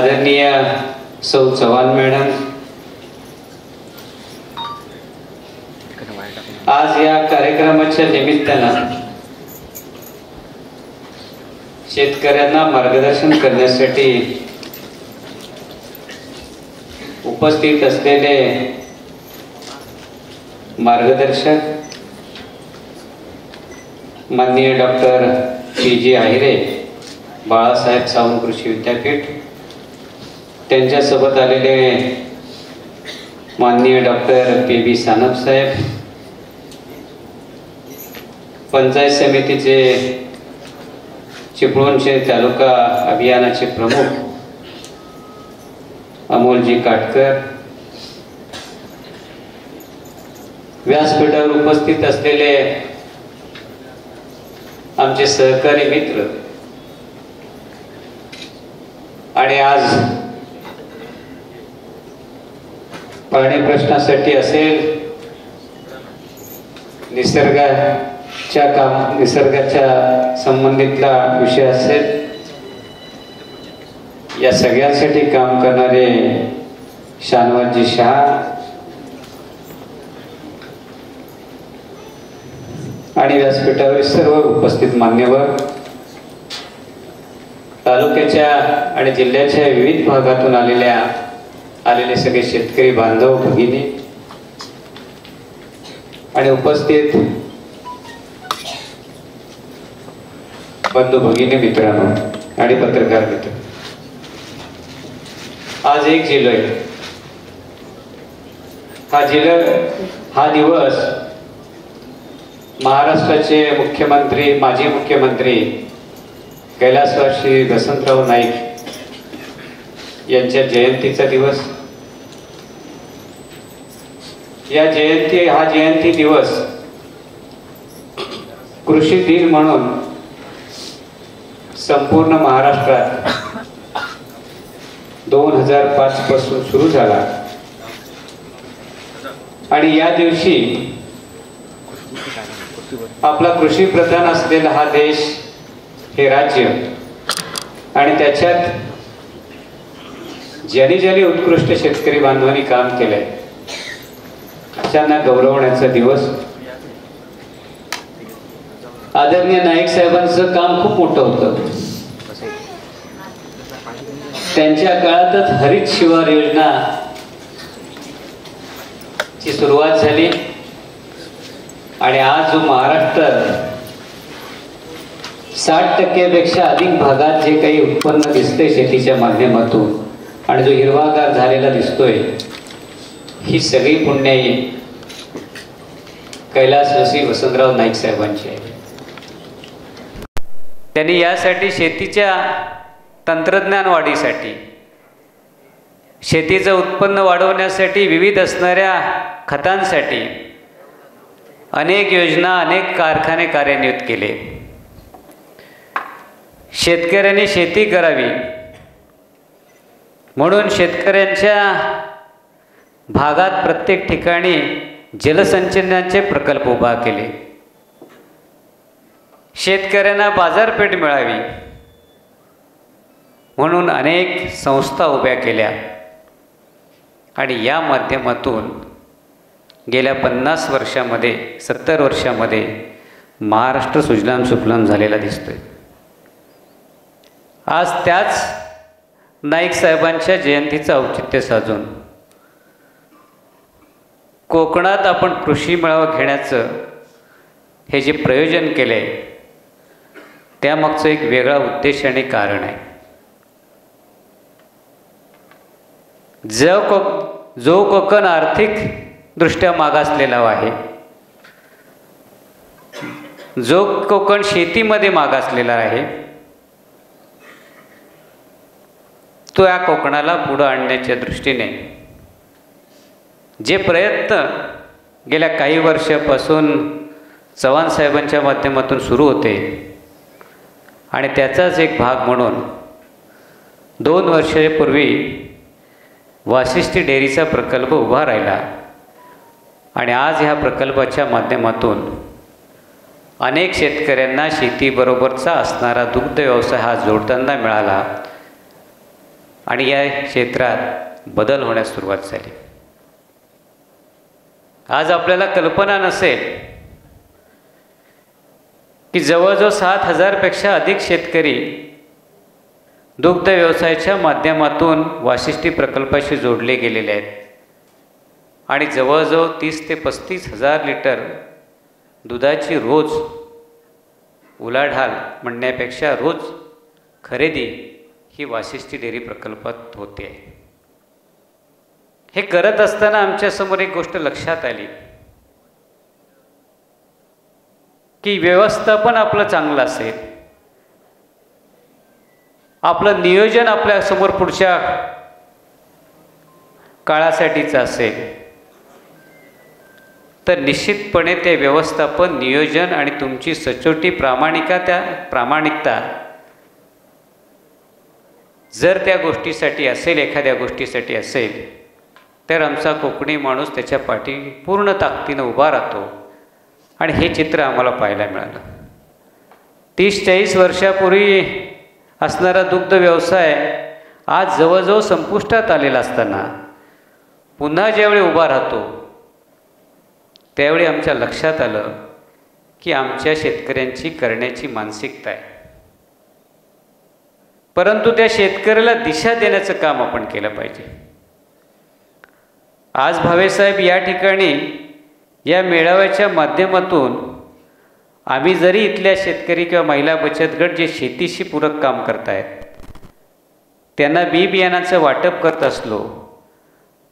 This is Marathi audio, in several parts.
आदरणीय सौ चव्हाण मॅडम. आज या कार्यक्रमाच्या निमित्तानं शेतकऱ्यांना मार्गदर्शन करण्यासाठी उपस्थित असलेले मार्गदर्शक माननीय doctor P G Ahire Balasaheb Sawant Krishi Vidyapeeth त्यांच्यासोबत आलेले माननीय डॉक्टर के बी सानप साहेब पंचायत समितीचे चिपळूणचे तालुका अभियानाचे प्रमुख अमोलजी काटकर व्यासपीठावर उपस्थित असलेले आमचे सहकारी मित्र आणि आज पाणी प्रश्नासाठी असेल. निसर्गाच्या काम निसर्गाच्या संबंधितला विषय असेल. या सगळ्यांसाठी काम करणारे शानवाजी शहा. आणि व्यासपीठावरील सर्व उपस्थित मान्यवर. तालुक्याच्या आणि जिल्ह्याच्या विविध भागातून आलेल्या आलेले सगळे शेतकरी बांधव भगिनी आणि उपस्थित बंधू भगिनी मित्रांनो आणि पत्रकार मित्र. आज एक जिल्हा हा जिल्हा हा दिवस महाराष्ट्राचे मुख्यमंत्री माजी मुख्यमंत्री कैलासवासी वसंतराव नाईक यांच्या जयंतीचा दिवस. या जयंती हा जयंती दिवस कृषी दिन म्हणून संपूर्ण महाराष्ट्रात दोन हजार पाच पासून सुरू झाला. आणि या दिवशी आपला कृषी प्रधान असलेला हा देश हे राज्य आणि त्याच्यात ज्यांनी ज्यांनी उत्कृष्ट शेतकरी बांधवांनी काम केलंय त्यांना गौरवण्याचा दिवस. आदरणीय नाईक साहेबांचं काम खूप मोठं होतं. त्यांच्या काळातच हरित शिवार योजना ची सुरुवात झाली. आणि आज जो महाराष्ट्र साठ टक्क्यापेक्षा अधिक भागात जे काही उत्पन्न दिसते शेतीच्या माध्यमातून आणि जो हिरवागार झालेला दिसतोय ही सगळी पुण्याई कैलासवासी वसंतराव नाईक साहेबांची आहे. त्यांनी यासाठी शेतीच्या तंत्रज्ञान वाढीसाठी शेतीचं उत्पन्न वाढवण्यासाठी विविध असणाऱ्या खतांसाठी अनेक योजना अनेक कारखाने कार्यान्वित केले. शेतकऱ्यांनी शेती करावी. म्हणून शेतकऱ्यांच्या भागात प्रत्येक ठिकाणी जलसंचलनाचे प्रकल्प उभा केले. शेतकऱ्यांना बाजारपेठ मिळावी म्हणून अनेक संस्था उभ्या केल्या. आणि या माध्यमातून गेल्या पन्नास वर्षामध्ये सत्तर वर्षामध्ये महाराष्ट्र सुजलाम सुफलाम झालेला दिसतोय. आज त्याच नाईक साहेबांच्या जयंतीचं औचित्य साधून कोकणात आपण कृषी मेळावा घेण्याचं हे जे प्रयोजन केलं आहे त्यामागचं एक वेगळा उद्देश आणि कारण आहे. जो को जो कोकण आर्थिक दृष्ट्या मागासलेला आहे जो कोकण शेतीमध्ये मागासलेला आहे तो या कोकणाला पुढं आणण्याच्या दृष्टीने जे प्रयत्न गेल्या काही वर्षापासून चव्हाण साहेबांच्या माध्यमातून सुरू होते आणि त्याचाच एक भाग म्हणून दोन वर्षापूर्वी वाशिष्ठी डेअरीचा प्रकल्प उभा राहिला आणि आज ह्या प्रकल्पाच्या माध्यमातून अनेक शेतकऱ्यांना शेतीबरोबरचा असणारा दुग्ध व्यवसाय हा जोडताना मिळाला आणि या क्षेत्रात बदल होण्यास सुरुवात झाली. आज आपल्याला कल्पना नसेल की जवळजवळ सात हजारपेक्षा अधिक शेतकरी दुग्ध व्यवसायाच्या माध्यमातून वाशिष्ठी प्रकल्पाशी जोडले गेलेले आहेत. आणि जवळजवळ तीस ते पस्तीस हजार लिटर दुधाची रोज उलाढाल म्हणण्यापेक्षा रोज खरेदी ही वाशिष्ठी डेअरी प्रकल्पात होते. हे करत असताना आमच्यासमोर एक गोष्ट लक्षात आली. की व्यवस्थापन आपलं चांगलं असेल. आपलं नियोजन आपल्यासमोर पुढच्या काळासाठीचं असेल. तर निश्चितपणे ते व्यवस्थापन नियोजन आणि तुमची सचोटी प्रामाणिका त्या प्रामाणिकता जर त्या गोष्टीसाठी असेल एखाद्या गोष्टीसाठी असेल तर आमचा कोकणी माणूस त्याच्या पाठी पूर्ण ताकदीनं उभा राहतो. आणि हे चित्र आम्हाला पाहायला मिळालं. तीस चाळीस वर्षापूर्वी असणारा दुग्ध व्यवसाय आज जवळजवळ संपुष्टात आलेला असताना पुन्हा ज्यावेळी उभा राहतो त्यावेळी आमच्या लक्षात आलं की आमच्या शेतकऱ्यांची करण्याची मानसिकता आहे. परंतु त्या शेतकऱ्याला दिशा देण्याचं काम आपण केलं पाहिजे. आज भावेसाहेब या ठिकाणी या मेळाव्याच्या माध्यमातून आम्ही जरी इथल्या शेतकरी किंवा महिला बचत गट जे शेतीशी पूरक काम करत आहेत त्यांना बी बियाणाचं वाटप करत असलो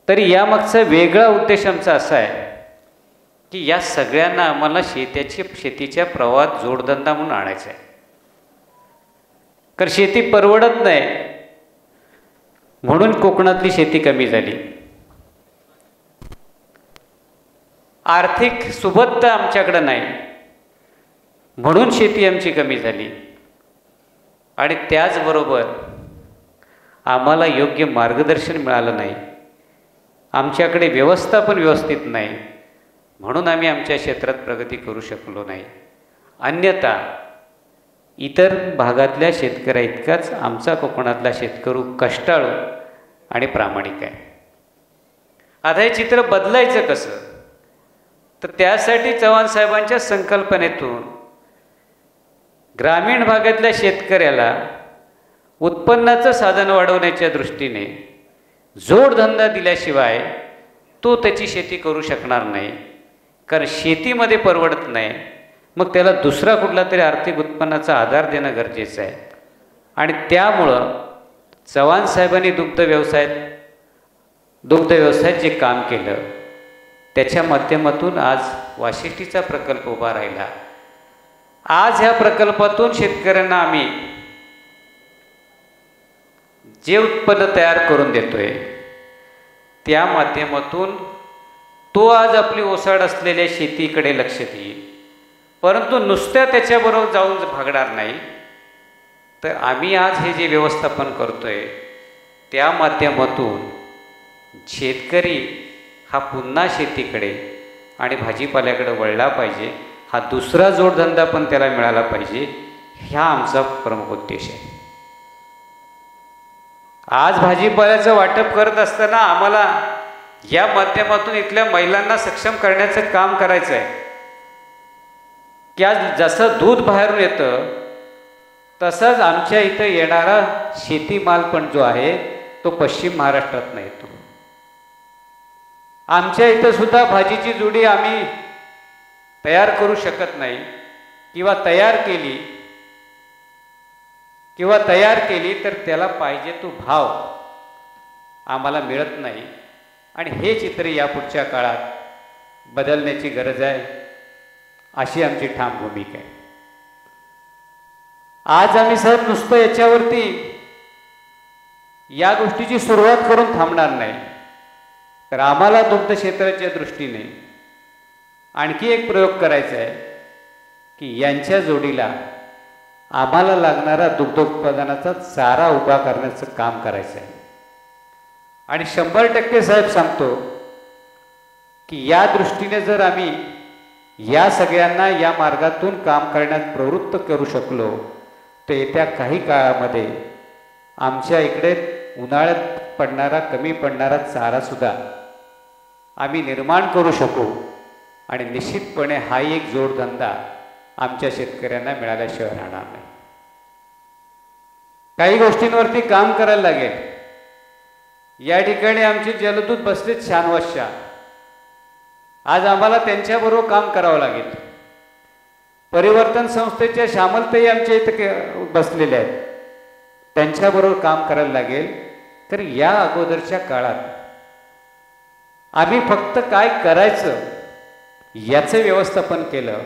तरी यामागचा वेगळा उद्देश आमचा असा आहे की या सगळ्यांना आम्हाला शेत्याची शेतीच्या प्रवाहात जोडधंदा म्हणून आणायचा आहे कारण शेती परवडत नाही म्हणून कोकणातली शेती कमी झाली. आर्थिक सुबत्ता आमच्याकडं नाही. म्हणून शेती आमची कमी झाली. आणि त्याचबरोबर आम्हाला योग्य मार्गदर्शन मिळालं नाही. आमच्याकडे व्यवस्था पण व्यवस्थित नाही. म्हणून आम्ही आमच्या क्षेत्रात प्रगती करू शकलो नाही. अन्यथा इतर भागातल्या शेतकऱ्या इतकाच आमचा कोकणातला शेतकरू कष्टाळू आणि प्रामाणिक आहे. आता हे चित्र बदलायचं कसं? तर त्यासाठी चव्हाण साहेबांच्या संकल्पनेतून ग्रामीण भागातल्या शेतकऱ्याला उत्पन्नाचं साधन वाढवण्याच्या दृष्टीने जोडधंदा दिल्याशिवाय तो त्याची शेती करू शकणार नाही कारण शेतीमध्ये परवडत नाही. मग त्याला दुसरा कुठला तरी आर्थिक उत्पन्नाचा आधार देणं गरजेचं आहे. आणि त्यामुळं चव्हाण साहेबांनी दुग्ध व्यवसायात दुग्ध व्यवसायात जे काम केलं त्याच्या माध्यमातून आज वाशिष्ठीचा प्रकल्प उभा राहिला. आज ह्या प्रकल्पातून शेतकऱ्यांना आम्ही जे उत्पन्न तयार करून देतोय त्या माध्यमातून तो आज आपली ओसाड असलेल्या शेतीकडे लक्ष देईल. परंतु नुसत्या त्याच्याबरोबर जाऊन भागणार नाही तर आम्ही आज हे जे व्यवस्थापन करतोय त्या माध्यमातून शेतकरी हा पुन्हा शेतीकडे आणि भाजीपाल्याकडे वळला पाहिजे. हा दुसरा जोडधंदा पण त्याला मिळाला पाहिजे. ह्या आमचा प्रमुख उद्देश आहे. आज भाजीपाल्याचं वाटप करत असताना आम्हाला या माध्यमातून इथल्या महिलांना सक्षम करण्याचं काम करायचं आहे. की आज जसं दूध बाहेरून येतं तसंच आमच्या इथं येणारा शेतीमाल पण जो आहे तो पश्चिम महाराष्ट्रातनं येतो. आमच्या इथं सुद्धा भाजीची जुडी आम्ही तयार करू शकत नाही. किंवा तयार केली किंवा तयार केली तर त्याला पाहिजे तो भाव आम्हाला मिळत नाही. आणि हे चित्र यापुढच्या काळात बदलण्याची गरज आहे. अशी आमची ठाम भूमिका आहे. आज आम्ही साहेब नुसतं याच्यावरती या गोष्टीची सुरुवात करून थांबणार नाही. तर आम्हाला दुग्ध क्षेत्राच्या दृष्टीने आणखी एक प्रयोग करायचा आहे की यांच्या जोडीला आम्हाला लागणारा दुग्धोत्पादनाचा चारा उभा करण्याचं काम करायचं आहे आणि शंभर टक्के साहेब सांगतो की या दृष्टीने जर आम्ही या सगळ्यांना या मार्गातून काम करण्यात प्रवृत्त करू शकलो तर येत्या काही काळामध्ये आमच्या इकडे उन्हाळ्यात पडणारा कमी पडणारा चारासुद्धा आम्ही निर्माण करू शकू. आणि निश्चितपणे हा एक जोडधंदा आमच्या शेतकऱ्यांना मिळाल्याशिवाय राहणार नाही. काही गोष्टींवरती काम करायला लागेल. या ठिकाणी आमचे जलदूत बसलेत शानवाशा आज आम्हाला त्यांच्याबरोबर काम करावं लागेल. परिवर्तन संस्थेच्या श्यामलताई आमच्या इथं बसलेल्या आहेत. त्यांच्याबरोबर काम करायला लागेल. तर या अगोदरच्या काळात आम्ही फक्त काय करायचं याचं व्यवस्थापन केलं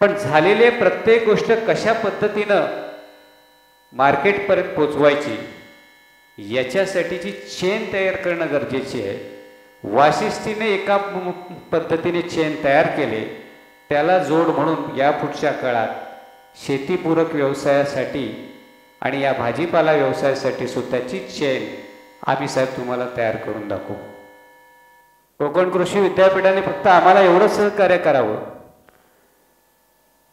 पण झालेले प्रत्येक गोष्ट कशा पद्धतीनं मार्केटपर्यंत पोचवायची याच्यासाठीची चेन तयार करणं गरजेची आहे. वाशिष्ठीने एका पद्धतीने चेन तयार केले त्याला जोड म्हणून या पुढच्या काळात शेतीपूरक व्यवसायासाठी आणि या भाजीपाला व्यवसायासाठी सुद्धाची चेन आम्ही साहेब तुम्हाला तयार करून दाखवू. कोकण कृषी विद्यापीठाने फक्त आम्हाला एवढं सहकार्य करावं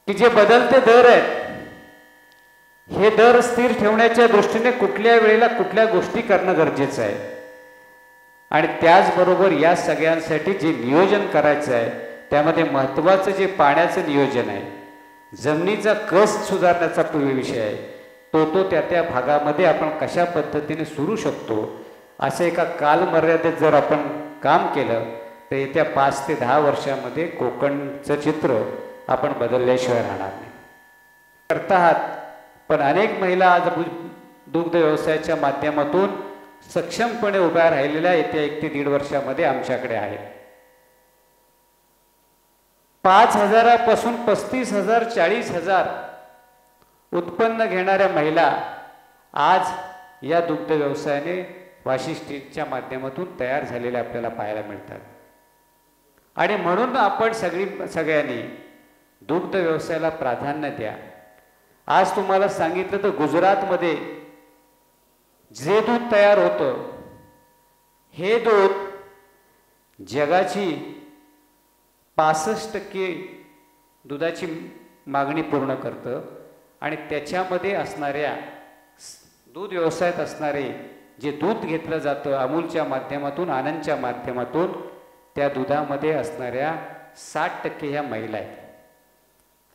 की जे बदलते दर आहेत हे दर स्थिर ठेवण्याच्या दृष्टीने कुठल्या वेळेला कुठल्या गोष्टी करणं गरजेचं आहे. आणि त्याचबरोबर या सगळ्यांसाठी जे नियोजन करायचं आहे त्यामध्ये महत्त्वाचं जे पाण्याचं नियोजन आहे जमिनीचा कस सुधारण्याचा विषय आहे. तो तो त्या त्या भागामध्ये आपण कशा पद्धतीने सुरू शकतो असं एका कालमर्यादेत जर आपण काम केलं तर येत्या पाच ते दहा वर्षामध्ये कोकणचं चित्र आपण बदलल्याशिवाय राहणार नाही. करता आहात पण अनेक महिला आज दुग्ध व्यवसायाच्या माध्यमातून सक्षमपणे उभ्या राहिलेल्या येत्या एक ते दीड वर्षामध्ये आमच्याकडे आहेत. पाच हजारापासून पस्तीस हजार चाळीस हजार उत्पन्न घेणाऱ्या महिला आज या दुग्ध व्यवसायाने वाशिष्ठीच्या माध्यमातून तयार झालेल्या आपल्याला पाहायला मिळतात. आणि म्हणून आपण सगळी सगळ्यांनी दुग्ध व्यवसायाला प्राधान्य द्या. आज तुम्हाला सांगितलं तर गुजरातमध्ये जे दूध तयार होतं हे दूध जगाची पासष्ट टक्के दुधाची मागणी पूर्ण करतं. आणि त्याच्यामध्ये असणाऱ्या दूध व्यवसायात असणारे जे दूध घेतलं जातं अमूलच्या माध्यमातून आनंदच्या माध्यमातून त्या दुधामध्ये असणाऱ्या साठ टक्के ह्या महिला आहेत.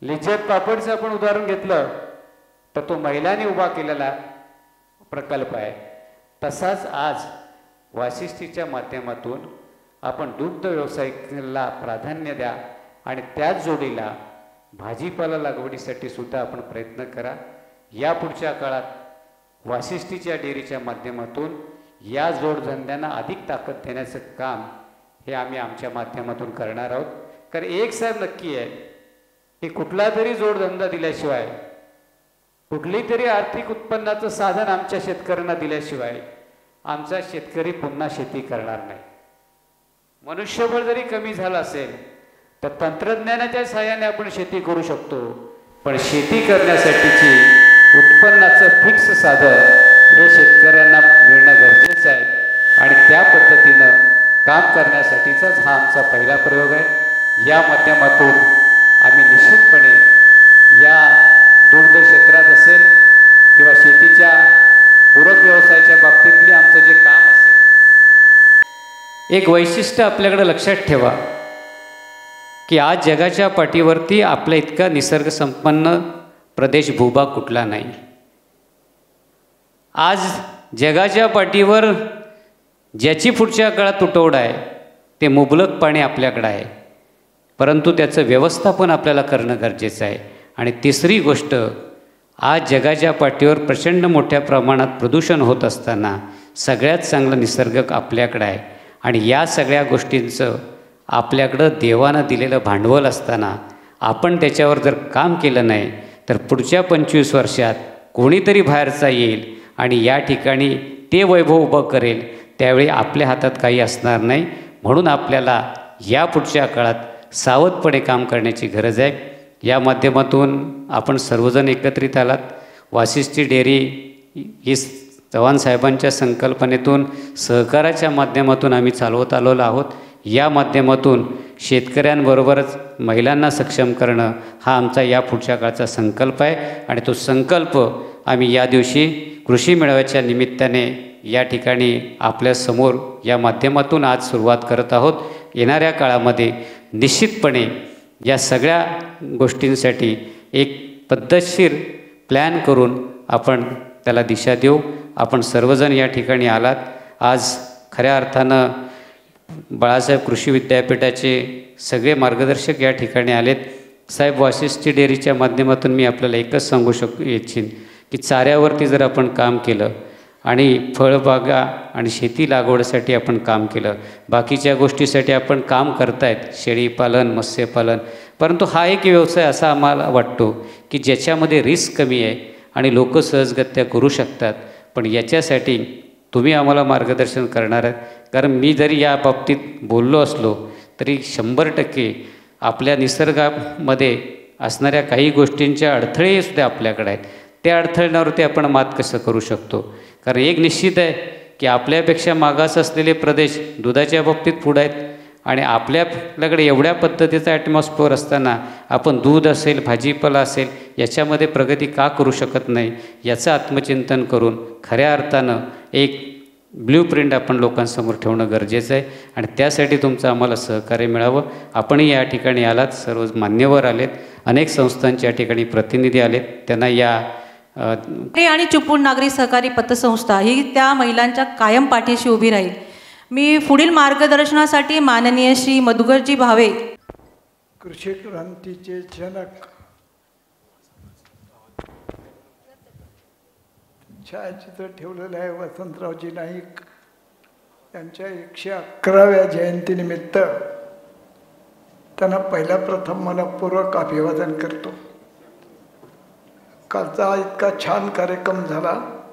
लिज्जत पापडचं आपण उदाहरण घेतलं तर तो महिलांनी उभा केलेला प्रकल्प आहे. तसाच आज वाशिष्ठीच्या माध्यमातून आपण दुग्ध व्यवसायाला प्राधान्य द्या आणि त्याच जोडीला भाजीपाला लागवडीसाठी सुद्धा आपण प्रयत्न करा. या पुढच्या काळात वाशिष्ठीच्या डेअरीच्या माध्यमातून या जोडधंद्यांना अधिक ताकद देण्याचं काम हे आम्ही आमच्या माध्यमातून करणार आहोत. कारण एक साहेब नक्की आहे की कुठला तरी जोडधंदा दिल्याशिवाय कुठली तरी आर्थिक उत्पन्नाचं साधन आमच्या शेतकऱ्यांना दिल्याशिवाय आमचा शेतकरी पुन्हा शेती करणार नाही. मनुष्यबळ जरी कमी झालं असेल तर तंत्रज्ञानाच्या सहाय्याने आपण शेती करू शकतो. पण शेती करण्यासाठीची उत्पन्नाचं फिक्स साधन हे शेतकऱ्यांना मिळणं गरजेचं आहे. आणि त्या पद्धतीनं काम करण्यासाठीचाच हा आमचा पहिला प्रयोग आहे. या माध्यमातून आम्ही निश्चितपणे या दुग्ध क्षेत्रात असेल किंवा शेतीच्या पूरक व्यवसायाच्या बाबतीतली आमचं जे काम असेल एक वैशिष्ट्य आपल्याकडं लक्षात ठेवा. की आज जगाच्या पाठीवरती आपल्या इतका निसर्गसंपन्न प्रदेश भूभाग कुठला नाही. आज जगाच्या पाठीवर ज्याची पुढच्या काळात तुटवडा आहे ते मुबलक पाणी आपल्याकडं आहे. परंतु त्याचं व्यवस्थापन आपल्याला करणं गरजेचं आहे. आणि तिसरी गोष्ट आज जगाच्या पाठीवर प्रचंड मोठ्या प्रमाणात प्रदूषण होत असताना सगळ्यात चांगलं निसर्ग आपल्याकडं आहे. आणि या सगळ्या गोष्टींचं आपल्याकडं देवानं दिलेलं भांडवल असताना आपण त्याच्यावर जर काम केलं नाही तर पुढच्या पंचवीस वर्षात कोणीतरी बाहेरचा येईल आणि या ठिकाणी ते वैभव उभं करेल त्यावेळी आपल्या हातात काही असणार नाही. म्हणून आपल्याला या पुढच्या काळात सावधपणे काम करण्याची गरज आहे. या माध्यमातून आपण सर्वजण एकत्रित आलात. वासिष्ठी डेअरी ही चव्हाण साहेबांच्या संकल्पनेतून सहकाराच्या माध्यमातून आम्ही चालवत आलेलो आहोत. या माध्यमातून शेतकऱ्यांबरोबरच महिलांना सक्षम करणं हा आमचा या पुढच्या काळचा संकल्प आहे. आणि तो संकल्प आम्ही या दिवशी कृषी मेळाव्याच्या निमित्ताने या ठिकाणी आपल्यासमोर या माध्यमातून आज सुरुवात करत आहोत. येणाऱ्या काळामध्ये निश्चितपणे या सगळ्या गोष्टींसाठी एक पद्धतशीर प्लॅन करून आपण त्याला दिशा देऊ. आपण सर्वजण या ठिकाणी आलात. आज खऱ्या अर्थानं बाळासाहेब कृषी विद्यापीठाचे सगळे मार्गदर्शक या ठिकाणी आलेत. साहेब वाशिष्ठी डेअरीच्या माध्यमातून मी आपल्याला एकच सांगू शक इच्छिन की चाऱ्यावरती जर आपण काम केलं आणि फळबागा आणि शेती लागवडीसाठी आपण काम केलं बाकीच्या गोष्टीसाठी आपण काम करतायत शेळीपालन मत्स्यपालन परंतु हा एक व्यवसाय असा आम्हाला वाटतो की ज्याच्यामध्ये रिस्क कमी आहे आणि लोक सहजगत्या करू शकतात. पण याच्यासाठी तुम्ही आम्हाला मार्गदर्शन करणार आहात. कारण मी जरी या बाबतीत बोललो असलो तरी शंभर टक्के आपल्या निसर्गामध्ये असणाऱ्या काही गोष्टींच्या अडथळेसुद्धा आपल्याकडे आहेत. त्या अडथळ्यांवरती आपण मात कसं करू शकतो? कारण एक निश्चित आहे की आपल्यापेक्षा मागास असलेले प्रदेश दुधाच्या बाबतीत पुढं आहेत आणि आपल्याकडे एवढ्या पद्धतीचा ॲटमॉस्फिअर असताना आपण दूध असेल भाजीपाला असेल याच्यामध्ये प्रगती का करू शकत नाही? याचं आत्मचिंतन करून खऱ्या अर्थानं एक ब्ल्यू प्रिंट आपण लोकांसमोर ठेवणं गरजेचं आहे. आणि त्यासाठी तुमचं आम्हाला सहकार्य मिळावं. आपणही या ठिकाणी आलात. सर्व मान्यवर आलेत. अनेक संस्थांच्या ठिकाणी प्रतिनिधी आलेत. त्यांना या आणि चुपून नागरी सहकारी पतसंस्था ही त्या महिलांच्या कायम पाठीशी उभी राहील. मी पुढील मार्गदर्शनासाठी माननीय श्री मधुकरजी भावे. कृषी क्रांतीचे जनक छायाचित्र ठेवलेलं आहे वसंतरावजी नाईक. यांच्या एकशे अकराव्या जयंतीनिमित्त त्यांना पहिल्या प्रथम मनपूर्वक अभिवादन करतो. कालचा इतका छान कार्यक्रम झाला.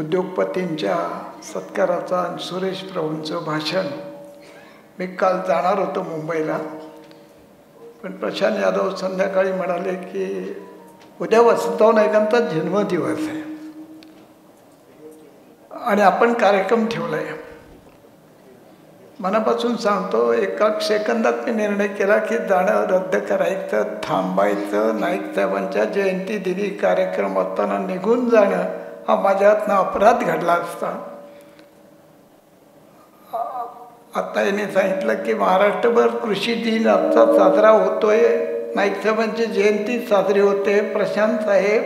उद्योगपतींच्या सत्काराचा आणि सुरेश प्रभूंचं भाषण. मी काल जाणार होतो मुंबईला. पण प्रशांत यादव संध्याकाळी म्हणाले की उद्या वसंतराव नाईकांचा जन्मदिवस आहे. आणि आपण कार्यक्रम ठेवला आहे मनापासून सांगतो एका सेकंदात मी निर्णय केला की जाणं रद्द करायचं थांबायचं नाईक साहेबांच्या जयंती दिनी कार्यक्रम असताना निघून जाणं हा माझ्या हातनं अपराध घडला असता. आता यांनी सांगितलं की महाराष्ट्रभर कृषी दिन आजचा साजरा होतोय. नाईक साहेबांची जयंती साजरी होते. प्रशांत साहेब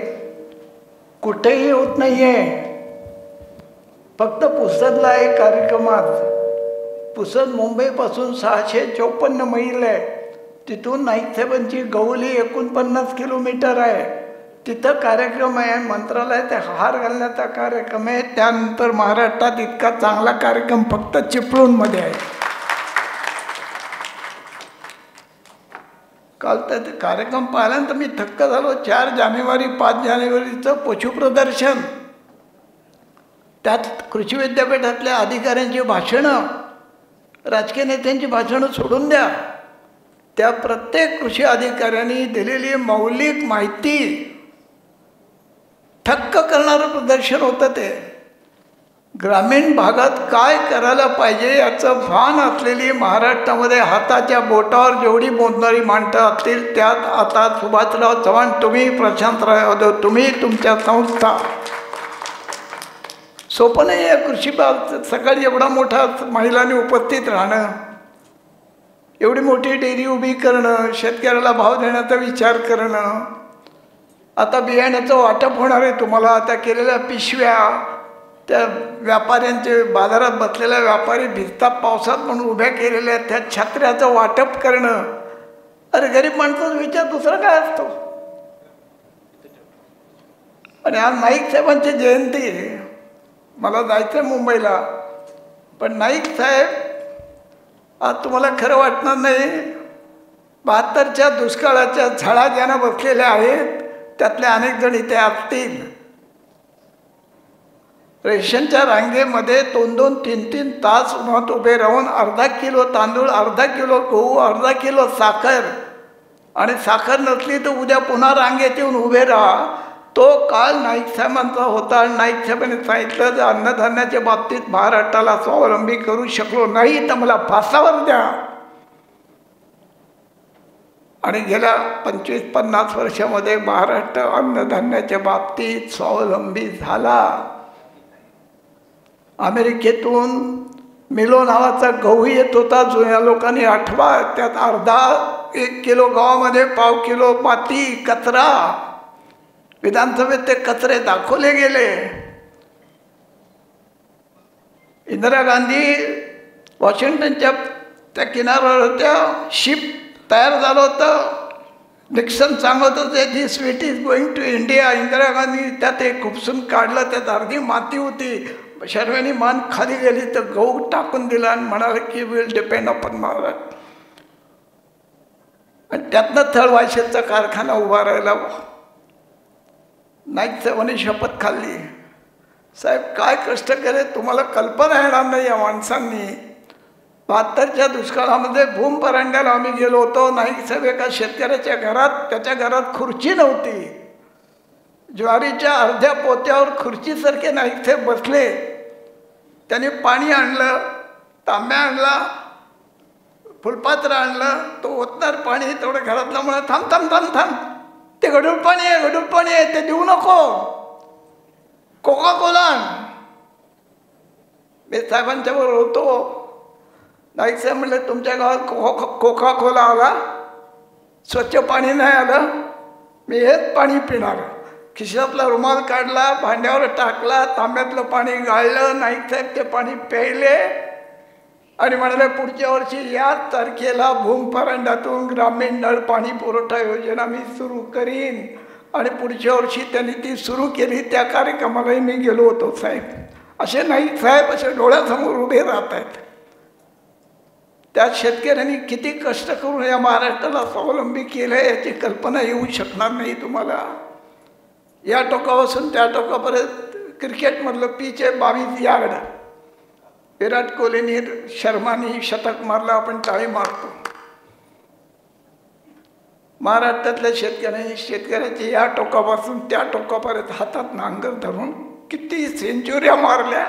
कुठेही होत नाही आहे फक्त पुसदला आहे कार्यक्रमात. पुसद मुंबईपासून सहाशे चौपन्न मैल आहे. तिथून नाईक गौली गवली एकोणपन्नास किलोमीटर आहे. तिथं कार्यक्रम आहे. मंत्रालयात हार घालण्याचा कार्यक्रम आहे. त्यानंतर महाराष्ट्रात इतका चांगला कार्यक्रम फक्त चिपळूणमध्ये आहे. काल तर कार्यक्रम पाहिल्यानंतर मी थक्क झालो. चार जानेवारी पाच जानेवारीचं पशुप्रदर्शन. त्यात कृषी विद्यापीठातल्या अधिकाऱ्यांची भाषणं राजकीय नेत्यांची भाषणं सोडून द्या. त्या प्रत्येक कृषी अधिकाऱ्यांनी दिलेली मौलिक माहिती थक्क करणारं प्रदर्शन होतं ते. ग्रामीण भागात काय करायला पाहिजे याचं भान असलेली महाराष्ट्रामध्ये हाताच्या बोटावर जेवढी मोजणारी माणसं असतील त्यात आता सुभाषराव चव्हाण तुम्ही प्रशांतराव यादव तुम्ही तुमच्या संस्था सोपं नाही आहे कृषी बाब. सकाळी एवढा मोठा महिलांनी उपस्थित राहणं एवढी मोठी डेअरी उभी करणं शेतकऱ्याला भाव देण्याचा विचार करणं. आता बियाण्याचं वाटप होणार आहे तुम्हाला. आता केलेल्या पिशव्या त्या व्यापाऱ्यांचे बाजारात बसलेल्या व्यापारी भिजता पावसात म्हणून उभ्या केलेल्या त्या छत्र्याचं वाटप करणं. अरे गरीब माणसाचा विचार दुसरा काय असतो? आणि आज नाईक साहेबांची जयंती आहे. मला जायचं आहे मुंबईला. पण नाईक साहेब आज तुम्हाला खरं वाटणार नाही बहात्तरच्या दुष्काळाच्या झाडा ज्यांना बसलेल्या आहेत त्यातले अनेक जण इथे असतील. रेशनच्या रांगेमध्ये दोन दोन तीन तीन तास उन्हात उभे राहून अर्धा किलो तांदूळ अर्धा किलो गहू अर्धा किलो साखर. आणि साखर नसली तर उद्या पुन्हा रांगेत येऊन उभे राहा. तो काळ नाईक साहेबांचा होता. आणि नाईक साहेबांनी सांगितलं जर अन्नधान्याच्या बाबतीत महाराष्ट्राला स्वावलंबी करू शकलो नाही तर मला फासावर द्या. आणि गेल्या पंचवीस पन्नास वर्षामध्ये महाराष्ट्र अन्नधान्याच्या बाबतीत स्वावलंबी झाला. अमेरिकेतून मिलो नावाचा गहू येत होता. जुन्या लोकांनी आठवा त्यात अर्धा एक किलो गव्हामध्ये पाव किलो माती कचरा विधानसभेत ते कचरे दाखवले गेले. इंदिरा गांधी वॉशिंग्टनच्या त्या किनाऱ्यावर होत्या शिप तयार झालं होतं. निक्सन सांगत होते. This sweet is going to India Indira Gandhi त्यात एक खुपसून काढलं. त्यात अर्धी माती होती. शर्वेनी मान खाली गेली तर गहू टाकून दिला आणि म्हणाले की विल डिपेंड अपॉन महाराष्ट्र आणि त्यातनं थळवाशेचा कारखाना उभा राहिला. नाईक साहेबांनी शपथ खाल्ली. साहेब काय कष्ट केले? तुम्हाला कल्पना येणार नाही या माणसांनी. बहात्तरच्या दुष्काळामध्ये भूम परांड्याला आम्ही गेलो होतो. नाईक साहेब एका शेतकऱ्याच्या घरात त्याच्या घरात खुर्ची नव्हती. ज्वारीच्या अर्ध्या पोत्यावर खुर्चीसारखे नाईक साहेब बसले. त्याने पाणी आणलं तांब्या आणला फुलपात्र आणलं. तो ओतणार पाणी तेवढं घरातलं म्हणा थांब थांब थांब थांब. ते गडूळ पाणी आहे गडूळ पाणी आहे ते देऊ नको. कोका कोलान मी साहेबांच्या बरोबर होतो. नाईक साहेब म्हटलं तुमच्या गावात को कोका कोला आला. स्वच्छ पाणी नाही आलं. मी हेच पाणी पिणार. खिशातला रुमाल काढला भांड्यावर टाकला तांब्यातलं पाणी गाळलं नाईक साहेब ते पाणी प्यायले. आणि म्हणाले पुढच्या वर्षी याच तारखेला भूम ग्रामीण नळ पाणी पुरवठा योजना मी सुरू करीन. आणि पुढच्या वर्षी त्यांनी ती सुरू केली. त्या कार्यक्रमालाही मी गेलो होतो साहेब. असे नाही साहेब असे डोळ्यासमोर उभे राहत आहेत. त्या शेतकऱ्यांनी किती कष्ट करून या महाराष्ट्राला स्वावलंबी केलं आहे याची कल्पना येऊ शकणार नाही तुम्हाला. या टोकापासून त्या टोकापर्यंत क्रिकेटमधलं पीच आहे बावीस यार्ड. विराट कोहलीने शर्माने शतक मारलं आपण टाळी मारतो. महाराष्ट्रातल्या शेतकऱ्यांनी शेतकऱ्याची या टोकापासून त्या टोकापर्यंत हातात नांगर धरून किती सेंचुऱ्या मारल्या.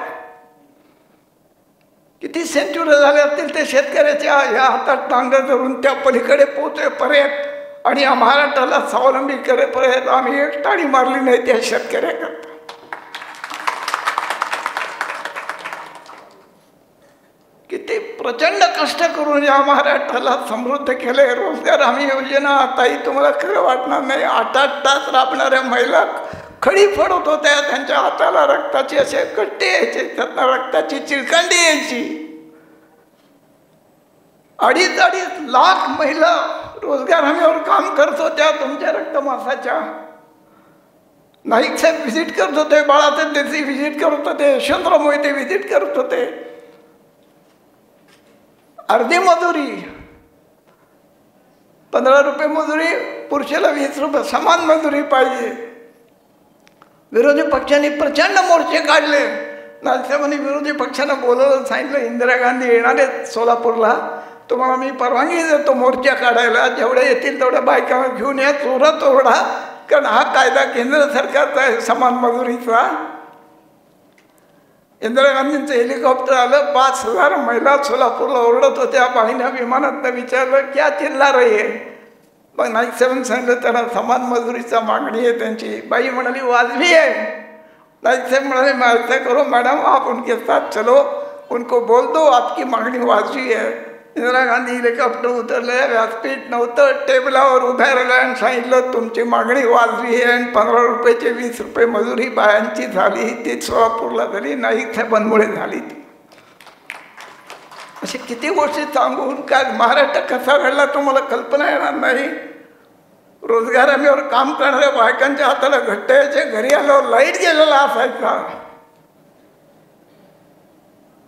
किती सेंचुऱ्या झाल्या असतील ते शेतकऱ्याच्या या हातात नांगर धरून त्या पलीकडे पोहोचेपर्यंत आणि या महाराष्ट्राला स्वावलंबी करेपर्यंत आम्ही एक टाळी मारली नाही त्या शेतकऱ्याकरता. किती प्रचंड कष्ट करून या महाराष्ट्राला समृद्ध केले. रोजगार हमी योजना आताही तुम्हाला खरं वाटणार नाही. आठ आठ तास राबणाऱ्या महिला खडी फडत होत्या. त्यांच्या हाताला रक्ताची असे कट्टे यायचे. त्यांना रक्ताची चिळकांडी यायची. अडीच अडीच लाख महिला रोजगार हमीवर काम करत होत्या. तुमच्या रक्तमासाच्या. नाईक साहेब व्हिजिट करत होते. बाळासाहेब देसी व्हिजिट करत होते. यशवंतराव मोहिते व्हिजिट करत होते. अर्धी मजुरी. पंधरा रुपये मजुरी पुरुषाला वीस रुपये समान मजुरी पाहिजे. विरोधी पक्षांनी प्रचंड मोर्चे काढले. नाथसाहेबांनी विरोधी पक्षांना बोलवलं सांगितलं इंदिरा गांधी येणार आहेत सोलापूरला. तुम्हाला मी परवानगी देतो मोर्चा काढायला. जेवढ्या येतील तेवढ्या बायका घेऊन या चोरा तोरडा. कारण हा कायदा केंद्र सरकारचा आहे समान मजुरीचा. इंदिरा गांधींचं हेलिकॉप्टर आलं पाच हजार महिला सोलापूरला ओरडत होत्या. बाईंना विमानातनं विचारलं क्या चिल्ला रे आहे मग नाईक साहेबांनी सांगितलं त्यांना समान मजुरीचा मागणी आहे त्यांची. बाई म्हणाली वाजवी आहे. नाईक साहेब म्हणाले मैं करो मॅडम आप उनके साथ चलो. उनको बोल दो आपकी मागणी वाजवी आहे. इंदिरा गांधी हेलिकॉप्टर उतरले व्यासपीठ नव्हतं टेबलावर उभ्या राहिलं आणि सांगितलं तुमची मागणी वाजवी आहे आणि पंधरा रुपयाचे वीस रुपये मजुरी बायांची झाली ती सोलापूरला झाली नाही साहेबांमुळे झाली ती. असे किती गोष्टी सांगून काय महाराष्ट्र कसा घडला तुम्हाला कल्पना येणार नाही. रोजगार काम करणाऱ्या बायकांच्या हाताला घट्ट घरी आल्यावर लाइट गेलेला असायचा.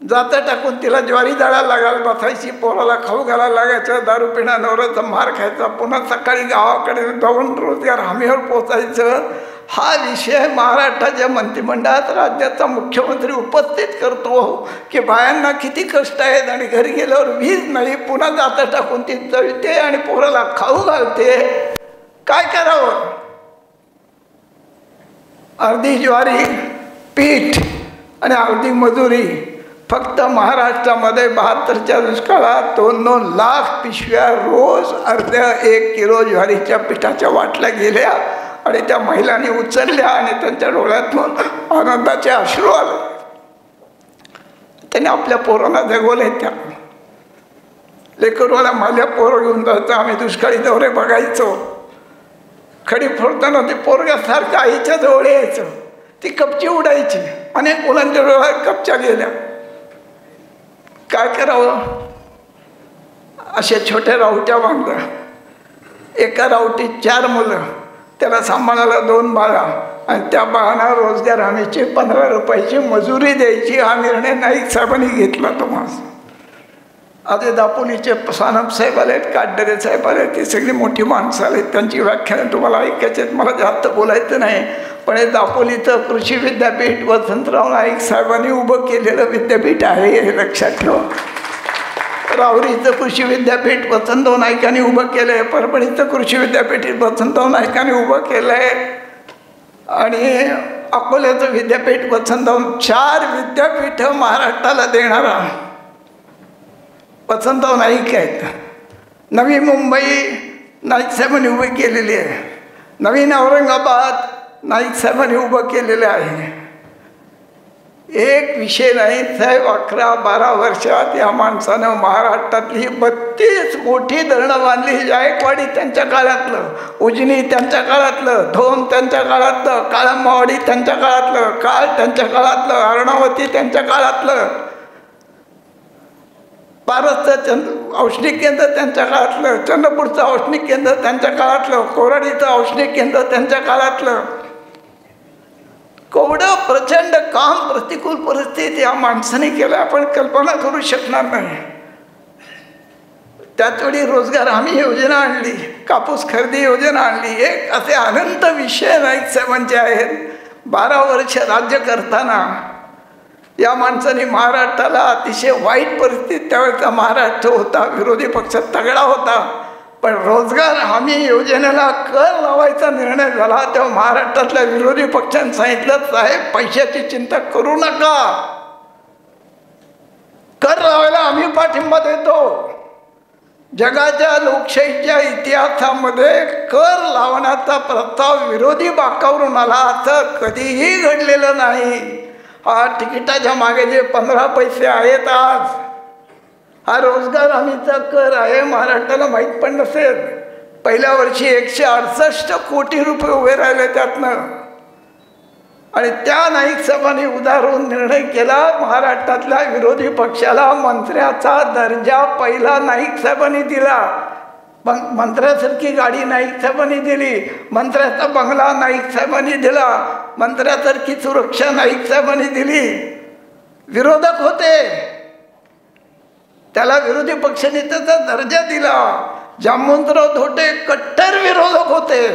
जाता टाकून तिला ज्वारी जाळायला लागायला बसायची पोराला खाऊ घालायला लागायचं दारू पिण्या नवऱ्याचा मार खायचा पुन्हा सकाळी गावाकडे जाऊन रोजगार हमीवर पोचायचं हा विषय महाराष्ट्राच्या मंत्रिमंडळात राज्याचा मुख्यमंत्री उपस्थित करतो की बायांना किती कष्ट आहेत आणि घरी गेल्यावर वीज नाही पुन्हा जाता टाकून ती जळते आणि पोराला खाऊ घालते. काय करावं? अर्धी ज्वारी पीठ आणि अर्धी मजुरी. फक्त महाराष्ट्रामध्ये बहात्तरच्या दुष्काळात दोन दोन लाख पिशव्या रोज अर्ध्या एक किलो ज्वारीच्या पिठाच्या वाटल्या गेल्या आणि त्या महिलांनी उचलल्या आणि त्यांच्या डोळ्यातून आनंदाचे अश्रू आले. त्यांनी आपल्या पोरांना जगवले त्या. लेकरवाला माझ्या पोरं घेऊन जायचं आम्ही दुष्काळी दौरे बघायचो. खडी फोडताना ते पोरग्यासारखं आईच्या जवळ यायचं. ती कपची उडायची. अनेक मुलांच्या डोळ्यात कपच्या गेल्या. काय करावं? अशा छोट्या रावट्या मागल्या एका रावटीत चार मुलं. त्याला सांभाळायला दोन बाळा. आणि त्या बाळांना रोजगार हमीची पंधरा रुपयाची मजुरी द्यायची. हा निर्णय नाईक साहेबांनी घेतला तो माणूस. अजय दापोलीचे सानप साहेब आले आहेत काटडरे साहेब आले ती सगळी मोठी माणसं आले. त्यांची व्याख्यानं तुम्हाला ऐकायची आहेत मला जास्त बोलायचं नाही. पण हे दापोलीचं कृषी विद्यापीठ वसंतराव नाईक साहेबांनी उभं केलेलं विद्यापीठ आहे हे लक्षात ठेवा. रावरीचं कृषी विद्यापीठ वसंतराव नाईकांनी उभं केलं आहे परभणीचं कृषी विद्यापीठ वसंतराव नाईकांनी उभं केलं आहे आणि अकोल्याचं विद्यापीठ वसंतराव चार विद्यापीठं महाराष्ट्राला देणारा. वसंतराव नाईक आहेत. नवी मुंबई नाईक साहेबांनी उभी केलेली आहे. नवीन औरंगाबाद नाईक साहेबांनी उभं केलेलं आहे. एक विषय नाही साहेब अकरा बारा वर्षात या माणसानं महाराष्ट्रातली बत्तीस मोठी धरणं बांधली. जायकवाडी त्यांच्या काळातलं उजनी त्यांच्या काळातलं धोम त्यांच्या काळातलं काळंबावाडी त्यांच्या काळातलं काळ त्यांच्या काळातलं अर्णावती त्यांच्या काळातलं पारसचं चंद औष्णिक केंद्र त्यांच्या काळातलं चंद्रपूरचं औष्णिक केंद्र त्यांच्या काळातलं कोराडीचं औष्णिक केंद्र त्यांच्या काळातलं. केवढं प्रचंड काम प्रतिकूल परिस्थिती या माणसाने केलं आपण कल्पना करू शकणार नाही. त्याचवेळी रोजगार हमी योजना आणली कापूस खरेदी योजना आणली एक असे अनंत विषय नाईक साहेबांचे म्हणजे आहेत बारा वर्ष राज्य करताना या माणसाने महाराष्ट्राला अतिशय वाईट परिस्थिती त्यावेळेचा महाराष्ट्र होता विरोधी पक्ष तगडा होता. पण रोजगार हमी योजनेला कर लावायचा निर्णय झाला तेव्हा महाराष्ट्रातल्या विरोधी पक्षांनी सांगितलं साहेब पैशाची चिंता करू नका. कर लावायला आम्ही पाठिंबा देतो. जगाच्या लोकशाहीच्या इतिहासामध्ये कर लावण्याचा प्रस्ताव विरोधी बाकावरून आला असं कधीही घडलेलं नाही. हा तिकिटाच्या मागे जे पंधरा पैसे आहेत आज हा रोजगार हमीचा कर आहे महाराष्ट्राला माहीत पण नसेल. पहिल्या वर्षी एकशे अडसष्ट कोटी रुपये उभे राहिले त्यातनं. आणि त्या नाईक सभाने उदाहरून निर्णय केला महाराष्ट्रातल्या विरोधी पक्षाला मंत्र्याचा दर्जा पहिला नाईक साहेबांनी दिला. मग मंत्र्यासारखी गाडी नाईक साहेबांनी दिली. मंत्र्याचा बंगला नाईक साहेबांनी दिला. मंत्र्यासारखी सुरक्षा नाईक साहेबांनी दिली. विरोधक होते. त्याला विरोधी पक्षनेत्याचा दर्जा दिला. जामवंतराव धोटे कट्टर विरोधक होते.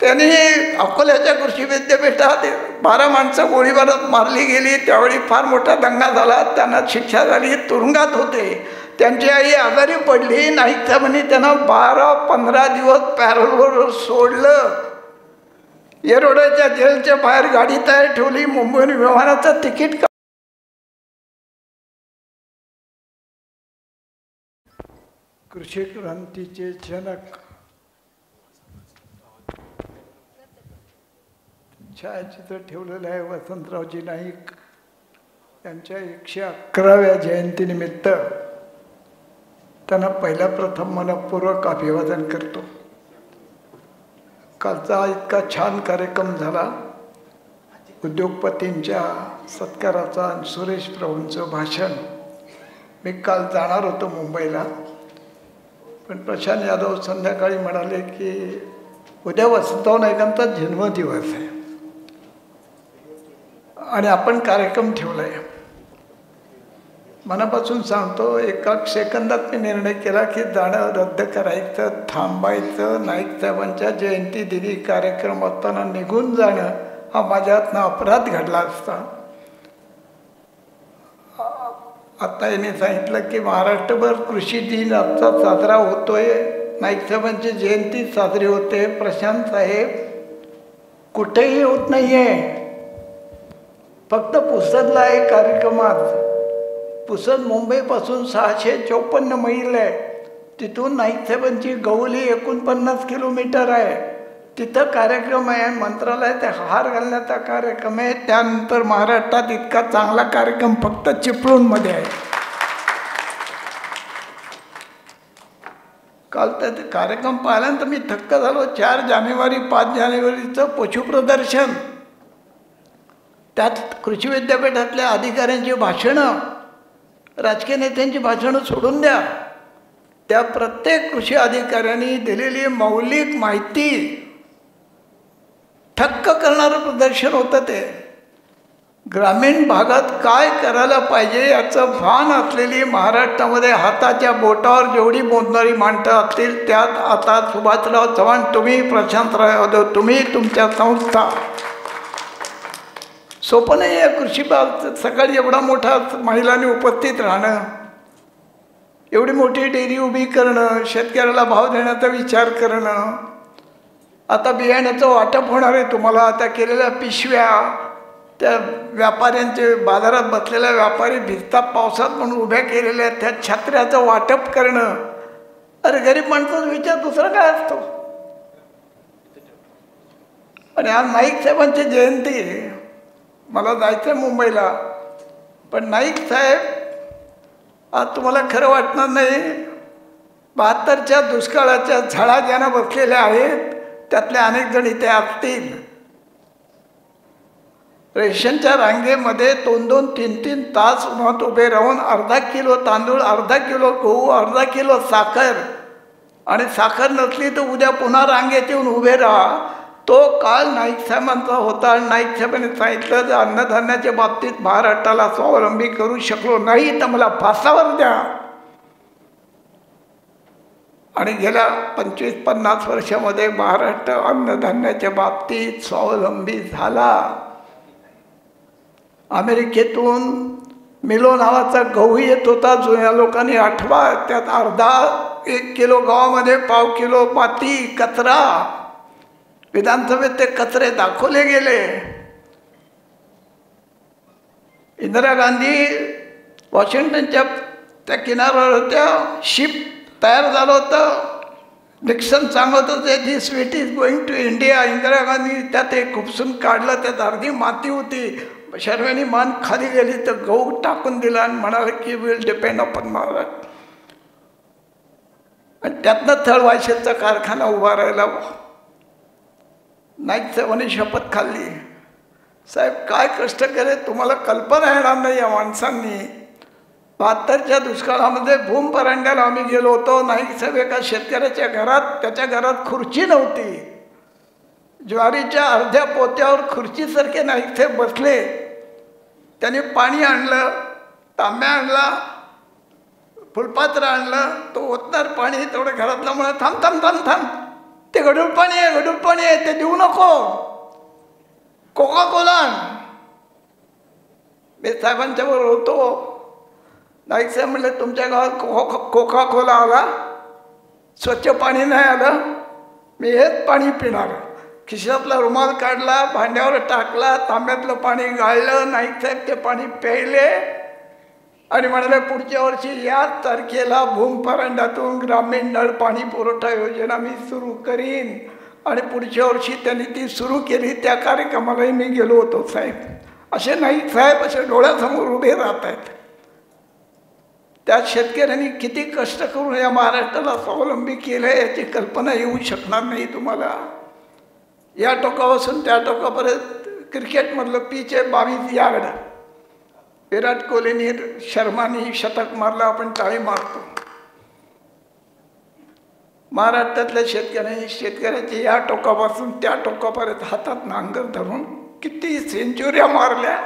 त्यांनी अकोल्याच्या कृषी विद्यापीठात बारा माणसं गोळीबारात मारली गेली. त्यावेळी फार मोठा दंगा झाला. त्यांना शिक्षा झाली. तुरुंगात होते. त्यांची आई आजारी पडली नाही तर म्हणे त्यांना बारा पंधरा दिवस पॅरलवर सोडलं. येरोड्याच्या जेलच्या बाहेर गाडी तयार ठेवली मुंबईहून विमानाचं तिकीट का कृषी क्रांतीचे जनक. छायाचित्र ठेवलेलं आहे वसंतरावजी नाईक. यांच्या एकशे अकराव्या जयंतीनिमित्त. त्यांना पहिल्या प्रथम मनपूर्वक अभिवादन करतो. कालचा इतका छान कार्यक्रम झाला. उद्योगपतींच्या सत्काराचा आणि सुरेश प्रभूंचं भाषण. मी काल जाणार होतो मुंबईला. पण प्रशांत यादव संध्याकाळी म्हणाले की उद्या वसंतराव नायकांचा जन्मदिवस आहे. आणि आपण कार्यक्रम ठेवला आहे मनापासून सांगतो एका सेकंदात मी निर्णय केला की जाणं रद्द करायचं थांबायचं नाईक साहेबांच्या जयंती दिनी कार्यक्रम असताना निघून जाणं हा माझ्या हातनं अपराध घडला असता. आता याने सांगितलं की महाराष्ट्रभर कृषी दिन आजचा साजरा होतोय. नाईक साहेबांची जयंती साजरी होते. प्रशांत साहेब कुठेही होत नाही आहे फक्त पुसदला आहे कार्यक्रमात. पुसद मुंबईपासून सहाशे चौपन्न मैल आहे. तिथून नाईकसाहेबांची गवली एकोणपन्नास किलोमीटर आहे. तिथं कार्यक्रम आहे. मंत्रालयात हार घालण्याचा कार्यक्रम आहे. त्यानंतर महाराष्ट्रात इतका चांगला कार्यक्रम फक्त चिपळूणमध्ये आहे. काल तर ते कार्यक्रम पाहिल्यानंतर मी थक्क झालो. चार जानेवारी पाच जानेवारीचं पशुप्रदर्शन. त्यात कृषी विद्यापीठातल्या अधिकाऱ्यांची भाषणं. राजकीय नेत्यांची भाषणं सोडून द्या. त्या प्रत्येक कृषी अधिकाऱ्यांनी दिलेली मौलिक माहिती थक्क करणारं प्रदर्शन होतं ते. ग्रामीण भागात काय करायला पाहिजे याचं भान असलेली महाराष्ट्रामध्ये हाताच्या बोटावर जेवढी मोजणारी माणसं असतील त्यात आता सुभाषराव चव्हाण तुम्ही प्रशांतराव यादव तुम्ही तुमच्या संस्था सोपं नाही आहे कृषी बाब सकाळी एवढा मोठा महिलांनी उपस्थित राहणं एवढी मोठी डेअरी उभी करणं शेतकऱ्याला भाव देण्याचा विचार करणं. आता बियाण्याचं वाटप होणार आहे तुम्हाला. आता केलेल्या पिशव्या त्या व्यापाऱ्यांचे बाजारात बसलेल्या व्यापारी भिजता पावसात म्हणून उभ्या केलेल्या त्या छत्र्याचं वाटप करणं. अरे गरीब माणसाचा विचार दुसरा काय असतो? आणि आज नाईक साहेबांची जयंती आहे. मला जायचं आहे मुंबईला. पण नाईक साहेब आज तुम्हाला खरं वाटणार नाही बहात्तरच्या दुष्काळाच्या झाडा ज्यांना बसलेल्या आहेत त्यातले अनेक जण इथे असतील. रेशनच्या रांगेमध्ये दोन दोन तीन तीन तास उन्हात उभे राहून अर्धा किलो तांदूळ अर्धा किलो गहू अर्धा किलो साखर. आणि साखर नसली तर उद्या पुन्हा रांगेत येऊन उभे राहा. तो काळ नाईक साहेबांचा होता. आणि नाईक साहेबांनी सांगितलं जर अन्नधान्याच्या बाबतीत महाराष्ट्राला स्वावलंबी करू शकलो नाही तर मला फासावर द्या. आणि गेल्या पंचवीस पन्नास वर्षामध्ये महाराष्ट्र अन्नधान्याच्या बाबतीत स्वावलंबी झाला. अमेरिकेतून मिलो नावाचा गहू येत होता. जुन्या लोकांनी आठवा त्यात अर्धा एक किलो गव्हामध्ये पाव किलो माती कचरा विधानसभेत ते कचरे दाखवले गेले. इंदिरा गांधी वॉशिंग्टनच्या त्या किनाऱ्यावर होत्या शिप तयार झालं होतं. निक्सन सांगत होते the sweet is going to India Indira Gandhi त्यात एक खुपसून काढलं त्यात अर्धी माती होती. शर्वेनी मान खाली गेली तर गहू टाकून दिला आणि म्हणाले की विल डिपेंड अपॉन महाराष्ट्र आणि त्यातनं थळवायशेचा कारखाना उभा राहिला. नाईक साहेबांनी शपथ खाल्ली. साहेब काय कष्ट केले? तुम्हाला कल्पना येणार नाही या माणसांनी. बहात्तरच्या दुष्काळामध्ये भूम परांड्याला आम्ही गेलो होतो. नाईक साहेब एका शेतकऱ्याच्या घरात त्याच्या घरात खुर्ची नव्हती. ज्वारीच्या अर्ध्या पोत्यावर खुर्चीसारखे नाईक साहेब बसले. त्याने पाणी आणलं तांब्या आणला फुलपात्र आणलं. तो ओतणार पाणी तेवढं घरातलं म्हणा थांब थांब थांब थांब. ते गडूळ पाणी आहे गडूळ पाणी आहे ते देऊ नको. कोका कोला मी साहेबांच्या बरोबर होतो. नाईक साहेब म्हटलं तुमच्या गावात को कोका कोला आला. स्वच्छ पाणी नाही आलं. मी हेच पाणी पिणार. खिशातला रुमाल काढला भांड्यावर टाकला तांब्यातलं पाणी गाळलं नाईक साहेब ते पाणी प्यायले. आणि म्हणाले पुढच्या वर्षी याच तारखेला भूमपरंडातून ग्रामीण नळ पाणी पुरवठा योजना मी सुरू करीन. आणि पुढच्या वर्षी त्यांनी ती सुरू केली. त्या कार्यक्रमालाही मी गेलो होतो साहेब. असे नाही साहेब असे डोळ्यासमोर उभे राहत आहेत. त्या शेतकऱ्यांनी किती कष्ट करून या महाराष्ट्राला स्वावलंबी केलं आहे याची कल्पना येऊ शकणार नाही तुम्हाला. या टोकापासून त्या टोकापर्यंत क्रिकेटमधलं पीच आहे बावीस यार्ड. विराट कोहलीनी शर्माने शतक मारलं आपण टाळी मारतो. महाराष्ट्रातल्या शेतकऱ्यांनी शेतकऱ्याच्या या टोकापासून त्या टोकापर्यंत हातात नांगर धरून किती सेंचुऱ्या मारल्या.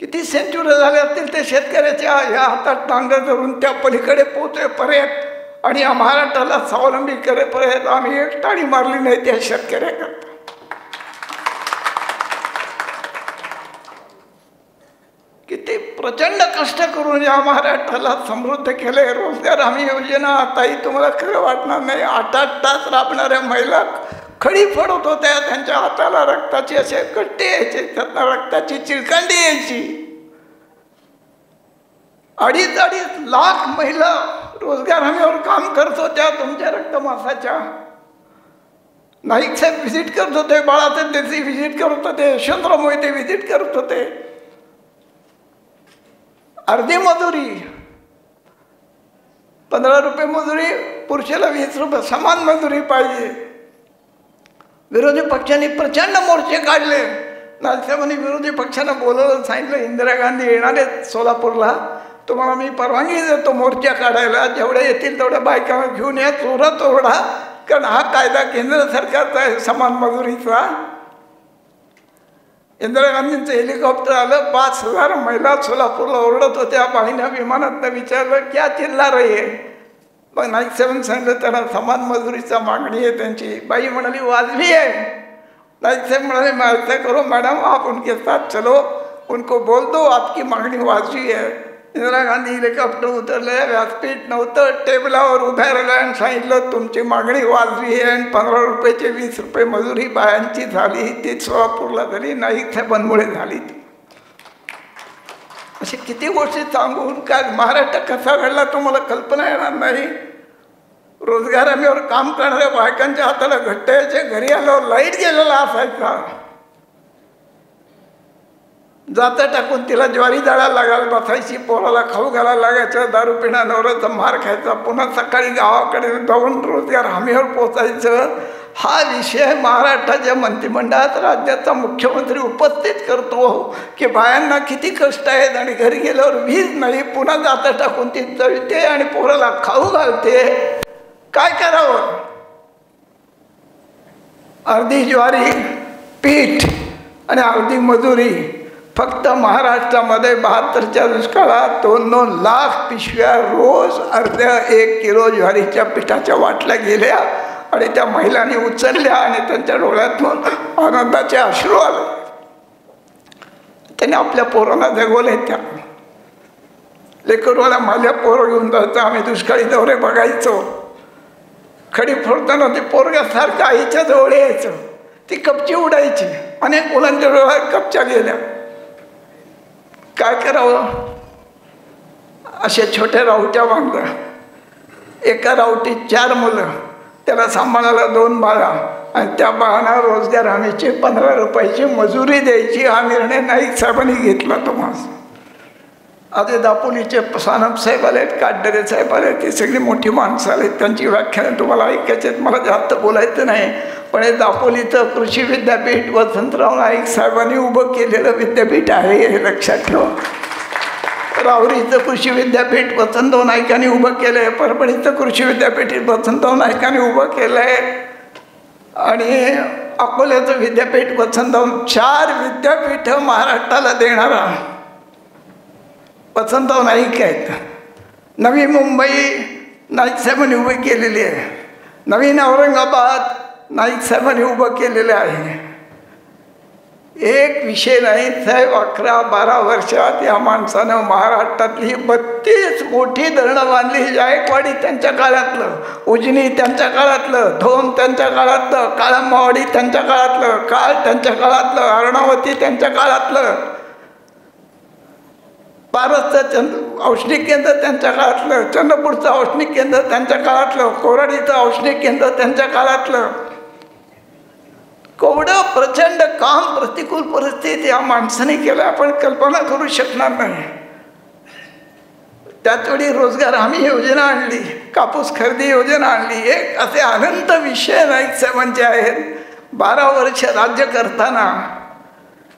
किती सेंचुऱ्या झाल्या असतील ते शेतकऱ्याच्या या हातात नांगर धरून त्या पलीकडे पोहोचेपर्यंत आणि या महाराष्ट्राला स्वावलंबी करेपर्यंत आम्ही एक टाळी मारली नाही त्या शेतकऱ्याकरता. कष्ट करून या महाराष्ट्राला समृद्ध केले. रोजगार हमी योजना. आताही तुम्हाला खरं वाटणार नाही. आठ आठ तास राबणाऱ्या महिला खडी फडत होत्या. त्यांच्या हाताला रक्ताची असे कट्टे यायचे. त्यांना रक्ताची चिळकांडी यायची. अडीच अडीच लाख महिला रोजगार हमीवर काम करत होत्या. तुमच्या रक्तमासाच्या. नाईक साहेब व्हिजिट करत होते. बाळासाहेब देसी व्हिजिट करत होते. यशवंतराव मोहिते व्हिजिट करत होते. अर्धी मजुरी. पंधरा रुपये मजुरी पुरुषाला वीस रुपये समान मजुरी पाहिजे. विरोधी पक्षांनी प्रचंड मोर्चे काढले. नालसाहेबांनी विरोधी पक्षांना बोलवलं सांगितलं इंदिरा गांधी येणार आहेत सोलापूरला. तुम्हाला मी परवानगी देतो मोर्चा काढायला. जेवढ्या येतील तेवढ्या बायका घेऊन या चोरा तोरडा कारण हा कायदा केंद्र सरकारचा आहे समान मजुरीचा. इंदिरा गांधींचं हेलिकॉप्टर आलं पाच हजार महिला सोलापूरला ओरडत होत्या. बाईंना विमानातनं विचारलं क्या चिल्ला रही आहे मग नाईक साहेबांनी सांगितलं त्यांना समान मजुरीचा मागणी आहे त्यांची. बाई म्हणाली वाजवी आहे. नाईक साहेब म्हणाले मैं करो मॅडम आप उनके साथ चलो उनको बोल दो आपकी मागणी वाजवी आहे. इंदिरा गांधी हेलिकॉप्टर उतरले व्यासपीठ नव्हतं टेबलावर उभ्या राहिल्या आणि सांगितलं तुमची मागणी वाजवी आहे आणि पंधरा रुपयाचे वीस रुपये मजुरी बायांची झाली ती सोलापूरला झाली नाईक बनमुळे झाली. ती असे किती गोष्टी सांगून काय महाराष्ट्र कसा घडला तुम्हाला कल्पना येणार नाही. रोजगार हमीवर काम करणाऱ्या बायकांच्या हाताला घट्ट घरी आल्यावर लाइट गेलेला असायचा. जाता टाकून तिला ज्वारी जाळायला लागायला बसायची पोराला खाऊ घालायला लागायचं दारू पिणा नवऱ्याचा मार खायचा पुन्हा सकाळी गावाकडे जाऊन रोजगार हमीवर पोचायचं हा विषय महाराष्ट्राच्या मंत्रिमंडळात राज्याचा मुख्यमंत्री उपस्थित करतो की बायांना किती कष्ट आहेत आणि घरी गेल्यावर वीज नाही पुन्हा जाता टाकून ती जळते आणि पोराला खाऊ घालते. काय करावं? अर्धी ज्वारी पीठ आणि अर्धी मजुरी. फक्त महाराष्ट्रामध्ये बहात्तरच्या दुष्काळात दोन दोन लाख पिशव्या रोज अर्ध्या एक किलो ज्वारीच्या पिठाच्या वाटल्या गेल्या आणि त्या महिलांनी उचलल्या आणि त्यांच्या डोळ्यातून आनंदाचे अश्रू आले. त्यांनी आपल्या पोरांना जगवले त्या. लेकरवाला माझ्या पोरं घेऊन जायचं आम्ही दुष्काळी दौरे बघायचो. खडी फोडताना ते पोरग्यासारखं आईच्या जवळ यायचं. ती कपची उडायची. अनेक मुलांच्या डोळ्यात कपच्या गेल्या. काय करावं? अशा छोट्या रावट्या मागल्या एका रावटीत चार मुलं. त्याला सांभाळायला दोन बाळा. आणि त्या बाळांना रोजगार हमीची पंधरा रुपयाची मजुरी द्यायची. हा निर्णय नाईक साहेबांनी घेतला तुम्हाला अजय दापोलीचे सानप साहेब आले काटडरे साहेब आले ती सगळी मोठी माणसं आले. त्यांची व्याख्यानं तुम्हाला ऐकायची आहेत मला जास्त बोलायचं नाही. पण हे दापोलीचं कृषी विद्यापीठ वसंतराव नाईक साहेबांनी उभं केलेलं विद्यापीठ आहे हे लक्षात ठेवा. राहुरीचं कृषी विद्यापीठ वसंतराव नाईकांनी उभं केलं आहे परभणीचं कृषी विद्यापीठ वसंतराव नाईकांनी उभं केलं आहे आणि अकोल्याचं विद्यापीठ वसंतराव चार विद्यापीठं महाराष्ट्राला देणारा. वसंतराव नाईक आहेत. नवी मुंबई नाईक साहेबांनी उभी केलेली आहे. नवीन औरंगाबाद नाईक साहेबांनी उभं केलेलं आहे. एक विषय नाही साहेब अकरा बारा वर्षात या माणसानं महाराष्ट्रातली बत्तीस मोठी धरणं बांधली. जायकवाडी त्यांच्या काळातलं उजनी त्यांच्या काळातलं धोम त्यांच्या काळातलं काळंबावाडी त्यांच्या काळातलं काळ त्यांच्या काळातलं अर्णावती त्यांच्या काळातलं पारसचं चंद औष्णिक केंद्र त्यांच्या काळातलं चंद्रपूरचं औष्णिक केंद्र त्यांच्या काळातलं कोराडीचं औष्णिक केंद्र त्यांच्या काळातलं. केवढं प्रचंड काम प्रतिकूल परिस्थिती या माणसाने केलं आपण कल्पना करू शकणार नाही. त्याचवेळी रोजगार हमी योजना आणली कापूस खरेदी योजना आणली. एक असे अनंत विषय नाईक साहेबांचे म्हणजे आहेत. बारा वर्ष राज्य करताना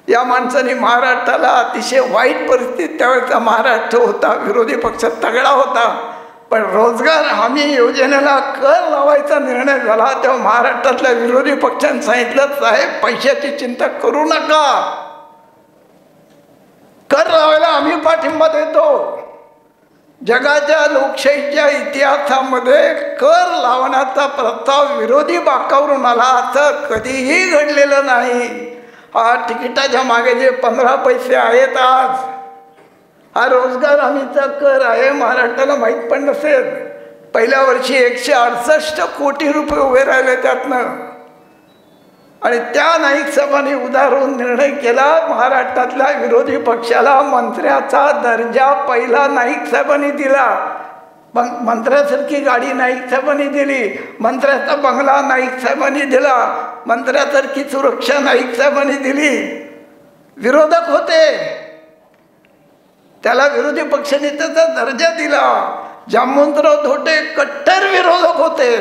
या माणसाने महाराष्ट्राला अतिशय वाईट परिस्थिती त्यावेळेचा महाराष्ट्र होता विरोधी पक्ष तगडा होता. पण रोजगार हमी योजनेला कर लावायचा निर्णय झाला तेव्हा महाराष्ट्रातल्या विरोधी पक्षांनी सांगितलं साहेब पैशाची चिंता करू नका. कर लावायला आम्ही पाठिंबा देतो. जगाच्या लोकशाहीच्या इतिहासामध्ये कर लावण्याचा प्रस्ताव विरोधी बाकावरून आला असं कधीही घडलेलं नाही. हा तिकिटाच्या मागे जे पंधरा पैसे आहेत आज हा रोजगार हमीचा कर आहे महाराष्ट्राला माहीत पण नसेल. पहिल्या वर्षी एकशे अडसष्ट कोटी रुपये उभे राहिले त्यातनं. आणि त्या नाईक सभाने उदाहरण निर्णय केला महाराष्ट्रातल्या विरोधी पक्षाला मंत्र्याचा दर्जा पहिला नाईक साहेबांनी दिला. मग मंत्र्यासारखी गाडी नाईक साहेबांनी दिली. मंत्र्याचा बंगला नाईक साहेबांनी दिला. मंत्र्यासारखी सुरक्षा नाईक साहेबांनी दिली. विरोधक होते. त्याला विरोधी पक्षनेत्याचा दर्जा दिला. जामवंतराव धोटे कट्टर विरोधक होते.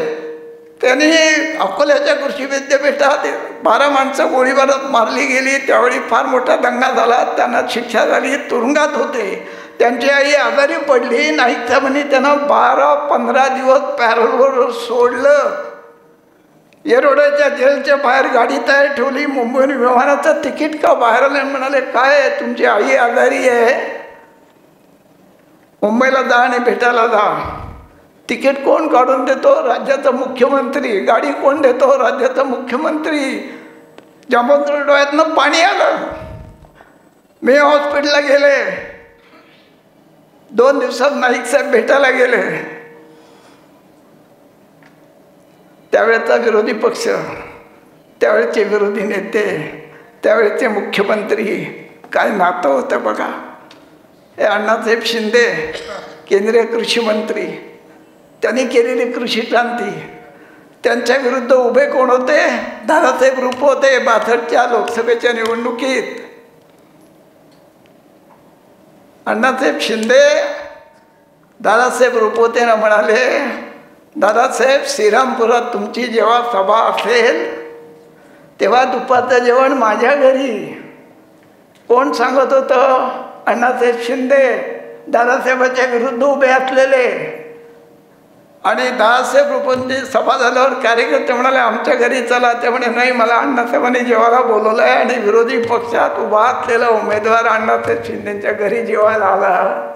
त्यांनी अकोल्याच्या कृषी विद्यापीठात बारा माणसं गोळीबारात मारली गेली. त्यावेळी फार मोठा दंगा झाला. त्यांना शिक्षा झाली. तुरुंगात होते. त्यांची आई आजारी पडली नाहीतर म्हणे त्यांना बारा पंधरा दिवस पॅरलवर सोडलं. येरोड्याच्या जेलच्या बाहेर गाडी तयार ठेवली मुंबईहून विमानाचं तिकीट का बाहेर आले? म्हणाले काय आहे? तुमची आई आजारी आहे. मुंबईला जा आणि भेटायला जा. तिकीट कोण काढून देतो? राज्याचा मुख्यमंत्री. गाडी कोण देतो? राज्याचा मुख्यमंत्री. जांबोत्र डोळ्यातनं पाणी आलं. मी हॉस्पिटलला गेले. दोन दिवसात नाईक साहेब भेटायला गेले. त्यावेळेचा विरोधी पक्ष त्यावेळेचे विरोधी नेते त्यावेळेचे मुख्यमंत्री काय नातं होतं बघा. हे अण्णासाहेब शिंदे केंद्रीय कृषी मंत्री त्यांनी केलेली कृषी क्रांती त्यांच्या विरुद्ध उभे कोण होते? दादासाहेब रूप होते बासष्टच्या लोकसभेच्या निवडणुकीत. अण्णासाहेब शिंदे दादासाहेब रुपवतेनं म्हणाले दादासाहेब श्रीरामपुरात तुमची जेव्हा सभा असेल तेव्हा दुपारचं जेवण माझ्या घरी. कोण सांगत होतं? अण्णासाहेब शिंदे दादासाहेबाच्या विरुद्ध उभे असलेले. आणि दादासाहेब रुपंची सभा झाल्यावर कार्यकर्ते म्हणाले आमच्या घरी चला. ते म्हणे नाही मला अण्णासाहेबांनी जेवायला बोलवलं आहे आणि विरोधी पक्षात उभा असलेला उमेदवार अण्णासाहेब शिंदेच्या घरी जेवायला आला.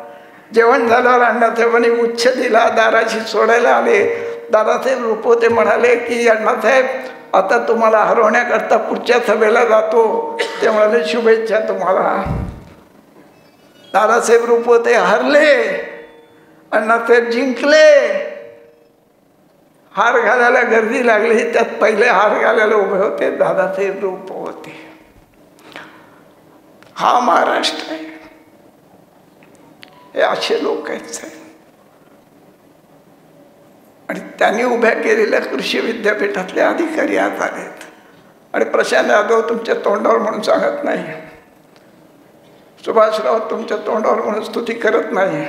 जेवण झाल्यावर अण्णासाहेबांनी उच्च दिला दाराशी सोडायला आले. दादासाहेब रुपवते म्हणाले की अण्णासाहेब आता तुम्हाला हरवण्याकरता पुढच्या सभेला जातो. ते म्हणाले शुभेच्छा तुम्हाला. दादासाहेब रुपवते हरले. अण्णासाहेब जिंकले. हार घालायला गर्दी लागली. त्यात पहिले हार घालायला उभे होते. दादाचे रूप होते. हा महाराष्ट्र आहे. हे असे लोक आहेत आणि त्यांनी उभ्या केलेल्या कृषी विद्यापीठातले अधिकारी आज आलेत आणि प्रशांत यादव तुमच्या तोंडावर म्हणून सांगत नाही. सुभाषराव तुमच्या तोंडावर म्हणून स्तुती करत नाही.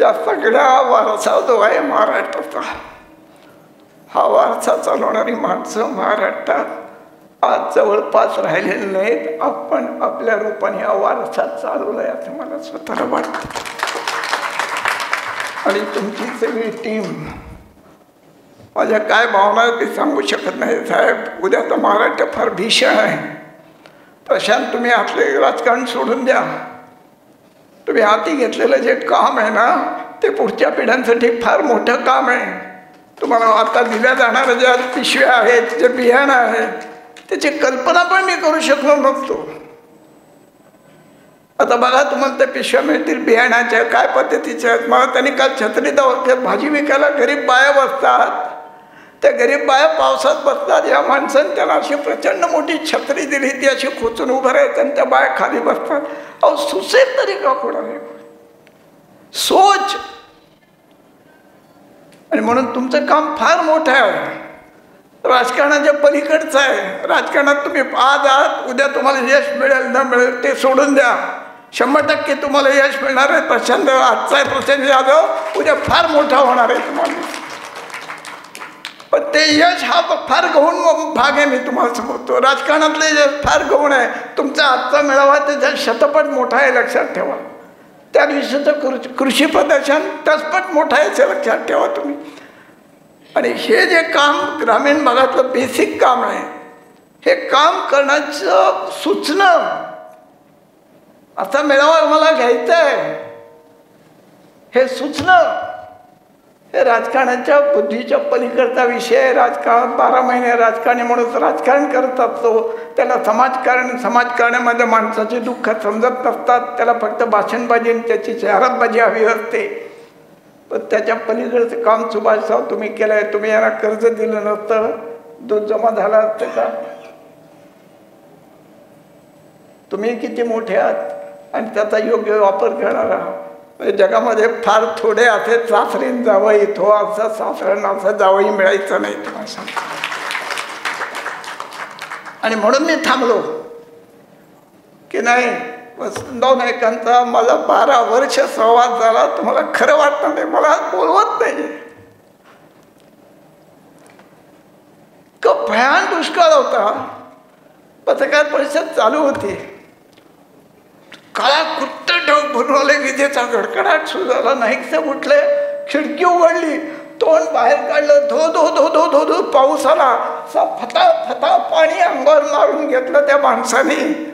या सगळ्या वारसा जो आहे महाराष्ट्राचा हा वारसा चालवणारी माणसं महाराष्ट्रात आज जवळपास राहिलेले नाहीत. आपण आपल्या रूपाने हा वारसा चालवलाय असं मला स्वतःला वाटतं. आणि तुमची सगळी टीम माझ्या काय भावना ते सांगू शकत नाही साहेब. उद्या तर महाराष्ट्र फार भीषण आहे. प्रशांत तुम्ही आपले राजकारण सोडून द्या. तुम्ही हाती घेतलेलं जे काम आहे ना ते पुढच्या पिढ्यांसाठी फार मोठं काम आहे. तुम्हाला आता दिल्या जाणाऱ्या ज्या पिशव्या आहेत जे बियाणं आहे त्याची कल्पना पण मी करू शकलो नसतो आता बघा तुम्हाला त्या पिशव्या मिळतील बियाण्याच्या काय पद्धतीच्या आहेत? मला त्यांनी काल छत्री दावत भाजी विकायला गरीब बाया बसतात. त्या गरीब बाया पावसात बसतात या माणसाने त्यांना अशी प्रचंड मोठी छत्री दिली ती अशी खोचून उभं राहायचं आणि त्या बाया खाली बसतात. अहो सुसेल तरी का कोणा सोच! आणि म्हणून तुमचं काम फार मोठं आहे. राजकारणाच्या पलीकडचं आहे. राजकारणात तुम्ही आज आहात उद्या तुम्हाला यश मिळेल न मिळेल ते सोडून द्या. शंभर टक्के तुम्हाला यश मिळणार आहे. प्रचंड आजचा आहे प्रचंड जाधव उद्या फार मोठा होणार आहे तुम्हाला. पण ते यश हा फार गहून भाग आहे मी तुम्हाला समजतो राजकारणातले यश फार गौण आहे. तुमचा आजचा मेळावा त्याचा शतपट मोठा आहे लक्षात ठेवा. त्या दिवशीचं कृषी कृषी प्रदर्शन तसपट मोठं आहे हे लक्षात ठेवा तुम्ही. आणि हे जे काम ग्रामीण भागातलं बेसिक काम आहे हे काम करण्याचं सुचणं असा मेळावा मला घ्यायचं आहे हे सुचणं हे राजकारणाच्या बुद्धीच्या पलीकडचा विषय राजकारण बारा महिने राजकारणी म्हणून राजकारण करत असतो त्याला समाजकारण समाजकारणामध्ये माणसाचे दुःख समजत नसतात. त्याला फक्त भाषणबाजी आणि त्याची जाहिरातबाजी हवी असते. पण त्याच्या पलीकडचं काम सुभाषराव तुम्ही केलं आहे तुम्ही यांना कर्ज दिलं नसतं. दूध जमा झाला असतं का? तुम्ही किती मोठे आहात आणि त्याचा योग्य वापर करणार आहात. म्हणजे जगामध्ये फार थोडे असे सासरीन जावई तो असा सासऱ्यांना असं जावई मिळायचं नाही तुम्हाला आणि म्हणून मी थांबलो. की नाही वसंतराव नायकांचा मला बारा वर्ष संवाद झाला तुम्हाला खरं वाटतं नाही मला बोलवत नाही भयान दुष्काळ होता. पत्रकार परिषद चालू होती. काळा कुत्त ढग बनवले विजेचा गडकडाट सुरू झाला. नाईकसाहेब उठले खिडकी उघडली तोंड बाहेर काढलं धो धो धो धो धो धो पाऊस आला. असा फता फता पाणी अंगावर मारून घेतलं त्या माणसाने.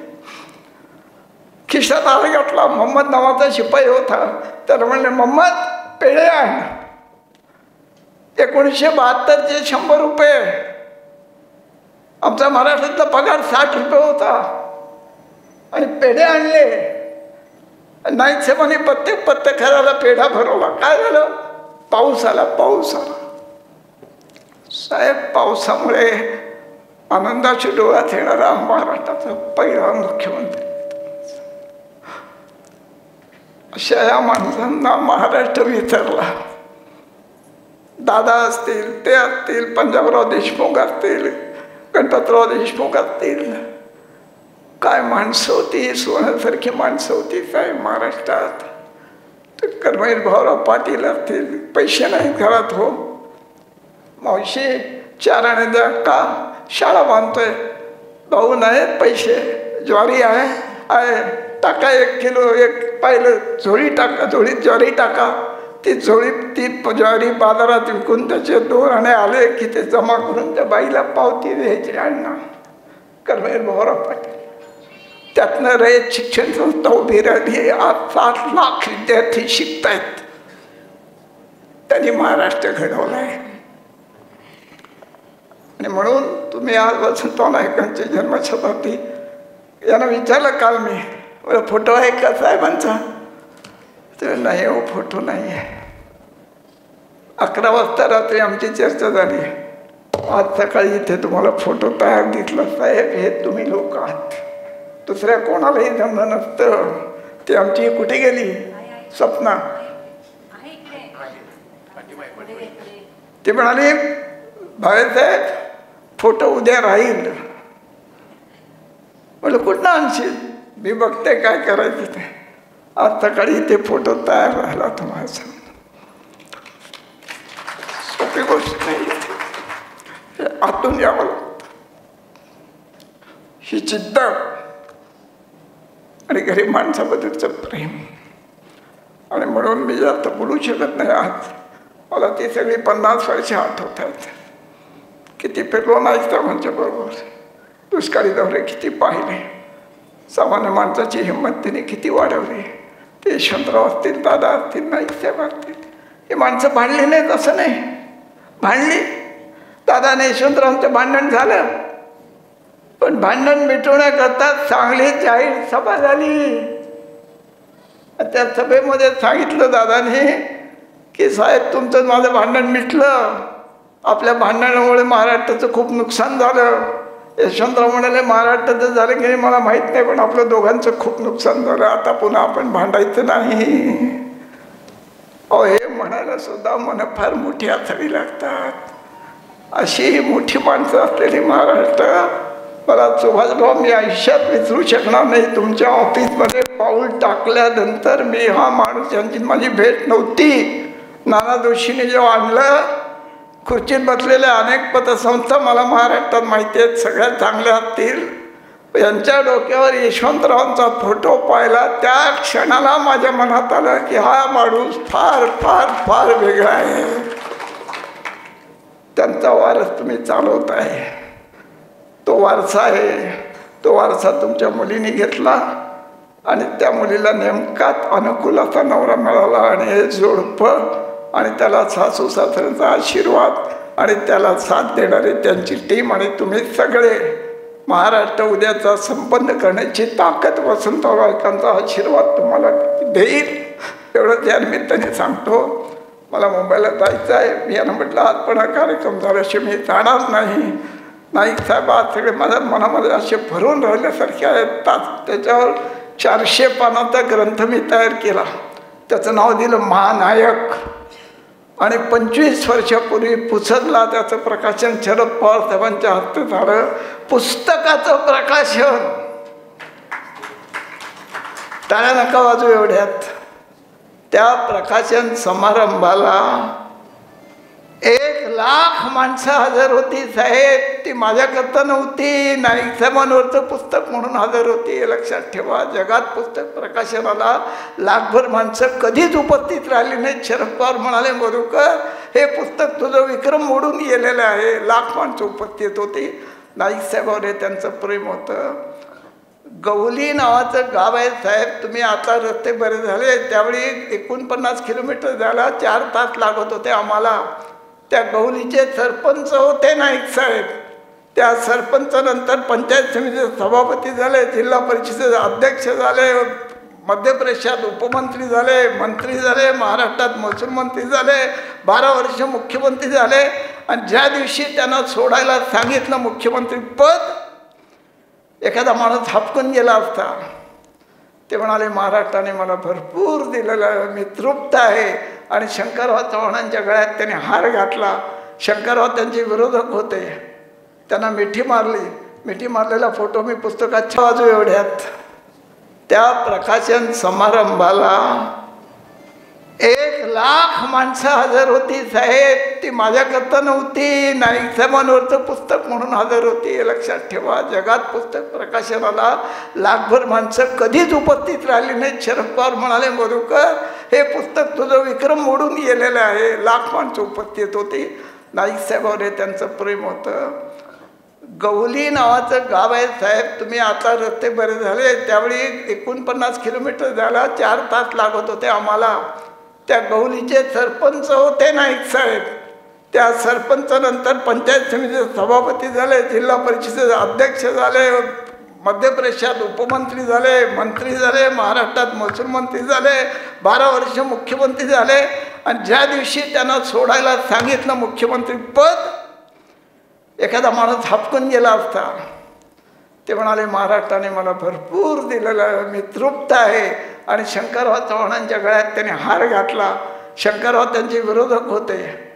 खिशात आळ घातला. मोहम्मद नावाचा शिपाई होता. तर म्हणले मोहम्मद पेढे आण. एकोणीसशे बहात्तरचे शंभर रुपये. आमचा महाराष्ट्रातला पगार साठ रुपये होता. आणि पेढे आणले. नाईक म्हणे प्रत्येक पत्तेखाराला पेढा भरवला. काय झालं? पाऊस आला पाऊस आला. साहेब पावसामुळे आनंदाच्या डोळ्यात येणारा महाराष्ट्राचा पहिला मुख्यमंत्री. अशा या माणसांना महाराष्ट्र विसरला. दादा असतील ते असतील पंजाबराव देशमुख असतील गणपतराव देशमुख असतील. काय माणसं होती? सोन्यासारखी माणसं होती काय महाराष्ट्रात? तर कर्मवीर भाऊराव पाटील असतील. पैसे नाहीत घरात हो. मावशी चार आणि द्या. का? शाळा बांधतोय. भाऊ नाही पैसे. ज्वारी आहे. आहे. टाका एक किलो एक पाहिलं झोळी टाका झोळीत ज्वारी टाका. ती झोळी ती ज्वारी बाजारात विकून त्याचे दोन आणि आले की ते जमा करून त्या बाईला पावती द्यायची. अण्णा कर्मवीर भाऊराव पाटील. त्यातनं रयत शिक्षण संस्था उभी राहिली आज सात लाख विद्यार्थी शिकतायत. त्यांनी महाराष्ट्र घडवला आहे आणि म्हणून तुम्ही आज वसंतराव नायकांची जन्मशताब्दी यांना विचारलं काल मी फोटो आहे का साहेबांचा? तर नाही हो फोटो नाही आहे. अकरा वाजता रात्री आमची चर्चा झाली. आज सकाळी इथे तुम्हाला फोटो तयार दिसला साहेब हे तुम्ही लोक आहात. दुसऱ्या कोणालाही जमलं नसतं. ती आमची कुठे गेली? स्वप्ना. ते म्हणाले भावेसाहेब फोटो उद्या राहील. म्हटलं कुठं आणशील? मी बघते काय करायचं ते. आज सकाळी ते फोटो तयार राहिला तुम्हाला सांग सोपी गोष्ट नाही. आतून यावं लागतं. ही जिद्द आणि गरीब माणसाबद्दलचं प्रेम. आणि म्हणून मी जास्त बोलू शकत नाही आज मला ती सगळी पन्नास वर्ष आठवत आहेत. किती फिरलो नाही तर म्हणजे बरोबर. दुष्काळी दौरे किती पाहिले. सामान्य माणसाची हिंमत तिने किती वाढवली. ते यशवंतराव असतील दादा असतील नाईक असतील. हे माणसं भांडली नाहीत असं नाही. भांडली. दादाने यशवंतरावांचं भांडण झालं. पण भांडण मिटवण्याकरता चांगली जाहीर सभा झाली. त्या सभेमध्ये सांगितलं दादाने की साहेब तुमचं माझं भांडण मिटलं. आपल्या भांडणामुळे महाराष्ट्राचं खूप नुकसान झालं. यशवंतराव म्हणाले महाराष्ट्राचं झालं की नाही मला माहीत नाही पण आपलं दोघांचं खूप नुकसान झालं. आता पुन्हा आपण भांडायचं नाही. अहो हे म्हणायला सुद्धा मन फार मोठी असावी लागतात. अशी मोठी माणसं असलेली महाराष्ट्र मला सुभाषभाऊ मी आयुष्यात विसरू शकणार नाही. तुमच्या ऑफिसमध्ये पाऊल टाकल्यानंतर मी हा माणूस यांची माझी भेट नव्हती. नाना जोशीने जेव्हा आणलं खुर्चीत बसलेल्या अनेक पतसंस्था मला महाराष्ट्रात माहिती आहेत सगळ्यात चांगल्या असतील. यांच्या डोक्यावर यशवंतरावांचा फोटो पाहिला. त्या क्षणाला माझ्या मनात आलं की हा माणूस फार फार फार वेगळा आहे. त्यांचा वारस तुम्ही चालवत आहे तो वारसा आहे. तो वारसा तुमच्या मुलीने घेतला आणि त्या मुलीला नेमकाच अनुकूल असा नवरा मिळाला आणि हे जोडपं आणि त्याला सासू सासऱ्यांचा आशीर्वाद आणि त्याला साथ देणारी त्यांची टीम आणि तुम्ही सगळे महाराष्ट्र उद्याचा संपन्न करण्याची ताकद वसंतराव नायकांचा आशीर्वाद तुम्हाला देईल. एवढं त्या निमित्ताने सांगतो. मला मुंबईला जायचं आहे मी यानं म्हटलं आज पण हा कार्यक्रम झाल्याशिवाय मी जाणार नाही. नाईक साहेब आज सगळे माझ्या मनामध्ये असे भरून राहिल्यासारखे आहेत. ता- त्याच्यावर चारशे पानाचा ग्रंथ मी तयार केला. त्याचं नाव दिलं महानायक. आणि पंचवीस वर्षापूर्वी पुसदला त्याचं प्रकाशन शरद पवार साहेबांच्या हस्ते झालं. पुस्तकाचं प्रकाशन. टाळ्या नका वाजू एवढ्यात. त्या प्रकाशन समारंभाला एक लाख माणसं हजर होती साहेब. ती माझ्याकरता नव्हती. नाईकसाहेबांवरचं पुस्तक म्हणून हजर होती. लक्षात ठेवा. जगात पुस्तक प्रकाशनाला लाखभर माणसं कधीच उपस्थित राहिली नाहीत. शरद पवार म्हणाले मधुकर हे पुस्तक तुझं विक्रम मोडून गेलेलं आहे. लाख माणसं उपस्थित होती. नाईक साहेबावर हे त्यांचं प्रेम होतं. गवली नावाचं गाव आहे साहेब. तुम्ही आता रस्ते बरे झाले. त्यावेळी एकोणपन्नास किलोमीटर जायला चार तास लागत होते आम्हाला. त्या गौलीचे सरपंच होते नाईक साहेब. त्या सरपंचानंतर पंचायत समितीचे सभापती झाले जिल्हा परिषदेचे अध्यक्ष झाले मध्य प्रदेशात उपमंत्री झाले मंत्री झाले महाराष्ट्रात महसूल मंत्री झाले बारा वर्ष मुख्यमंत्री झाले. आणि ज्या दिवशी त्यांना सोडायला सांगितलं मुख्यमंत्री पद एखादा माणूस हापकून गेला असता. ते म्हणाले महाराष्ट्राने मला भरपूर दिलेलं आहे मी तृप्त आहे. आणि शंकरराव चव्हाणांच्या गळ्यात त्यांनी हार घातला. शंकरराव त्यांचे विरोधक होते. त्यांना मिठी मारली. मिठी मारलेला फोटो मी पुस्तकात बाजू एवढ्यात. त्या प्रकाशन समारंभाला एक लाख माणसं हजर होती साहेब. ती माझ्याकरता नव्हती. नाईक साहेबांवरचं पुस्तक म्हणून हजर होती. हे लक्षात ठेवा जगात पुस्तक प्रकाशनाला लाखभर माणसं कधीच उपस्थित राहिली नाहीत. शरद पवार म्हणाले मधुकर हे पुस्तक तुझं विक्रम मोडून गेलेलं आहे. लाख माणसं उपस्थित होती. नाईक साहेबावर हे त्यांचं प्रेम होतं. गवली नावाचं गाव आहे साहेब. तुम्ही आता रस्ते बरे झाले. त्यावेळी एकोणपन्नास किलोमीटर जायला चार तास लागत होते आम्हाला. त्या गौलीचे सरपंच होते नाईक साहेब. त्या सरपंचानंतर पंचायत समितीचे सभापती झाले जिल्हा परिषदेचे अध्यक्ष झाले मध्य प्रदेशात उपमंत्री झाले मंत्री झाले महाराष्ट्रात महसूल मंत्री झाले बारा वर्ष मुख्यमंत्री झाले. आणि ज्या दिवशी त्यांना सोडायला सांगितलं मुख्यमंत्री पद एखादा माणूस हापकून गेला असता. ते म्हणाले महाराष्ट्राने मला भरपूर दिलेलं आहे मी तृप्त आहे. आणि शंकरराव चव्हाणांच्या गळ्यात त्यांनी हार घातला. शंकरराव त्यांचे विरोधक होते.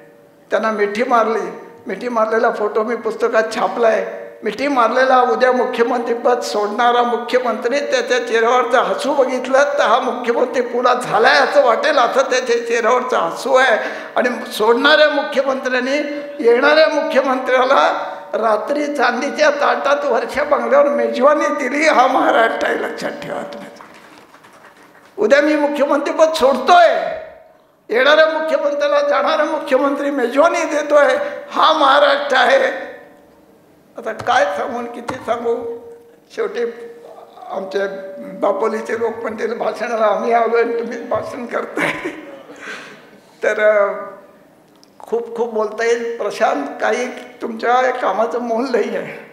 त्यांना मिठी मारली. मिठी मारलेला फोटो मी पुस्तकात छापला आहे मिठी मारलेला उद्या मुख्यमंत्रीपद सोडणारा मुख्यमंत्री त्याच्या चेहऱ्यावरचं हसू बघितलं तर हा मुख्यमंत्री पुरा आहे असं वाटेल असं त्याच्या चेहऱ्यावरचं हसू आहे. आणि सोडणाऱ्या मुख्यमंत्र्यांनी येणाऱ्या मुख्यमंत्र्याला रात्री चांदीच्या ताटात वर्षा बंगल्यावर मेजवानी दिली. हा महाराष्ट्र आहे लक्षात ठेवा तुम्ही. उद्या मी मुख्यमंत्रीपद सोडतोय. येणाऱ्या मुख्यमंत्र्याला जाणारा मुख्यमंत्री मेजवानी देतोय. हा महाराष्ट्र आहे. आता काय सांगून किती सांगू? शेवटी आमच्या दापोलीचे लोक म्हणतील भाषणाला आम्ही आलो आणि तुम्ही भाषण करताय. तर खूप खूप बोलता येईल. प्रशांत काही तुमच्या कामाचं मोल नाही आहे.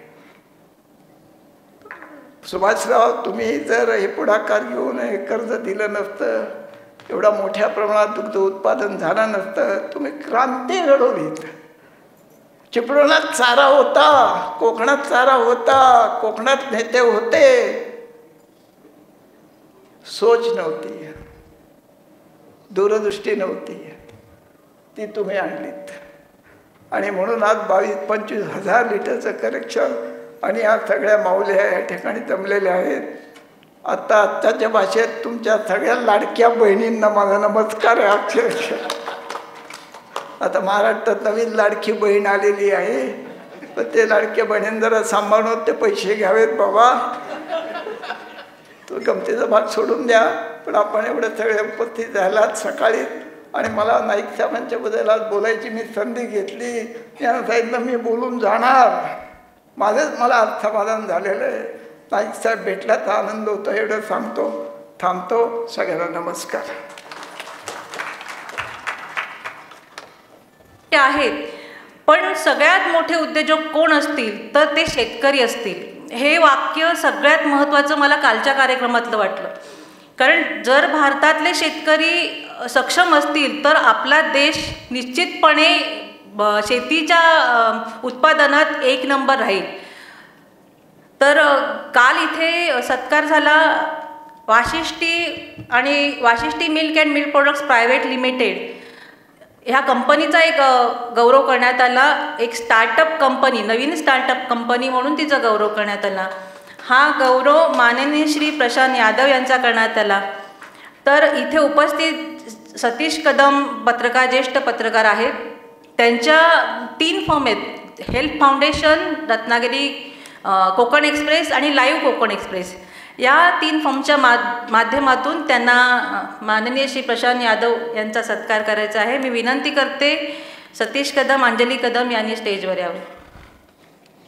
सुभाषराव तुम्ही जर हे पुढाकार घेऊन हे कर्ज दिलं नसतं एवढा मोठ्या प्रमाणात दुग्ध उत्पादन झालं नसतं तुम्ही क्रांती घडवलीत. चिपळूणात चारा होता कोकणात चारा होता कोकणात नेते होते. सोच नव्हती. दूरदृष्टी नव्हती. ती तुम्ही आणलीत. आणि म्हणून आज बावीस पंचवीस हजार लिटरचं करेक्शन आणि या सगळ्या माऊल्या या ठिकाणी जमलेल्या आहेत. आत्ता आत्ताच्या भाषेत तुमच्या सगळ्या लाडक्या बहिणींना माझा नमस्कार आहे अक्षरशः. आता महाराष्ट्रात नवीन लाडकी बहीण आलेली आहे. तर ते लाडक्या बहिणींनी जरा सांभाळून ते पैसे घ्यावेत बाबा. तो गमतीचा भाग सोडून द्या. पण आपण एवढं सगळे उपस्थित झालात सकाळी. आणि मला नाईक साहेबांच्या बद्दल आज बोलायची मी संधी घेतली. या साहेबांना मी बोलून जाणार. माझंच मला अर्थमाधान झालेलं आहे. नाईक साहेब तर आनंद होतो एवढं सांगतो थांबतो. सगळ्यांना नमस्कार. ते आहेत. पण सगळ्यात मोठे उद्योजक कोण असतील? तर ते शेतकरी असतील. हे वाक्य सगळ्यात महत्त्वाचं मला कालच्या कार्यक्रमातलं वाटलं. कारण जर भारतातले शेतकरी सक्षम असतील तर आपला देश निश्चितपणे शेतीच्या उत्पादनात एक नंबर राहील. तर काल इथे सत्कार झाला. वाशिष्ठी आणि Vashishthi milk and milk products private limited ह्या कंपनीचा एक गौरव करण्यात आला. एक स्टार्टअप कंपनी नवीन स्टार्टअप कंपनी म्हणून तिचा गौरव करण्यात आला. हा गौरव माननीय श्री प्रशांत यादव यांचा करण्यात आला. तर इथे उपस्थित सतीश कदम पत्रकार ज्येष्ठ पत्रकार आहेत. त्यांच्या तीन फॉर्म आहेत. Health foundation Ratnagiri Konkan express आणि लाईव्ह कोकण एक्सप्रेस या तीन फॉर्मच्या मा माध्यमातून त्यांना माननीय श्री प्रशांत यादव यांचा सत्कार करायचा आहे. मी विनंती करते सतीश कदम अंजली कदम यांनी स्टेजवर यावं.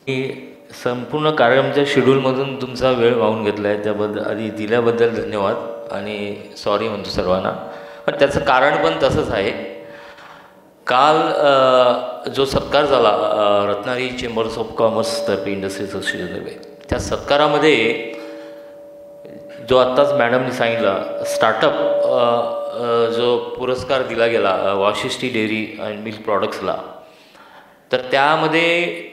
मी संपूर्ण कार्यक्रमच्या शेड्यूलमधून तुमचा वेळ वाहून घेतला आहे त्याबद्दल आधी दिल्याबद्दल धन्यवाद आणि सॉरी म्हणतो सर्वांना. पण त्याचं कारण पण तसंच आहे. काल जो सत्कार झाला रत्नागिरी चेंबर्स ऑफ कॉमर्सतर्फे इंडस्ट्रीज असोसिएशनतर्फे त्या सत्कारामध्ये जो आत्ताच मॅडमने सांगितला स्टार्टअप जो पुरस्कार दिला गेला वाशिष्ठी डेअरी अँड मिल्क प्रॉडक्ट्सला तर त्यामध्ये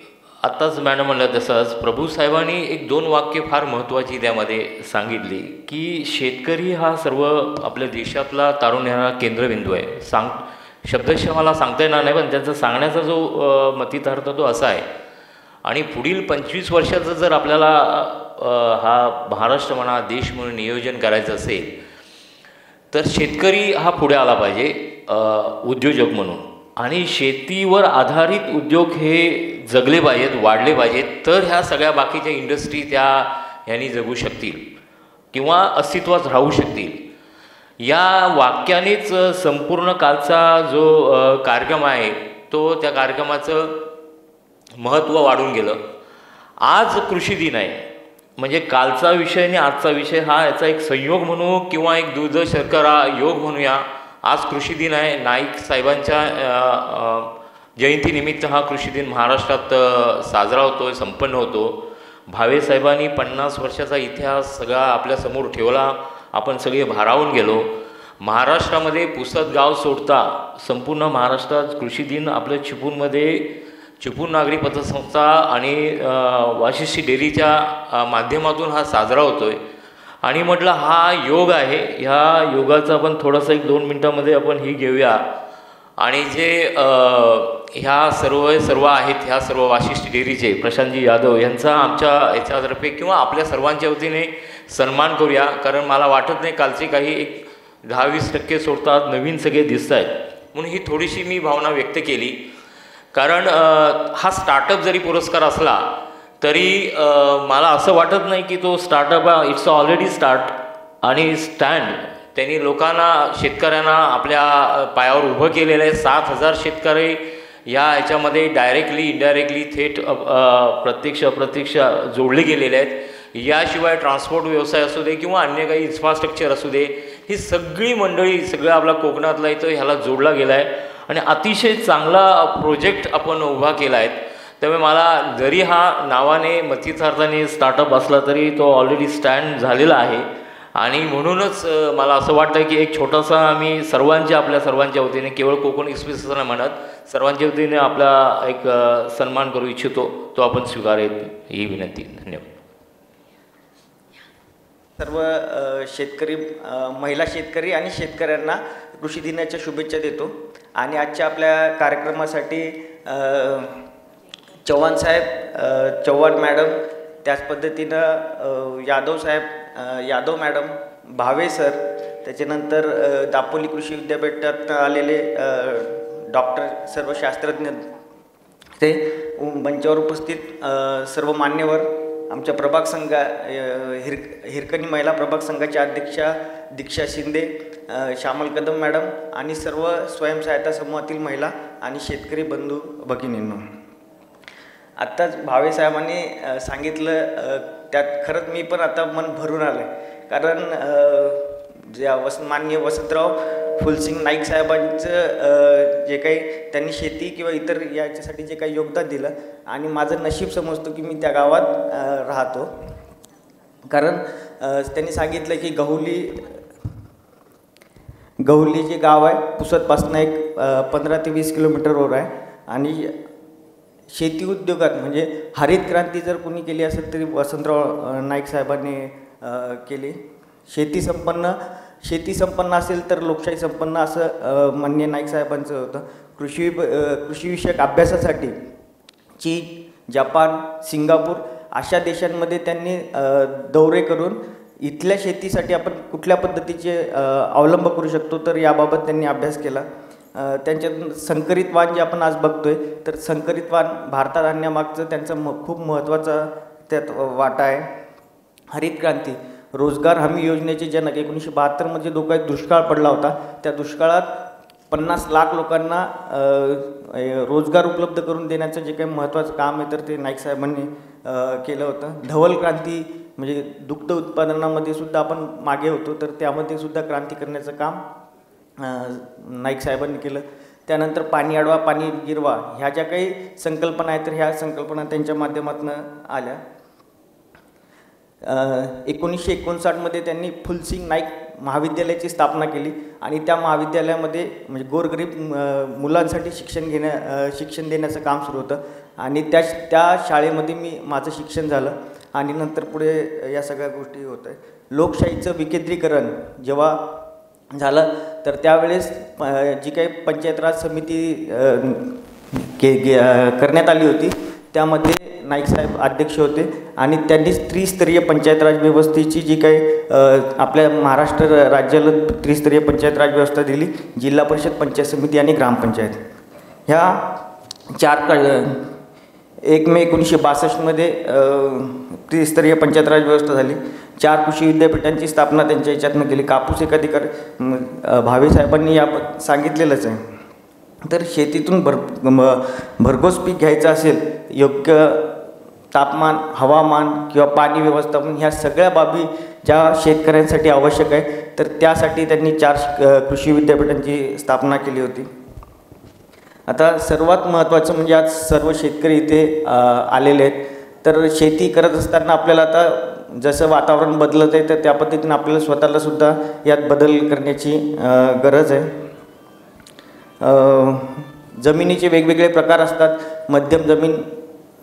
आत्ताच मॅडम म्हणलं तसंच प्रभू साहेबांनी एक दोन वाक्य फार महत्त्वाची त्यामध्ये सांगितली की शेतकरी हा सर्व आपल्या देशातला तारून येणारा केंद्रबिंदू आहे. सांग शब्दश मला सांगता येणार नाही पण त्यांचा सांगण्याचा जो मतितार्थ तो असा आहे. आणि पुढील पंचवीस वर्षाचं जर आपल्याला हा महाराष्ट्र म्हणा देश म्हणून नियोजन करायचं असेल तर शेतकरी हा पुढे आला पाहिजे उद्योजक म्हणून. आणि शेतीवर आधारित उद्योग हे जगले पाहिजेत वाढले पाहिजेत तर ह्या सगळ्या बाकीच्या इंडस्ट्री त्या ह्यांनी जगू शकतील. किंवा अस्तित्वात राहू शकतील. या वाक्यानेच संपूर्ण कालचा जो कार्यक्रम आहे तो त्या कार्यक्रमाचं महत्त्व वाढून गेलं. आज कृषी दिन आहे. म्हणजे कालचा विषय आणि आजचा विषय हा याचा एक संयोग म्हणू किंवा एक दूध शर्करा योग म्हणूया. आज कृषी दिन आहे. नाईक साहेबांच्या जयंतीनिमित्त हा कृषी दिन महाराष्ट्रात साजरा होतो संपन्न होतो. भावे साहेबांनी पन्नास वर्षाचा इतिहास सगळा आपल्यासमोर ठेवला. आपण सगळे भारावून गेलो. महाराष्ट्रामध्ये पुसद गाव सोडता संपूर्ण महाराष्ट्रात कृषी दिन आपल्या चिपळूणमध्ये चिपळूण नागरी पतसंस्था आणि वाशिष्ठी डेअरीच्या माध्यमातून हा साजरा होतो आहे आणि म्हटलं हा योग आहे. ह्या योगाचा आपण थोडासा एक दोन मिनटामध्ये आपण ही घेऊया. आणि जे ह्या सर्व सर्व आहेत ह्या सर्व वाशिष्ठी डेअरीचे प्रशांतजी यादव यांचा आमच्या याच्यातर्फे किंवा आपल्या सर्वांच्या वतीने सन्मान करूया. कारण मला वाटत नाही कालचे काही एक दहा वीस टक्के सोडतात नवीन सगळे दिसत आहेत म्हणून ही थोडीशी मी भावना व्यक्त केली. कारण हा स्टार्टअप जरी पुरस्कार असला तरी मला असं वाटत नाही की तो स्टार्टअप इट्स ऑलरेडी स्टार्ट आणि स्टँड त्यांनी लोकांना शेतकऱ्यांना आपल्या पायावर उभं केलेलं आहे. सात हजार शेतकरी या ह्याच्यामध्ये डायरेक्टली इनडायरेक्टली थेट प्रत्यक्ष अप्रत्यक्ष जोडले गेलेले आहेत. याशिवाय ट्रान्सपोर्ट व्यवसाय असू दे किंवा अन्य काही इन्फ्रास्ट्रक्चर असू दे ही सगळी मंडळी सगळं आपला कोकणातला इथं ह्याला जोडला गेला आहे आणि अतिशय चांगला प्रोजेक्ट आपण उभा केला आहे त्यामुळे मला जरी हा नावाने मतितार्थाने स्टार्टअप असला तरी तो ऑलरेडी स्टँड झालेला आहे. आणि म्हणूनच मला असं वाटतं की एक छोटासा आम्ही सर्वांच्या आपल्या सर्वांच्या वतीने केवळ कोकण एक्सप्रेस असं नाही म्हणत सर्वांच्या वतीने आपला एक सन्मान करू इच्छितो तो आपण स्वीकारेल. ही विनंती. धन्यवाद. सर्व शेतकरी महिला शेतकरी आणि शेतकऱ्यांना कृषी दिनाच्या शुभेच्छा देतो. आणि आजच्या आपल्या कार्यक्रमासाठी चव्हाण साहेब चव्हाण मॅडम त्याच पद्धतीनं यादव साहेब यादव मॅडम भावे सर त्याच्यानंतर दापोली कृषी विद्यापीठात आलेले डॉक्टर सर्व शास्त्रज्ञ ते मंचावर उपस्थित सर्व मान्यवर आमच्या प्रभाग संघ हिर हिरकणी महिला प्रभाग संघाच्या अध्यक्षा दीक्षा शिंदे श्यामल कदम मॅडम आणि सर्व स्वयंसहायता समूहातील महिला आणि शेतकरी बंधू भगिनींनो. आत्ताच भावे साहेबांनी सांगितलं त्यात खरंच मी पण आता मन भरून आलं आहे कारण ज्या वस मान्य वसंतराव फुलसिंग नाईक साहेबांचं जे काही त्यांनी शेती किंवा इतर याच्यासाठी जे काही योगदान दिलं आणि माझं नशीब समजतो की मी त्या गावात राहतो. कारण त्यांनी सांगितलं की गहुली गहुली जे गाव आहे पुसतपासनं एक पंधरा ते वीस किलोमीटरवर आहे. आणि शेती उद्योगात म्हणजे हरित क्रांती जर कोणी केली असेल तरी वसंतराव नाईक साहेबांनी केली. शेती संपन्न शेती संपन्न असेल तर लोकशाही संपन्न असं मान्य नाईक साहेबांचं होतं. कृषी कृषीविषयक अभ्यासासाठी चीन जपान सिंगापूर अशा देशांमध्ये त्यांनी दौरे करून इथल्या शेतीसाठी आपण कुठल्या पद्धतीचे अवलंब करू शकतो तर याबाबत त्यांनी अभ्यास केला. त्यांच्यातून संकरित वाण जे आपण आज बघतोय तर संकरित वाण भारतात आणण्यामागचं त्यांचं म खूप महत्त्वाचा त्यात वाटा आहे. हरित क्रांती रोजगार हमी योजनेचे जनक एकोणीसशे बहात्तरमध्ये जो काही दुष्काळ पडला होता त्या दुष्काळात पन्नास लाख लोकांना रोजगार उपलब्ध करून देण्याचं जे काही महत्त्वाचं काम आहे तर ते नाईक साहेबांनी केलं होतं. धवल क्रांती म्हणजे दुग्ध उत्पादनामध्ये सुद्धा आपण मागे होतो तर त्यामध्ये सुद्धा क्रांती करण्याचं काम नाईकसाहेबांनी नाईक साहेबांनी केलं. त्यानंतर पाणी अडवा पाणी गिरवा ह्या ज्या काही संकल्पना आहेत तर ह्या संकल्पना त्यांच्या माध्यमातून आल्या. एकोणीसशे एकोणसाठमध्ये त्यांनी फुलसिंग नाईक महाविद्यालयाची स्थापना केली आणि त्या महाविद्यालयामध्ये म्हणजे गोरगरीब मुलांसाठी शिक्षण घेण्या शिक्षण देण्याचं काम सुरू होतं. आणि त्या त्या शाळेमध्ये मी माझं शिक्षण झालं आणि नंतर पुढे या सगळ्या गोष्टी होत आहे लोकशाहीचं विकेंद्रीकरण जेव्हा झालं तर त्यावेळेस जी काही पंचायत राज समिती के करण्यात आली होती त्यामध्ये नाईक साहेब अध्यक्ष होते. आणि त्यांनी त्रिस्तरीय पंचायत राज व्यवस्थेची जी काही आपल्या महाराष्ट्र राज्याला त्रिस्तरीय पंचायत राज व्यवस्था दिली जिल्हा परिषद पंचायत समिती आणि ग्रामपंचायत ह्या चार क एक मे एकोणीसशे बासष्टमध्ये त्रिस्तरीय पंचायत राज व्यवस्था झाली. चार कृषी विद्यापीठांची स्थापना त्यांच्या याच्यातनं केली. कापूस एकाधिकार म, भावे साहेबांनी या सांगितलेलंच आहे. तर शेतीतून भर भरघोस पीक घ्यायचं असेल योग्य तापमान हवामान किंवा पाणी व्यवस्थापन ह्या सगळ्या बाबी ज्या शेतकऱ्यांसाठी आवश्यक आहे तर त्यासाठी त्यांनी चार श- कृषी विद्यापीठांची स्थापना केली होती. आता सर्वात महत्त्वाचं म्हणजे आज सर्व शेतकरी इथे आलेले आहेत. तर शेती करत असताना आपल्याला आता जसं वातावरण बदलत आहे तर त्या पद्धतीनं आपल्याला स्वतःलासुद्धा यात बदल करण्याची गरज आहे. जमिनीचे वेगवेगळे प्रकार असतात. मध्यम जमीन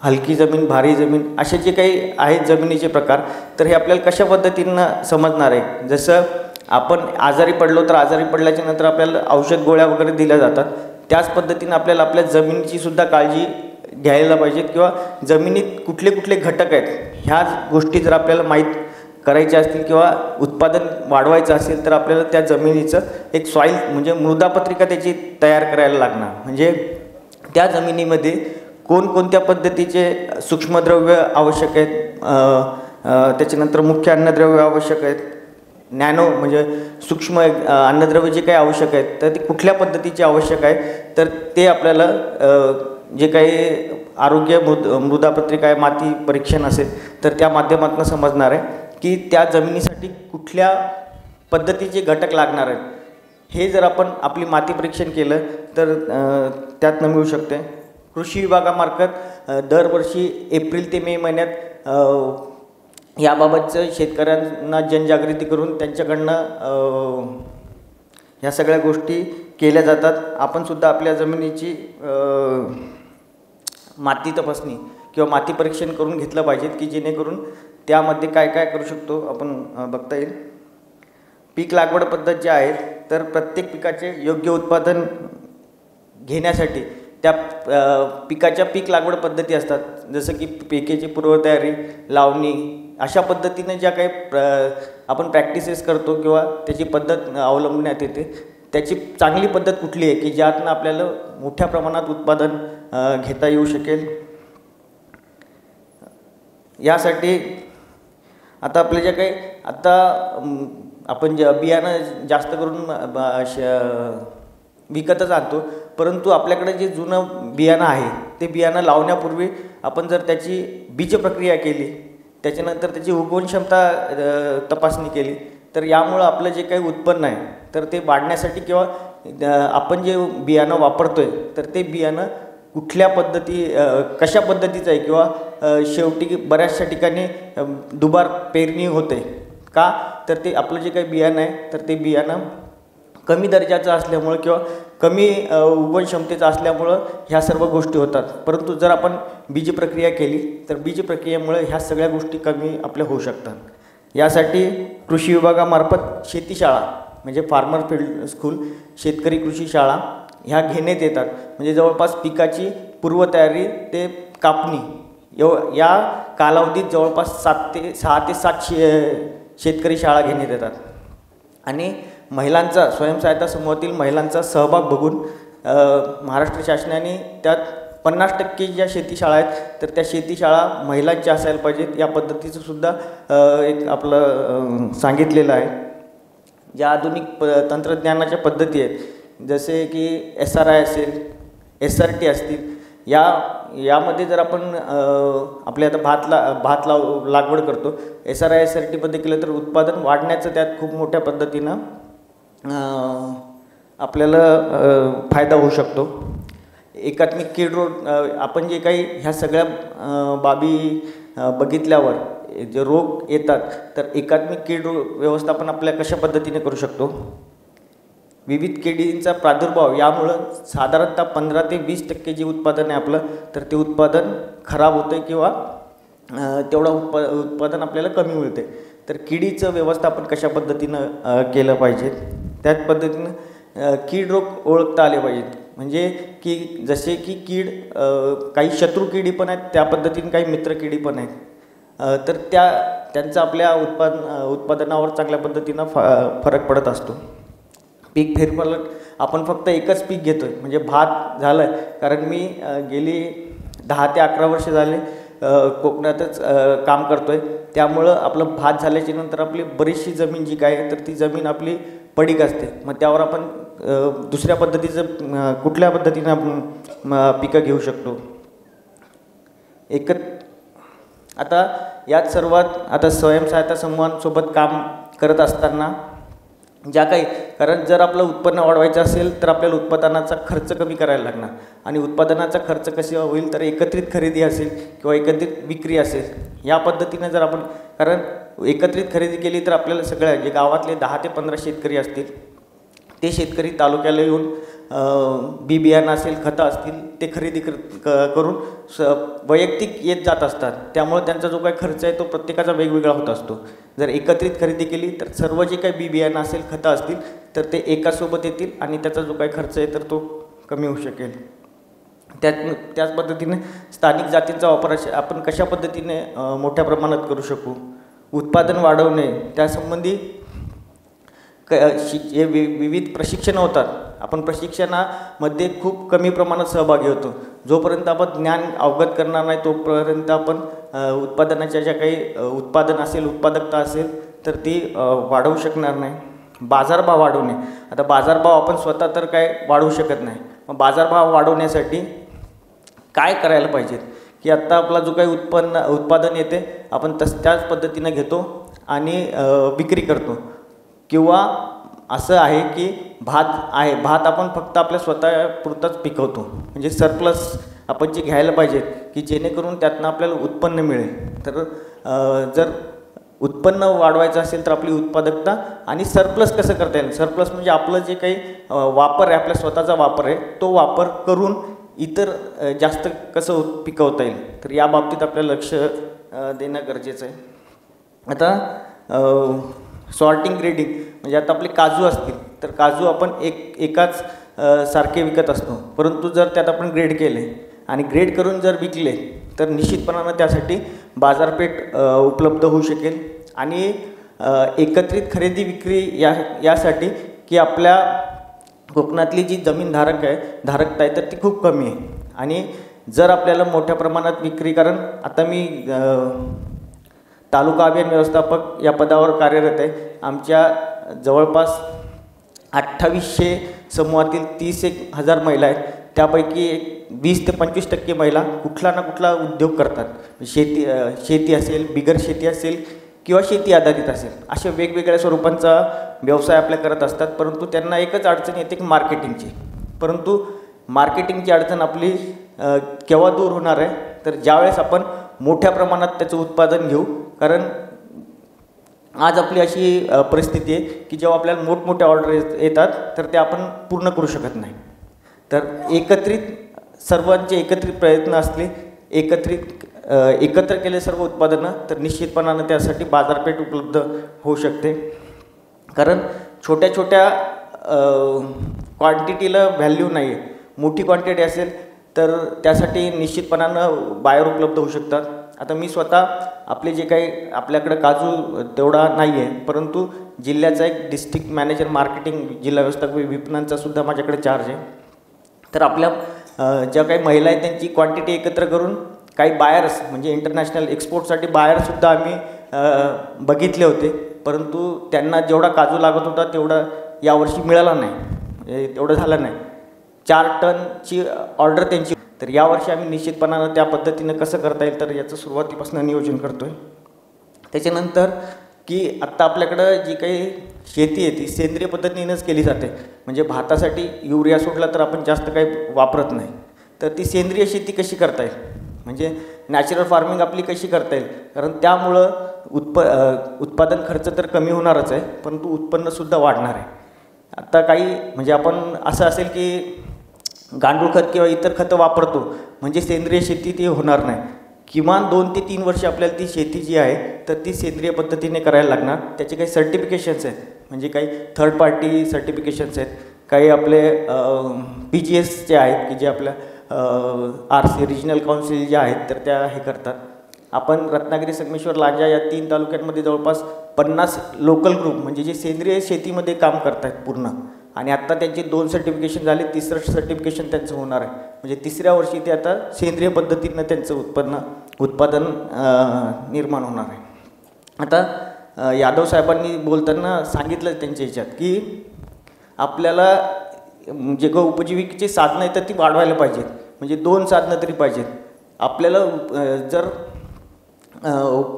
हलकी जमीन भारी जमीन असे जे काही आहेत जमिनीचे प्रकार तर हे आपल्याला कशा पद्धतीनं समजणार आहे? जसं आपण आजारी पडलो तर आजारी पडल्याच्या नंतर आपल्याला औषध गोळ्या वगैरे दिल्या जातात. त्याच पद्धतीनं आपल्याला आपल्या जमिनीचीसुद्धा काळजी घ्यायला पाहिजेत किंवा जमिनीत कुठले कुठले घटक आहेत ह्या गोष्टी जर आपल्याला माहीत करायच्या असतील किंवा उत्पादन वाढवायचं असेल तर आपल्याला त्या जमिनीचं एक सॉईल म्हणजे मृदापत्रिका त्याची तयार करायला लागणार. म्हणजे त्या जमिनीमध्ये कोणकोणत्या पद्धतीचे सूक्ष्मद्रव्य आवश्यक आहेत? त्याच्यानंतर मुख्य अन्नद्रव्य आवश्यक आहेत. नॅनो म्हणजे सूक्ष्म अन्नद्रव्य जे काही आवश्यक आहेत तर ते कुठल्या पद्धतीचे आवश्यक आहे? तर ते आपल्याला जे काही आरोग्य मृद मृदापत्रिका आहे माती परीक्षण असेल तर त्या माध्यमातून समजणार आहे की त्या जमिनीसाठी कुठल्या पद्धतीचे घटक लागणार आहेत. हे जर आपण आपली माती परीक्षण केलं तर त्यातनं मिळू शकते. कृषी विभागामार्फत दरवर्षी एप्रिल ते मे महिन्यात याबाबतचं शेतकऱ्यांना जनजागृती करून त्यांच्याकडनं ह्या सगळ्या गोष्टी केल्या जातात. आपणसुद्धा आपल्या जमिनीची माती तपासणी किंवा माती परीक्षण करून घेतलं पाहिजेत की जेणेकरून त्यामध्ये काय काय करू शकतो आपण बघता येईल. पीक लागवड पद्धत जी आहे तर प्रत्येक पिकाचे योग्य उत्पादन घेण्यासाठी त्या पिकाच्या पीक लागवड पद्धती असतात. जसं की पिकेची पूर्वतयारी लावणी अशा पद्धतीने ज्या काही प्र आपण प्रॅक्टिसेस करतो किंवा त्याची पद्धत अवलंबण्यात येते त्याची चांगली पद्धत कुठली आहे की ज्यातनं आपल्याला मोठ्या प्रमाणात उत्पादन घेता येऊ शकेल? यासाठी आता आपल्या ज्या काही आता आपण जे बियाणं जास्त करून श- विकतच आणतो. परंतु आपल्याकडे जे जुनं बियाणं आहे ते बियाणं लावण्यापूर्वी आपण जर त्याची बीज प्रक्रिया केली त्याच्यानंतर त्याची उगवण क्षमता तपासणी केली तर यामुळं आपलं जे काही उत्पन्न आहे तर ते वाढण्यासाठी किंवा आपण जे बियाणं वापरतो आहे तर ते बियाणं कुठल्या पद्धती कशा पद्धतीचं आहे किंवा शेवटी बऱ्याचशा ठिकाणी दुबार पेरणी होते का? तर ते आपलं जे काही बियाणं आहे तर ते बियाणं कमी दर्जाचं असल्यामुळं किंवा कमी उगवण क्षमतेचा असल्यामुळं ह्या सर्व गोष्टी होतात. परंतु जर आपण बीज प्रक्रिया केली तर बीज प्रक्रियेमुळे ह्या सगळ्या गोष्टी कमी आपल्या होऊ शकतात. यासाठी कृषी विभागामार्फत शेतीशाळा म्हणजे फार्मर फील्ड स्कूल शेतकरी कृषी शाळा ह्या घेण्यात येतात. म्हणजे जवळपास पिकाची पूर्वतयारी ते कापणी एव या कालावधीत जवळपास सात ते सहा ते सात शे शेतकरी शाळा घेण्यात येतात. आणि महिलांचा स्वयंसहायता समूहातील महिलांचा सहभाग बघून महाराष्ट्र शासनाने त्यात पन्नास टक्के ज्या शेतीशाळा आहेत तर त्या शेतीशाळा महिलांच्या असायला पाहिजेत या पद्धतीचं सुद्धा एक आपलं सांगितलेलं आहे. ज्या आधुनिक प तंत्रज्ञानाच्या पद्धती आहेत जसे की एस आर आय असेल एस आर टी असतील या यामध्ये जर आपण आपल्या आता भात ला भात लाव लागवड करतो S R I S R टीमध्ये केलं तर उत्पादन वाढण्याचं त्यात खूप मोठ्या पद्धतीनं आपल्याला फायदा होऊ शकतो. एकात्मिक कीड रोग आपण जे काही ह्या सगळ्या बाबी बघितल्यावर जे रोग येतात तर एकात्मिक कीड रोग व्यवस्थापन आपल्या कशा पद्धतीने करू शकतो? विविध किडींचा प्रादुर्भाव यामुळं साधारणतः पंधरा ते वीस टक्के जे उत्पादन आहे आपलं तर ते उत्पादन खराब होतं किंवा तेवढं उत्पा उत्पादन आपल्याला कमी मिळते तर किडीचं व्यवस्थापन कशा पद्धतीनं केलं पाहिजे? त्याच पद्धतीनं कीड रोग ओळखता आले पाहिजेत. म्हणजे की जसे की कीड काही शत्रू किडी पण आहेत त्या पद्धतीने काही मित्र किडी पण आहेत. तर त्या त्यांचा आपल्या उत्पादन उत्पादनावर चांगल्या पद्धतीनं फ फरक पडत असतो. पीक फेरफार आपण फक्त एकच पीक घेतो आहे म्हणजे भात झालं आहे कारण मी गेली दहा ते अकरा वर्ष झाले कोकणातच काम करतो आहे त्यामुळं आपलं भात झाल्याच्यानंतर आपली बरीचशी जमीन जी काय आहे तर ती जमीन आपली पडीक असते. मग त्यावर आपण दुसऱ्या पद्धतीचं कुठल्या पद्धतीनं आपण म, पिकं घेऊ शकतो? एकत आता यात सर्वात आता स्वयंसहायता समूहांसोबत काम करत असताना ज्या काही कारण जर आपलं उत्पन्न वाढवायचं असेल तर आपल्याला उत्पादनाचा खर्च कमी करायला लागणार. आणि उत्पादनाचा खर्च कसे होईल तर एकत्रित खरेदी असेल किंवा एकत्रित विक्री असेल या पद्धतीने जर आपण कारण एकत्रित खरेदी केली तर आपल्याला सगळ्या जे गावातले दहा ते पंधरा शेतकरी असतील ते शेतकरी तालुक्याला येऊन बी बियाणं असेल खतं असतील ते खरेदी कर क- करून स वैयक्तिक येत जात असतात. त्यामुळे त्यांचा जो काही खर्च आहे तो प्रत्येकाचा वेगवेगळा होत असतो. जर एकत्रित खरेदी केली तर सर्व जे काही बी बियाणं असेल खतं असतील तर ते एकासोबत येतील आणि त्याचा जो काही खर्च आहे तर तो कमी होऊ शकेल. त्या त्याच पद्धतीने स्थानिक जातींचा वापर अशा आपण कशा पद्धतीने मोठ्या प्रमाणात करू शकू? उत्पादन वाढवणे त्यासंबंधी क शि हे वि विविध प्रशिक्षणं होतात. आपण प्रशिक्षणामध्ये खूप कमी प्रमाणात सहभागी होतो. जोपर्यंत आपण ज्ञान अवगत करणार नाही तोपर्यंत आपण उत्पादनाच्या ज्या काही उत्पादन असेल उत्पादकता असेल तर ती वाढवू शकणार नाही. बाजारभाव वाढवणे. आता बाजारभाव आपण स्वतः तर काय वाढवू शकत नाही. मग बाजारभाव वाढवण्यासाठी काय करायला पाहिजे? की आत्ता आपला जो काही उत्पन्न उत्पादन येते आपण तस त्याच पद्धतीनं घेतो आणि विक्री करतो. किंवा असं आहे की भात आहे भात आपण फक्त आपल्या स्वतः पुरताच पिकवतो. म्हणजे सरप्लस आपण जे घ्यायला पाहिजे की जेणेकरून त्यातनं आपल्याला उत्पन्न मिळेल. तर जर उत्पन्न वाढवायचं असेल तर आपली उत्पादकता आणि सरप्लस कसं करता येईल? सरप्लस म्हणजे आपलं जे काही वापर आहे आपल्या स्वतःचा वापर आहे तो वापर करून इतर जास्त कसं पिकवता येईल? तर या बाबतीत आपल्याला लक्ष देणं गरजेचं आहे. आता सॉर्टिंग ग्रेडिंग म्हणजे आता आपले काजू असतील तर काजू आपण एक एकाच सारखे विकत असतो. परंतु जर त्यात आपण ग्रेड केले आणि ग्रेड करून जर विकले तर निश्चितपणानं त्यासाठी बाजारपेठ उपलब्ध होऊ शकेल. आणि एकत्रित खरेदी विक्री या यासाठी की आपल्या कोकणातली जी जमीन धारक आहे धारकता आहे तर ती खूप कमी आहे. आणि जर आपल्याला मोठ्या प्रमाणात विक्री कारण आता मी तालुका अभियान व्यवस्थापक या पदावर कार्यरत आहे. आमच्या जवळपास अठ्ठावीसशे समूहातील तीस एक हजार महिला आहेत. त्यापैकी एक वीस ते पंचवीस टक्के महिला कुठला ना कुठला उद्योग करतात. शेती शेती असेल बिगर शेती असेल किंवा शेती आधारित असेल अशा वेगवेगळ्या स्वरूपांचा व्यवसाय आपल्या करत असतात परंतु त्यांना एकच अडचण येते की मार्केटिंगची. परंतु मार्केटिंगची अडचण आपली केव्हा दूर होणार आहे? तर ज्यावेळेस आपण मोठ्या प्रमाणात त्याचं उत्पादन घेऊ कारण आज आपली अशी परिस्थिती आहे की जेव्हा आपल्याला मोठमोठ्या ऑर्डर येतात तर ते आपण पूर्ण करू शकत नाही. तर एकत्रित सर्वांचे एकत्रित प्रयत्न असले एकत्रित एकत्र केले सर्व उत्पादनं तर निश्चितपणानं त्यासाठी बाजारपेठ उपलब्ध होऊ शकते. कारण छोट्या छोट्या क्वांटिटीला व्हॅल्यू नाही आहे मोठी क्वांटिटी असेल तर त्यासाठी निश्चितपणानं बायर उपलब्ध होऊ शकतात. आता मी स्वतः आपले जे काही आपल्याकडं काजू तेवढा नाही आहे परंतु जिल्ह्याचा एक डिस्ट्रिक्ट मॅनेजर मार्केटिंग जिल्हा व्यवस्थापक विपणनचा सुद्धा माझ्याकडे चार्ज आहे. तर आपल्या ज्या काही महिला आहेत त्यांची क्वांटिटी एकत्र करून काही बायर्स म्हणजे इंटरनॅशनल एक्सपोर्टसाठी बायरसुद्धा आम्ही बघितले होते. परंतु त्यांना जेवढा काजू लागत होता तेवढा यावर्षी मिळाला नाही. म्हणजे तेवढं झालं नाही. चार टनची ऑर्डर त्यांची. तर यावर्षी आम्ही निश्चितपणानं त्या पद्धतीनं कसं करता येईल तर याचं सुरुवातीपासून नियोजन करतो आहे त्याच्यानंतर की आत्ता आपल्याकडं जी काही शेती आहे ती सेंद्रिय पद्धतीनंच केली जाते. म्हणजे भातासाठी युरिया सोडला तर आपण जास्त काही वापरत नाही. तर ती सेंद्रिय शेती कशी करता येईल? म्हणजे नॅचरल फार्मिंग आपली कशी करता येईल? कारण त्यामुळं उत्प उत्पादन खर्च तर कमी होणारच आहे परंतु उत्पन्नसुद्धा वाढणार आहे. आता काही म्हणजे आपण असं असेल की गांडूळ खत किंवा इतर खतं वापरतो म्हणजे सेंद्रिय शेती ती होणार नाही. किमान दोन ते तीन वर्ष आपल्याला ती शेती जी आहे तर ती सेंद्रिय पद्धतीने करायला लागणार. त्याचे काही सर्टिफिकेशन्स आहेत म्हणजे काही थर्ड पार्टी सर्टिफिकेशन्स आहेत. काही आपले पी जी एसचे आहेत की जे आपल्या आर सी रिजनल काउन्सिल जे आहेत तर त्या हे करतात. आपण रत्नागिरी संगमेश्वर लांजा या तीन तालुक्यांमध्ये जवळपास पन्नास लोकल ग्रुप म्हणजे जे सेंद्रिय शेतीमध्ये काम करत आहेत पूर्ण. आणि आत्ता त्यांचे दोन सर्टिफिकेशन झाले तिसरं सर्टिफिकेशन त्यांचं होणार आहे. म्हणजे तिसऱ्या वर्षी ते आता सेंद्रिय पद्धतीनं त्यांचं उत्पन्न उत्पादन निर्माण होणार आहे. आता यादव साहेबांनी बोलताना सांगितलं त्यांच्या ह्याच्यात की आपल्याला म्हणजे जे काही उपजीविकेची साधनं आहेत तर ती वाढवायला पाहिजेत. म्हणजे दोन साधनं तरी पाहिजेत. आपल्याला जर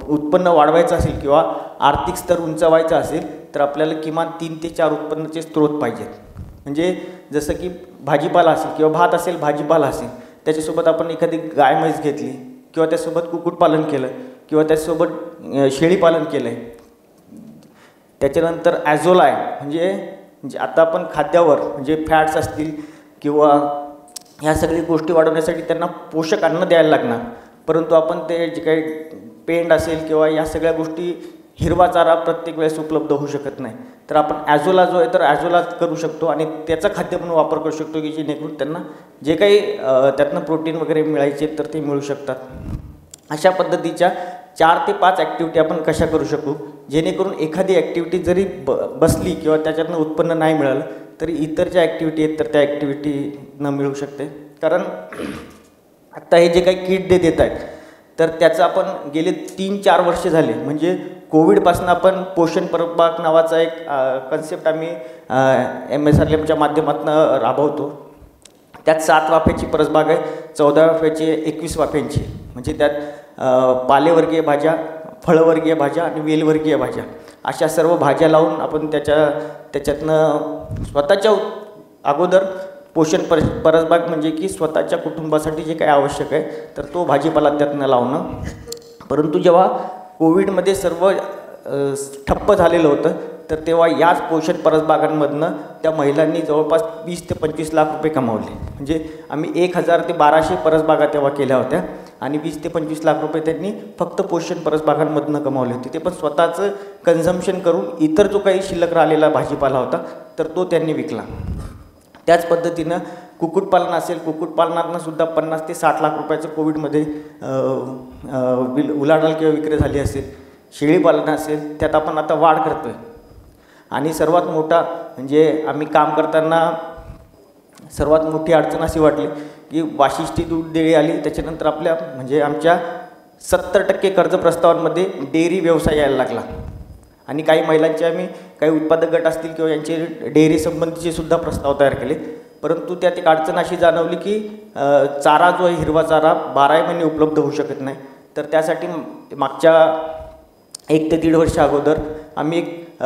उत्पन्न वाढवायचं असेल किंवा आर्थिक स्तर उंचावायचा असेल तर आपल्याला किमान तीन ते चार उत्पन्नाचे स्रोत पाहिजेत. म्हणजे जसं की भाजीपाला असेल किंवा भात असेल भाजीपाला असेल त्याच्यासोबत आपण एखादी गाय म्हैस घेतली किंवा त्यासोबत कुक्कुटपालन केलं किंवा त्यासोबत शेळीपालन केलं आहे त्याच्यानंतर ॲझोला आहे म्हणजे जे आता आपण खाद्यावर म्हणजे फॅट्स असतील किंवा ह्या सगळ्या गोष्टी वाढवण्यासाठी त्यांना पोषक अन्न द्यायला लागणार. परंतु आपण ते जे काही पेंड असेल किंवा या सगळ्या गोष्टी हिरवा चारा प्रत्येक वेळेस उपलब्ध होऊ शकत नाही. तर आपण ॲझोला जो आहे तर ॲझोला करू शकतो आणि त्याचा खाद्य म्हणून वापर करू शकतो की जेणेकरून त्यांना जे काही त्यातनं प्रोटीन वगैरे मिळायचे तर ते मिळू शकतात. अशा पद्धतीच्या चार ते पाच ॲक्टिव्हिटी आपण कशा करू शकू? जेणेकरून एखादी ॲक्टिव्हिटी जरी ब बसली किंवा त्याच्यातनं उत्पन्न नाही मिळालं तरी इतर ज्या ॲक्टिव्हिटी आहेत तर त्या ॲक्टिव्हिटीनं मिळू शकते. कारण आत्ता हे जे काही किट दे देत आहेत तर त्याचं आपण गेले तीन चार वर्ष झाले. म्हणजे कोविडपासून आपण पोषण परबाग नावाचा एक कन्सेप्ट आम्ही एम एस आर एमच्या माध्यमातून राबवतो. त्यात सात वाफ्याची परसबाग आहे चौदा वाफ्याची एकवीस वाफ्यांची म्हणजे त्यात पालेवर्गीय भाज्या फळवर्गीय भाज्या आणि वेलवर्गीय भाज्या. अशा सर्व भाज्या लावून आपण त्याच्या त्याच्यातनं स्वतःच्या अगोदर पोषण पर परसबाग म्हणजे की स्वतःच्या कुटुंबासाठी जे काही आवश्यक आहे तर तो भाजीपाला त्यातनं लावणं. परंतु जेव्हा कोविडमध्ये सर्व ठप्प झालेलं होतं तर तेव्हा याच पोषण परसबागांमधनं त्या महिलांनी जवळपास वीस ते पंचवीस लाख रुपये कमावले. म्हणजे आम्ही एक हजार ते बाराशे परसबागा तेव्हा केल्या होत्या. आणि वीस ते पंचवीस लाख रुपये त्यांनी फक्त पोषण परसबागांमधनं कमावले होते. ते पण स्वतःचं कन्झम्पशन करून इतर जो काही शिल्लक राहिलेला भाजीपाला होता तर तो त्यांनी विकला. त्याच पद्धतीनं कुक्कुटपालन असेल कुक्कुटपालनातनं सुद्धा पन्नास ते साठ लाख रुपयाचं कोविडमध्ये विल उलाढाल किंवा विक्री झाली असेल शेळीपालन असेल त्यात आपण आता वाढ करतो आहे आणि सर्वात मोठा म्हणजे आम्ही काम करताना सर्वात मोठी अडचण अशी वाटली की वाशिष्ठी दूध डेअरी आली त्याच्यानंतर आपल्या म्हणजे आमच्या सत्तर टक्के कर्ज प्रस्तावांमध्ये डेअरी व्यवसाय यायला लागला. आणि काही महिलांचे आम्ही काही उत्पादक गट असतील किंवा यांचे डेअरी संबंधीचे सुद्धा प्रस्ताव तयार केले परंतु त्यात एक अडचण अशी जाणवली की चारा जो आहे हिरवा चारा बाराही महिने उपलब्ध होऊ शकत नाही. तर त्यासाठी मागच्या एक ते दीड वर्ष अगोदर आम्ही एक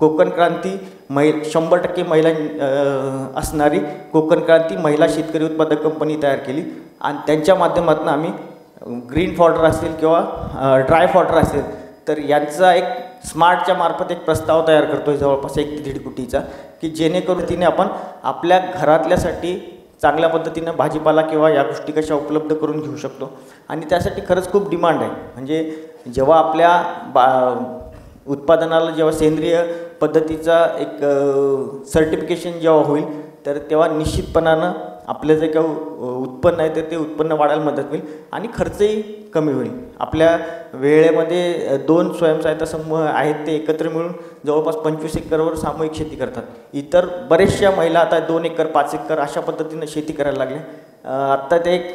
कोकण क्रांती मै शंभर टक्के महिला असणारी कोकण क्रांती महिला शेतकरी उत्पादक कंपनी तयार केली. आणि त्यांच्या माध्यमातून आम्ही ग्रीन फॉर्डर असेल किंवा ड्राय फॉर्डर असेल तर यांचा एक स्मार्टच्या मार्फत एक प्रस्ताव तयार करतो आहे जवळपास एक ते दीड कोटीचा की जेणेकरून तिने आपण आपल्या घरातल्यासाठी चांगल्या पद्धतीनं भाजीपाला किंवा या गोष्टी कशा उपलब्ध करून घेऊ शकतो. आणि त्यासाठी खरंच खूप डिमांड आहे. म्हणजे जेव्हा आपल्या बा उत्पादनाला जेव्हा सेंद्रिय पद्धतीचा एक सर्टिफिकेशन जेव्हा होईल तर तेव्हा निश्चितपणानं आपलं जे काही उत्पन्न आहे तर ते उत्पन्न वाढायला मदत होईल आणि खर्चही कमी होईल. आपल्या वेळेमध्ये दोन स्वयंसहायता समूह आहेत ते एकत्र मिळून जवळपास पंचवीस एकरवर सामूहिक शेती करतात. इतर बऱ्याचशा महिला आता दोन एकर पाच एकर अशा पद्धतीनं शेती करायला लागल्या. आत्ता ते एक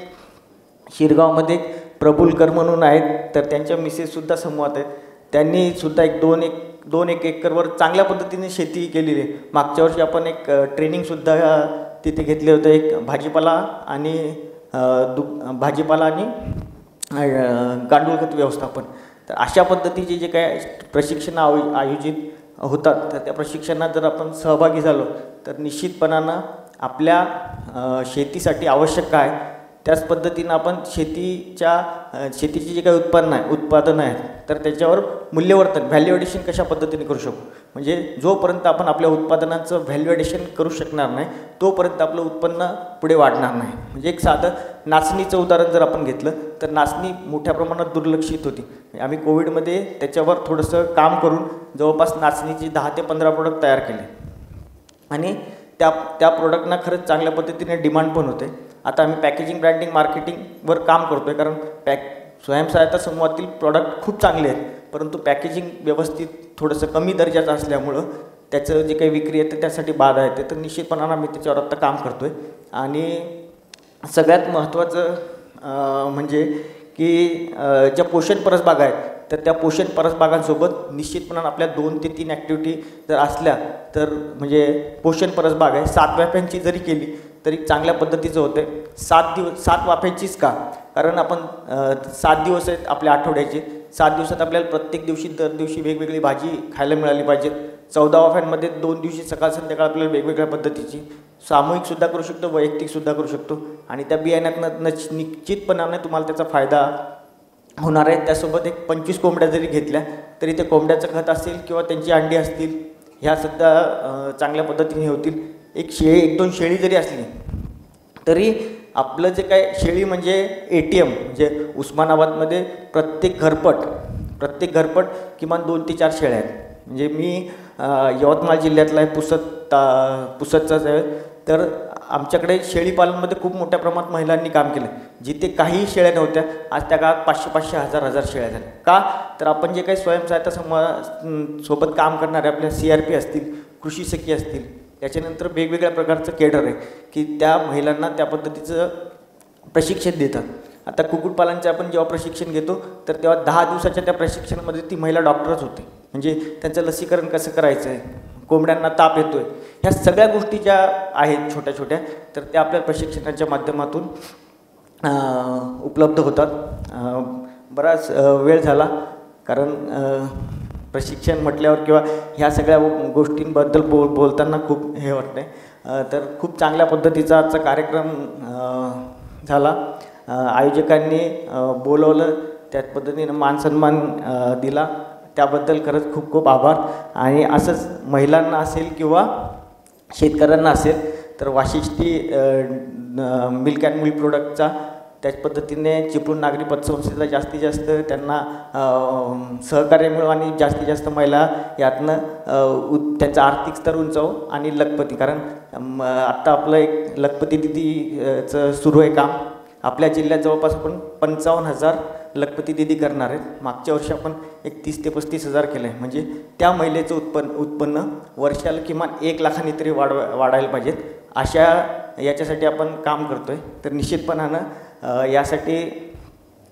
शिरगावमध्ये एक म्हणून आहेत तर त्यांच्या मिसेससुद्धा समूहात आहेत. त्यांनीसुद्धा एक दोन एक दोन एक एकरवर चांगल्या पद्धतीने शेती केलेली आहे. मागच्या वर्षी आपण एक ट्रेनिंगसुद्धा तिथे घेतले होतं. एक भाजीपाला आणि दु भाजीपाला आणि गांडूळ खत व्यवस्थापन. तर अशा पद्धतीचे जे काय प्रशिक्षण आयो आयोजित होतात तर त्या प्रशिक्षणात जर आपण सहभागी झालो तर निश्चितपणानं आपल्या शेतीसाठी आवश्यक काय त्याच पद्धतीनं आपण शेतीच्या शेतीचे शेतीची जे काही उत्पन्न आहे उत्पादनं आहेत तर त्याच्यावर मूल्यवर्धन व्हॅल्यू ॲडिशन कशा पद्धतीने करू शकू? म्हणजे जोपर्यंत आपण आपल्या उत्पादनाचं व्हॅल्यू ॲडिशन करू शकणार नाही तोपर्यंत आपलं उत्पन्न पुढे वाढणार नाही. म्हणजे एक साधं नाचणीचं उदाहरण जर आपण घेतलं तर नाचणी मोठ्या प्रमाणात दुर्लक्षित होती. आम्ही कोविडमध्ये त्याच्यावर थोडंसं काम करून जवळपास नाचणीची दहा ते पंधरा प्रोडक्ट तयार केले. आणि त्या त्या प्रोडक्टना खरंच चांगल्या पद्धतीने डिमांड पण होते. आता आम्ही पॅकेजिंग ब्रँडिंग मार्केटिंगवर काम करतो आहे कारण पॅक स्वयंसहायता समूहातील प्रॉडक्ट खूप चांगले आहेत. परंतु पॅकेजिंग व्यवस्थित थोडंसं कमी दर्जाचं असल्यामुळं त्याचं जे काही विक्री आहे त्यासाठी बाधा येते. तर निश्चितपणानं आम्ही त्याच्यावर आत्ता काम करतो आहे आणि सगळ्यात महत्त्वाचं म्हणजे की ज्या पोषण परसबागा आहेत तर त्या पोषण परसबागांसोबत निश्चितपणानं आपल्या दोन ते तीन ॲक्टिव्हिटी जर असल्या तर म्हणजे पोषण परसबाग आहे. सात वाफ्यांची जरी केली तरी चांगल्या पद्धतीचं होते सात दिवस सात वाफ्यांचीच का? कारण आपण सात दिवस आहेत आपल्या आठवड्याचे. सात दिवसात आपल्याला प्रत्येक दिवशी दर दिवशी वेगवेगळी भाजी खायला मिळाली पाहिजे. चौदा वाफ्यांमध्ये दोन दिवशी सकाळ संध्याकाळ आपल्याला वेगवेगळ्या पद्धतीची. सामूहिकसुद्धा करू शकतो वैयक्तिकसुद्धा करू शकतो. आणि त्या बियाण्यातनं नच निश्चितपणाने तुम्हाला त्याचा फायदा होणार आहे. त्यासोबत एक पंचवीस कोंबड्या जरी घेतल्या तरी ते कोंबड्याचं खत असेल किंवा त्यांची अंडी असतील ह्यासुद्धा चांगल्या पद्धतीने होतील. एक शेळी एक दोन शेळी जरी असली तरी आपलं जे काय शेळी म्हणजे ए टी एम म्हणजे उस्मानाबादमध्ये प्रत्येक घरपट प्रत्येक घरपट किमान दोन ते चार शेळ्या आहेत. म्हणजे मी यवतमाळ जिल्ह्यातला आहे पुसत ता पुसतचाच आहे. तर आमच्याकडे शेळीपालनमध्ये खूप मोठ्या प्रमाणात महिलांनी काम केलं. जिथे काही शेळ्या नव्हत्या आज त्या काळात पाचशे पाचशे हजार हजार शेळ्या झाल्या. का? तर आपण जे काही स्वयंसहायता समूहा सोबत काम करणारे आपल्या सी आर पी असतील कृषी सखी असतील त्याच्यानंतर वेगवेगळ्या प्रकारचं केडर आहे की त्या महिलांना त्या पद्धतीचं प्रशिक्षण देतात. आता कुक्कुटपालनचं आपण जेव्हा प्रशिक्षण घेतो तर तेव्हा दहा दिवसाच्या त्या प्रशिक्षणामध्ये ती महिला डॉक्टरच होते. म्हणजे त्यांचं लसीकरण कसं करायचं आहे कोंबड्यांना ताप येतो आहे ह्या सगळ्या गोष्टी ज्या आहेत छोट्या छोट्या तर त्या आपल्या प्रशिक्षणाच्या माध्यमातून उपलब्ध होतात. बराच वेळ झाला कारण प्रशिक्षण म्हटल्यावर किंवा ह्या सगळ्या गोष्टींबद्दल बोल बोलताना खूप हे वाटते तर खूप चांगल्या पद्धतीचा आजचा कार्यक्रम झाला. आयोजकांनी बोलवलं त्याच पद्धतीनं मानसन्मान दिला. त्याबद्दल खरंच खूप खूप आभार. आणि असंच महिलांना असेल किंवा शेतकऱ्यांना असेल तर वाशिष्ठी मिल्क अँड मिल्क प्रोडक्टचा त्याच पद्धतीने चिपळूण नागरी पतसंस्थेला जास्तीत जास्त त्यांना सहकार्य मिळो आणि जास्तीत जास्त महिला यातनं उ- त्यांचा आर्थिक स्तर उंचावो आणि लखपती. कारण म, आत्ता आपलं एक लखपती दिदीचं सुरू आहे काम. आपल्या जिल्ह्यात जवळपास आपण पंचावन्न हजार लखपती दिदी करणार आहेत. मागच्या वर्षी आपण एक तीस ते पस्तीस हजार केलं आहे म्हणजे त्या महिलेचं उत्पन्न उत्पन्न वर्षाला किमान एक लाखाने तरी वाढ वाढायला पाहिजेत. अशा याच्यासाठी आपण काम करतो आहे तर निश्चितपणानं यासाठी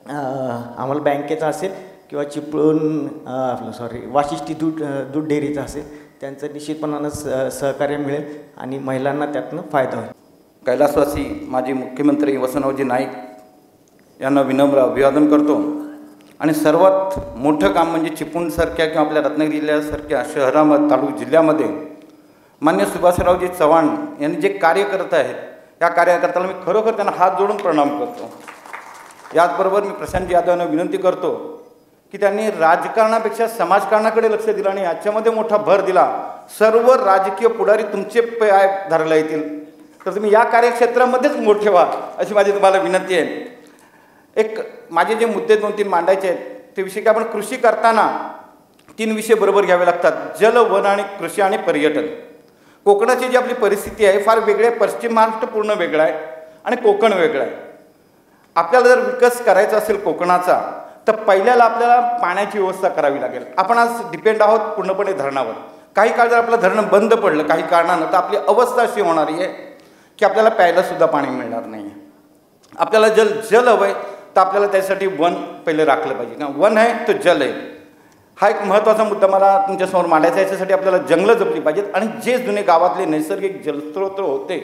आम्हाला बँकेचा असेल किंवा चिपळूण आपलं सॉरी वाशिष्ठी दूध दूध डेअरीचा असेल त्यांचं निश्चितपणानं स सहकार्य मिळेल आणि महिलांना त्यातनं फायदा होईल. कैलासवासी माजी मुख्यमंत्री वसंतरावजी नाईक यांना विनम्र अभिवादन करतो. आणि सर्वात मोठं काम म्हणजे चिपळूणसारख्या किंवा आपल्या रत्नागिरी जिल्ह्यासारख्या शहरामध्ये तालुक जिल्ह्यामध्ये मान्य सुभाषरावजी चव्हाण यांनी जे कार्य करत आहेत या कार्यकर्त्याला मी खरोखर त्यांना हात जोडून प्रणाम करतो. याचबरोबर मी प्रशांत यादव विनंती करतो की त्यांनी राजकारणापेक्षा समाजकारणाकडे लक्ष दिलं आणि याच्यामध्ये मोठा भर दिला. सर्व राजकीय पुढारी तुमचे पाय धरला येतील. तर तुम्ही या कार्यक्षेत्रामध्येच मोठे व्हा अशी माझी तुम्हाला विनंती आहे. एक माझे जे मुद्दे दोन तीन मांडायचे आहेत ते विषय की आपण कृषी करताना तीन विषय बरोबर घ्यावे लागतात. जल वन आणि कृषी आणि पर्यटन. कोकणाची जी आपली परिस्थिती आहे फार वेगळी आहे. पश्चिम महाराष्ट्र पूर्ण वेगळा आहे आणि कोकण वेगळं आहे. आपल्याला जर विकास करायचा असेल कोकणाचा तर पहिल्याला आपल्याला पाण्याची व्यवस्था करावी लागेल. आपण आज डिपेंड आहोत पूर्णपणे धरणावर. काही काळ जर आपलं धरणं बंद पडलं काही कारणानं तर आपली अवस्था अशी होणारी आहे की आपल्याला प्यायलासुद्धा पाणी मिळणार नाही. आहे आपल्याला जल जल हवं आहे तर आपल्याला त्यासाठी वन पहिले राखलं पाहिजे. ना वन आहे तर जल आहे. हा एक महत्त्वाचा मुद्दा मला तुमच्यासमोर मांडायचा याच्यासाठी आपल्याला जंगलं जपली पाहिजेत. आणि जे जुने गावातले नैसर्गिक जलस्रोत होते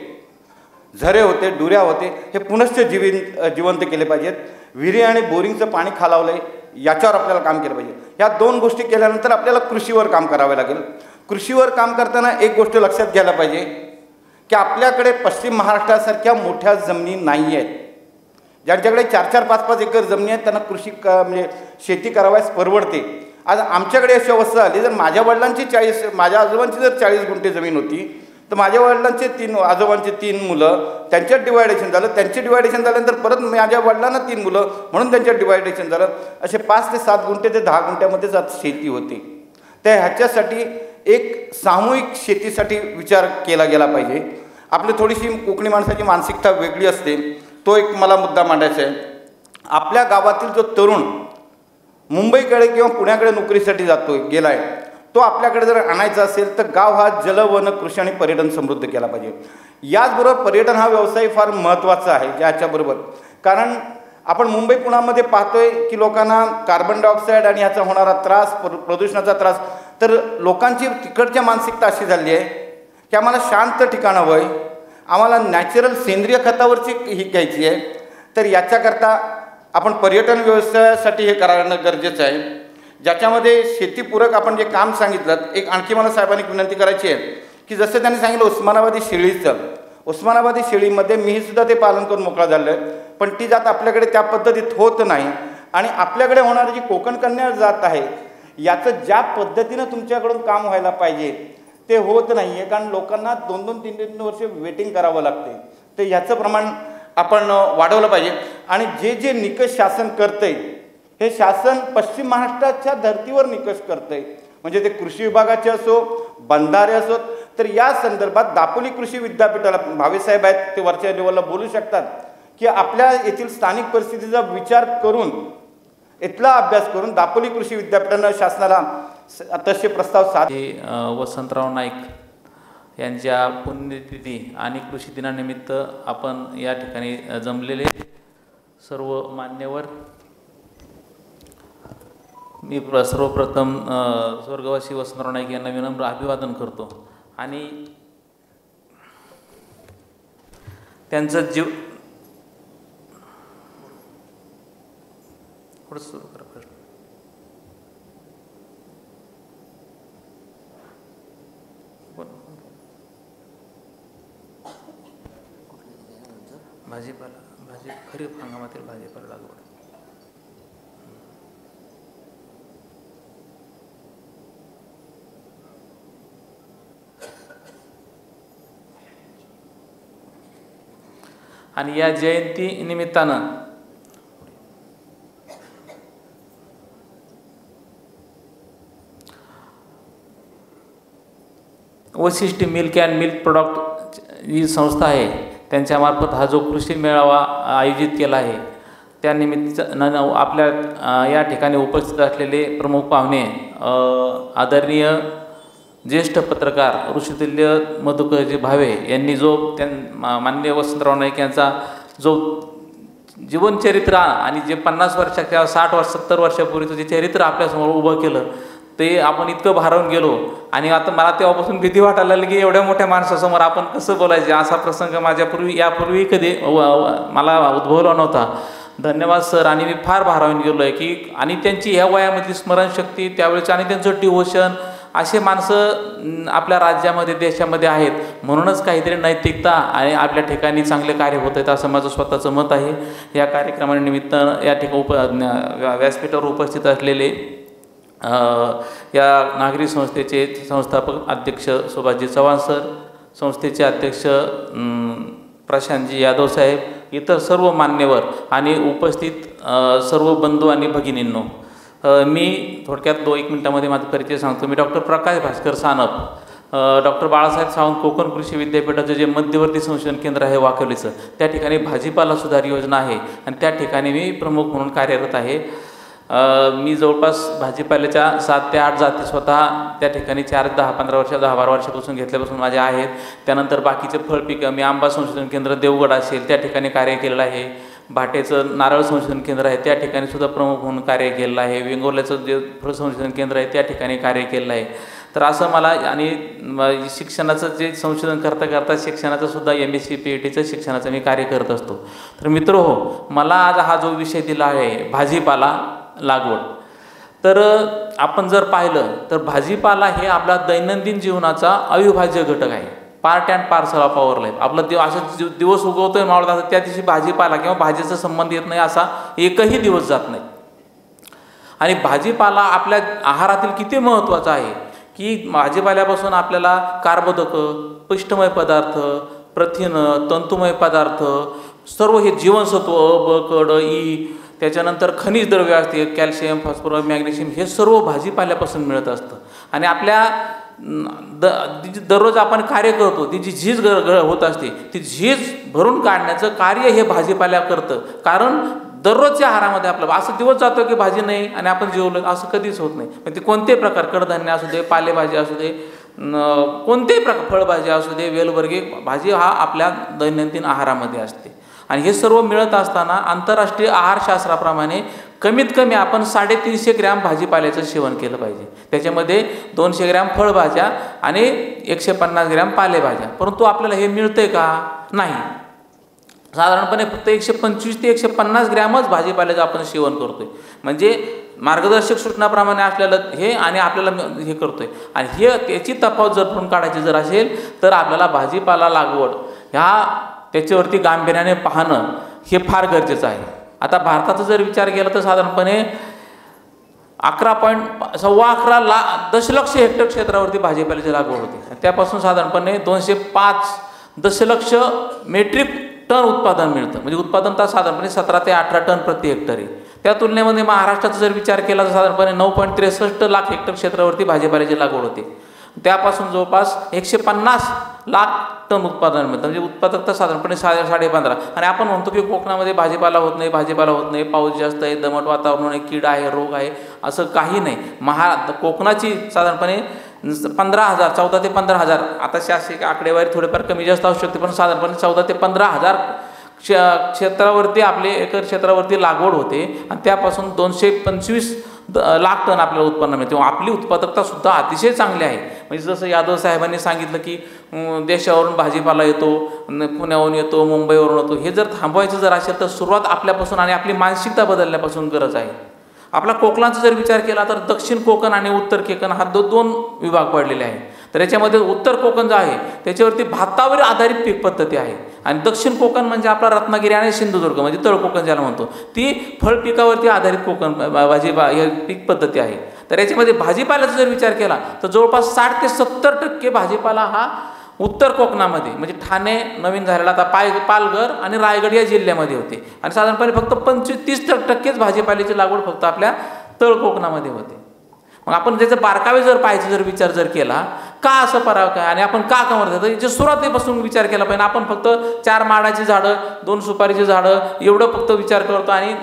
झरे होते डुऱ्या होते हे पुनश्च जीविन जिवंत केले पाहिजेत. विहिरी आणि बोरिंगचं पाणी खालावलं आहे याच्यावर आपल्याला काम केलं पाहिजे. या दोन गोष्टी केल्यानंतर आपल्याला कृषीवर काम करावे लागेल. कृषीवर काम करताना एक गोष्ट लक्षात घ्यायला पाहिजे की आपल्याकडे पश्चिम महाराष्ट्रासारख्या मोठ्या जमिनी नाही आहेत. ज्यांच्याकडे चार चार पाच पाच एकर जमिनी आहेत त्यांना कृषी क म्हणजे शेती करावयास परवडते. आज आमच्याकडे अशी अवस्था आली जर माझ्या वडिलांची चाळीस माझ्या आजोबांची जर चाळीस गुंठे जमीन होती तर माझ्या वडिलांचे तीन आजोबांचे तीन मुलं त्यांच्यात डिवायडेशन झालं. त्यांचे डिवायडेशन झाल्यानंतर परत माझ्या वडिलांना तीन मुलं म्हणून त्यांच्यात डिवायडेशन झालं. असे पाच ते सात गुंठे ते दहा गुंठ्यामध्येच आज शेती होती. त्या ह्याच्यासाठी एक सामूहिक शेतीसाठी विचार केला गेला पाहिजे. आपली थोडीशी कोकणी माणसाची मानसिकता वेगळी असते. तो एक मला मुद्दा मांडायचा आहे. आपल्या गावातील जो तरुण मुंबईकडे किंवा पुण्याकडे नोकरीसाठी जातोय गेलाय. तो आपल्याकडे जर आणायचा असेल तर गाव हा जलवन कृषी आणि पर्यटन समृद्ध केला पाहिजे. याचबरोबर पर्यटन हा व्यवसाय फार महत्त्वाचा आहे याच्याबरोबर. कारण आपण मुंबई पुण्यामध्ये पाहतोय की लोकांना कार्बन डायऑक्साईड आणि ह्याचा होणारा त्रास प्र- प्रदूषणाचा त्रास तर लोकांची तिकडच्या मानसिकता अशी झाली आहे की आम्हाला शांत ठिकाण हवं आहे आम्हाला नॅचरल सेंद्रिय खतावरची ही घ्यायची आहे. तर याच्याकरता आपण पर्यटन व्यवसायासाठी हे करायला गरजेचं आहे. ज्याच्यामध्ये शेतीपूरक आपण जे काम सांगितलं एक आणखी मला साहेबांनी विनंती करायची आहे की जसं त्यांनी सांगितलं उस्मानाबादी शेळीचं. उस्मानाबादी शेळीमध्ये मीसुद्धा सुद्धा ते पालन करून मोकळा झालं आहे. पण ती जात आपल्याकडे त्या पद्धतीत होत नाही आणि आपल्याकडे होणारी जी कोकण कन्या जात आहे याचं ज्या पद्धतीनं तुमच्याकडून काम व्हायला पाहिजे ते होत नाही आहे कारण लोकांना दोन दोन तीन तीन वर्ष वेटिंग करावं लागते. तर ह्याचं प्रमाण आपण वाढवलं पाहिजे. आणि जे जे निकष शासन करतंय हे शासन पश्चिम महाराष्ट्राच्या धर्तीवर निकष करतंय. म्हणजे ते कृषी विभागाचे असो बंधारे असोत तर या संदर्भात दापोली कृषी विद्यापीठाला भावेसाहेब आहेत ते वरच्या लेवलला बोलू शकतात की आपल्या येथील स्थानिक परिस्थितीचा विचार करून इथला अभ्यास करून दापोली कृषी विद्यापीठानं शासनाला तसे प्रस्ताव साध वसंतराव नाईक यांच्या पुण्यतिथी आणि कृषी दिनानिमित्त आपण या ठिकाणी जमलेले सर्व मान्यवर. मी प्र सर्वप्रथम स्वर्गवासी वसंतराव नाईक यांना विनम्र अभिवादन करतो. आणि त्यांचं जीव पुढं सुरू करा प्रश्न भाजीपाला भाजी खरीप हंगामातील भाजीपाला लागवड. आणि या जयंती निमित्तानं Vashishtha milk and milk product ही संस्था आहे त्यांच्यामार्फत हा जो कृषी मेळावा आयोजित केला आहे त्यानिमित्त न आपल्या या ठिकाणी उपस्थित असलेले प्रमुख पाहुणे आदरणीय ज्येष्ठ पत्रकार ऋषितुल्य मधुकरजी भावे यांनी जो त्यां माननीय वसंतराव नाईक यांचा जो जीवनचरित्र आणि जे पन्नास वर्षाच्या किंवा साठ वर्ष सत्तर वर्षापूर्वीचं जे चरित्र आपल्यासमोर उभं केलं ते आपण इतकं भारावून गेलो. आणि आता मला तेव्हापासून भीती वाटायला लागली की एवढ्या मोठ्या माणसासमोर आपण कसं बोलायचे? असा प्रसंग माझ्यापूर्वी यापूर्वी कधी व- मला उद्भवला नव्हता. धन्यवाद सर. आणि मी फार भारावून गेलो आहे की आणि त्यांची ह्या वयामधली स्मरणशक्ती त्यावेळेची आणि त्यांचं डिवोशन असे माणसं आपल्या राज्यामध्ये देशामध्ये आहेत. म्हणूनच काहीतरी नैतिकता आणि आपल्या ठिकाणी चांगले कार्य होत आहेत असं माझं स्वतःचं मत आहे. या कार्यक्रमानिमित्त या ठिकाणी उप व्या- व्यासपीठावर उपस्थित असलेले या नागरी संस्थेचे संस्थापक अध्यक्ष सुभाषजी चव्हाण सर संस्थेचे अध्यक्ष प्रशांतजी यादव साहेब इतर सर्व मान्यवर आणि उपस्थित सर्व बंधू आणि भगिनींनो मी थोडक्यात दो एक मिनटामध्ये माझा परिचय सांगतो. मी डॉक्टर प्रकाश भास्कर सानप डॉक्टर बाळासाहेब सावंत कोकण कृषी विद्यापीठाचं जे मध्यवर्ती संशोधन केंद्र आहे वाकवलीचं त्या ठिकाणी भाजीपाला सुधार योजना आहे आणि त्या ठिकाणी मी प्रमुख म्हणून कार्यरत आहे. मी जवळपास भाजीपाल्याच्या सात ते आठ जाती स्वतः त्या ठिकाणी चार दहा पंधरा वर्ष दहा बारा वर्षापासून घेतल्यापासून माझ्या आहेत. त्यानंतर बाकीचे फळपिकं मी आंबा संशोधन केंद्र देवगड असेल त्या ठिकाणी कार्य केलेलं आहे. भाटेचं नारळ संशोधन केंद्र आहे त्या ठिकाणी सुद्धा प्रमुख म्हणून कार्य केलेलं आहे. वेंगोर्ल्याचं जे फळ संशोधन केंद्र आहे त्या ठिकाणी कार्य केलेलं आहे. तर असं मला आणि शिक्षणाचं जे संशोधन करता करता शिक्षणाचं सुद्धा M S C P A टीचं शिक्षणाचं मी कार्य करत असतो. तर मित्र हो मला आज हा जो विषय दिला आहे भाजीपाला लागवड. तर आपण जर पाहिलं तर भाजीपाला हे आपला दैनंदिन जीवनाचा अविभाज्य घटक आहे. Part and parcel of our life आपला दिव असं दिव- दिवस उगवतोय मावळत त्या दिवशी भाजीपाला किंवा भाजीचा संबंध येत नाही असा एकही दिवस जात नाही. आणि भाजीपाला आपल्या आहारातील किती महत्त्वाचा आहे की भाजीपाल्यापासून आपल्याला कार्बोदकं पिष्टमय पदार्थ प्रथिनं तंतुमय पदार्थ सर्व हे जीवनसत्व अ ब कड ई त्याच्यानंतर खनिज द्रव्य असते कॅल्शियम फॉस्फरस मॅग्नेशियम हे सर्व भाजीपाल्यापासून मिळत असतं. आणि आपल्या द जी दररोज आपण कार्य करतो ती जी झीज ग ग होत असते ती झीज भरून काढण्याचं कार्य हे भाजीपाल्या करतं. कारण दररोजच्या आहारामध्ये आपलं असं दिवस जातो की भाजी नाही आणि आपण जेवलो असं कधीच होत नाही. पण ते कोणतेही प्रकार? कडधान्य असू दे पालेभाजी असू दे कोणतेही प्रकार फळभाजी असू दे वेलवर्गी भाजी हा आपल्या दैनंदिन आहारामध्ये असते. आणि हे सर्व मिळत असताना आंतरराष्ट्रीय आहारशास्त्राप्रमाणे कमीत कमी आपण साडेतीनशे ग्रॅम भाजीपाल्याचं सेवन केलं पाहिजे. त्याच्यामध्ये दोनशे ग्रॅम फळभाज्या आणि एकशे पन्नास ग्रॅम पालेभाज्या. परंतु आपल्याला हे मिळतंय का? नाही. साधारणपणे फक्त एकशे पंचवीस ते एकशे पन्नास ग्रॅमच भाजीपाल्याचं आपण सेवन करतोय. म्हणजे मार्गदर्शक सूचनाप्रमाणे आपल्याला हे आणि आपल्याला हे हे करतोय. आणि हे त्याची तफावत जर पण काढायची जर असेल तर आपल्याला भाजीपाला लागवड ह्या त्याच्यावरती गांभीर्याने पाहणं हे फार गरजेचं आहे. आता भारताचा जर विचार केला तर साधारणपणे अकरा पॉईंट सव्वा अकरा ला दशलक्ष हेक्टर क्षेत्रावरती भाजीपाल्याची लागवड होते. त्यापासून साधारणपणे दोनशे पाच दशलक्ष मेट्रिक टन उत्पादन मिळतं. म्हणजे उत्पादन तर साधारणपणे सतरा ते अठरा टन प्रति हेक्टर. आहे त्या तुलनेमध्ये महाराष्ट्राचा जर विचार केला तर साधारणपणे नऊ पॉईंट त्रेसष्ट लाख हेक्टर क्षेत्रावरती भाजीपाल्याची लागवड होते. त्यापासून जवळपास एकशे पन्नास लाख टन उत्पादन मिळतं. म्हणजे उत्पादकता साधारणपणे साडे साडे पंधरा. आणि आपण म्हणतो की कोकणामध्ये भाजीपाला होत नाही भाजीपाला होत नाही पाऊस जास्त आहे दमट वातावरण आहे कीड आहे रोग आहे असं काही नाही. महा कोकणाची साधारणपणे पंधरा हजार चौदा ते पंधरा हजार आता शासकीय आकडेवारी थोडेफार कमी जास्त असू शकते पण साधारणपणे चौदा ते पंधरा हजार क्ष क्षेत्रावरती आपले एकर क्षेत्रावरती लागवड होते. आणि त्यापासून दोनशे पंचवीस द लाख टन आपल्याला उत्पन्न मिळते. आपली उत्पादकता सुद्धा अतिशय चांगली आहे. म्हणजे जसं यादव साहेबांनी सांगितलं की देशावरून भाजीपाला येतो पुण्याहून येतो मुंबईवरून येतो हे जर थांबवायचं जर असेल तर सुरुवात आपल्यापासून आणि आपली मानसिकता बदलण्यापासून गरज आहे. आपला कोकणाचा जर विचार केला तर दक्षिण कोकण आणि उत्तर कोकण हा दो दोन विभाग पडलेले आहे तर याच्यामध्ये उत्तर कोकण जो आहे त्याच्यावरती भातावर आधारित पीक पद्धती आहे. आणि दक्षिण कोकण म्हणजे आपला रत्नागिरी आणि सिंधुदुर्ग म्हणजे तळ कोकण ज्याला म्हणतो ती फळ पिकावरती आधारित कोकण भाजी हे पीक पद्धती आहे. तर याच्यामध्ये भाजीपाल्याचा जर विचार केला तर जवळपास साठ ते सत्तर टक्के भाजीपाला हा उत्तर कोकणामध्ये म्हणजे ठाणे नवीन झालेला आता पाय पालघर आणि रायगड या जिल्ह्यामध्ये होते. आणि साधारणपणे फक्त पंचवीस तीस टक्केच भाजीपाल्याची लागवड फक्त आपल्या तळ कोकणामध्ये होते. मग आपण त्याचं बारकावे जर पाहायचं जर विचार जर केला का असं पराव काय आणि आपण का कमरतो तर याच्या सुरुवातीपासून विचार केला पाहिजे. आपण फक्त चार माडाची झाडं दोन सुपारीची झाडं एवढं फक्त विचार करतो आणि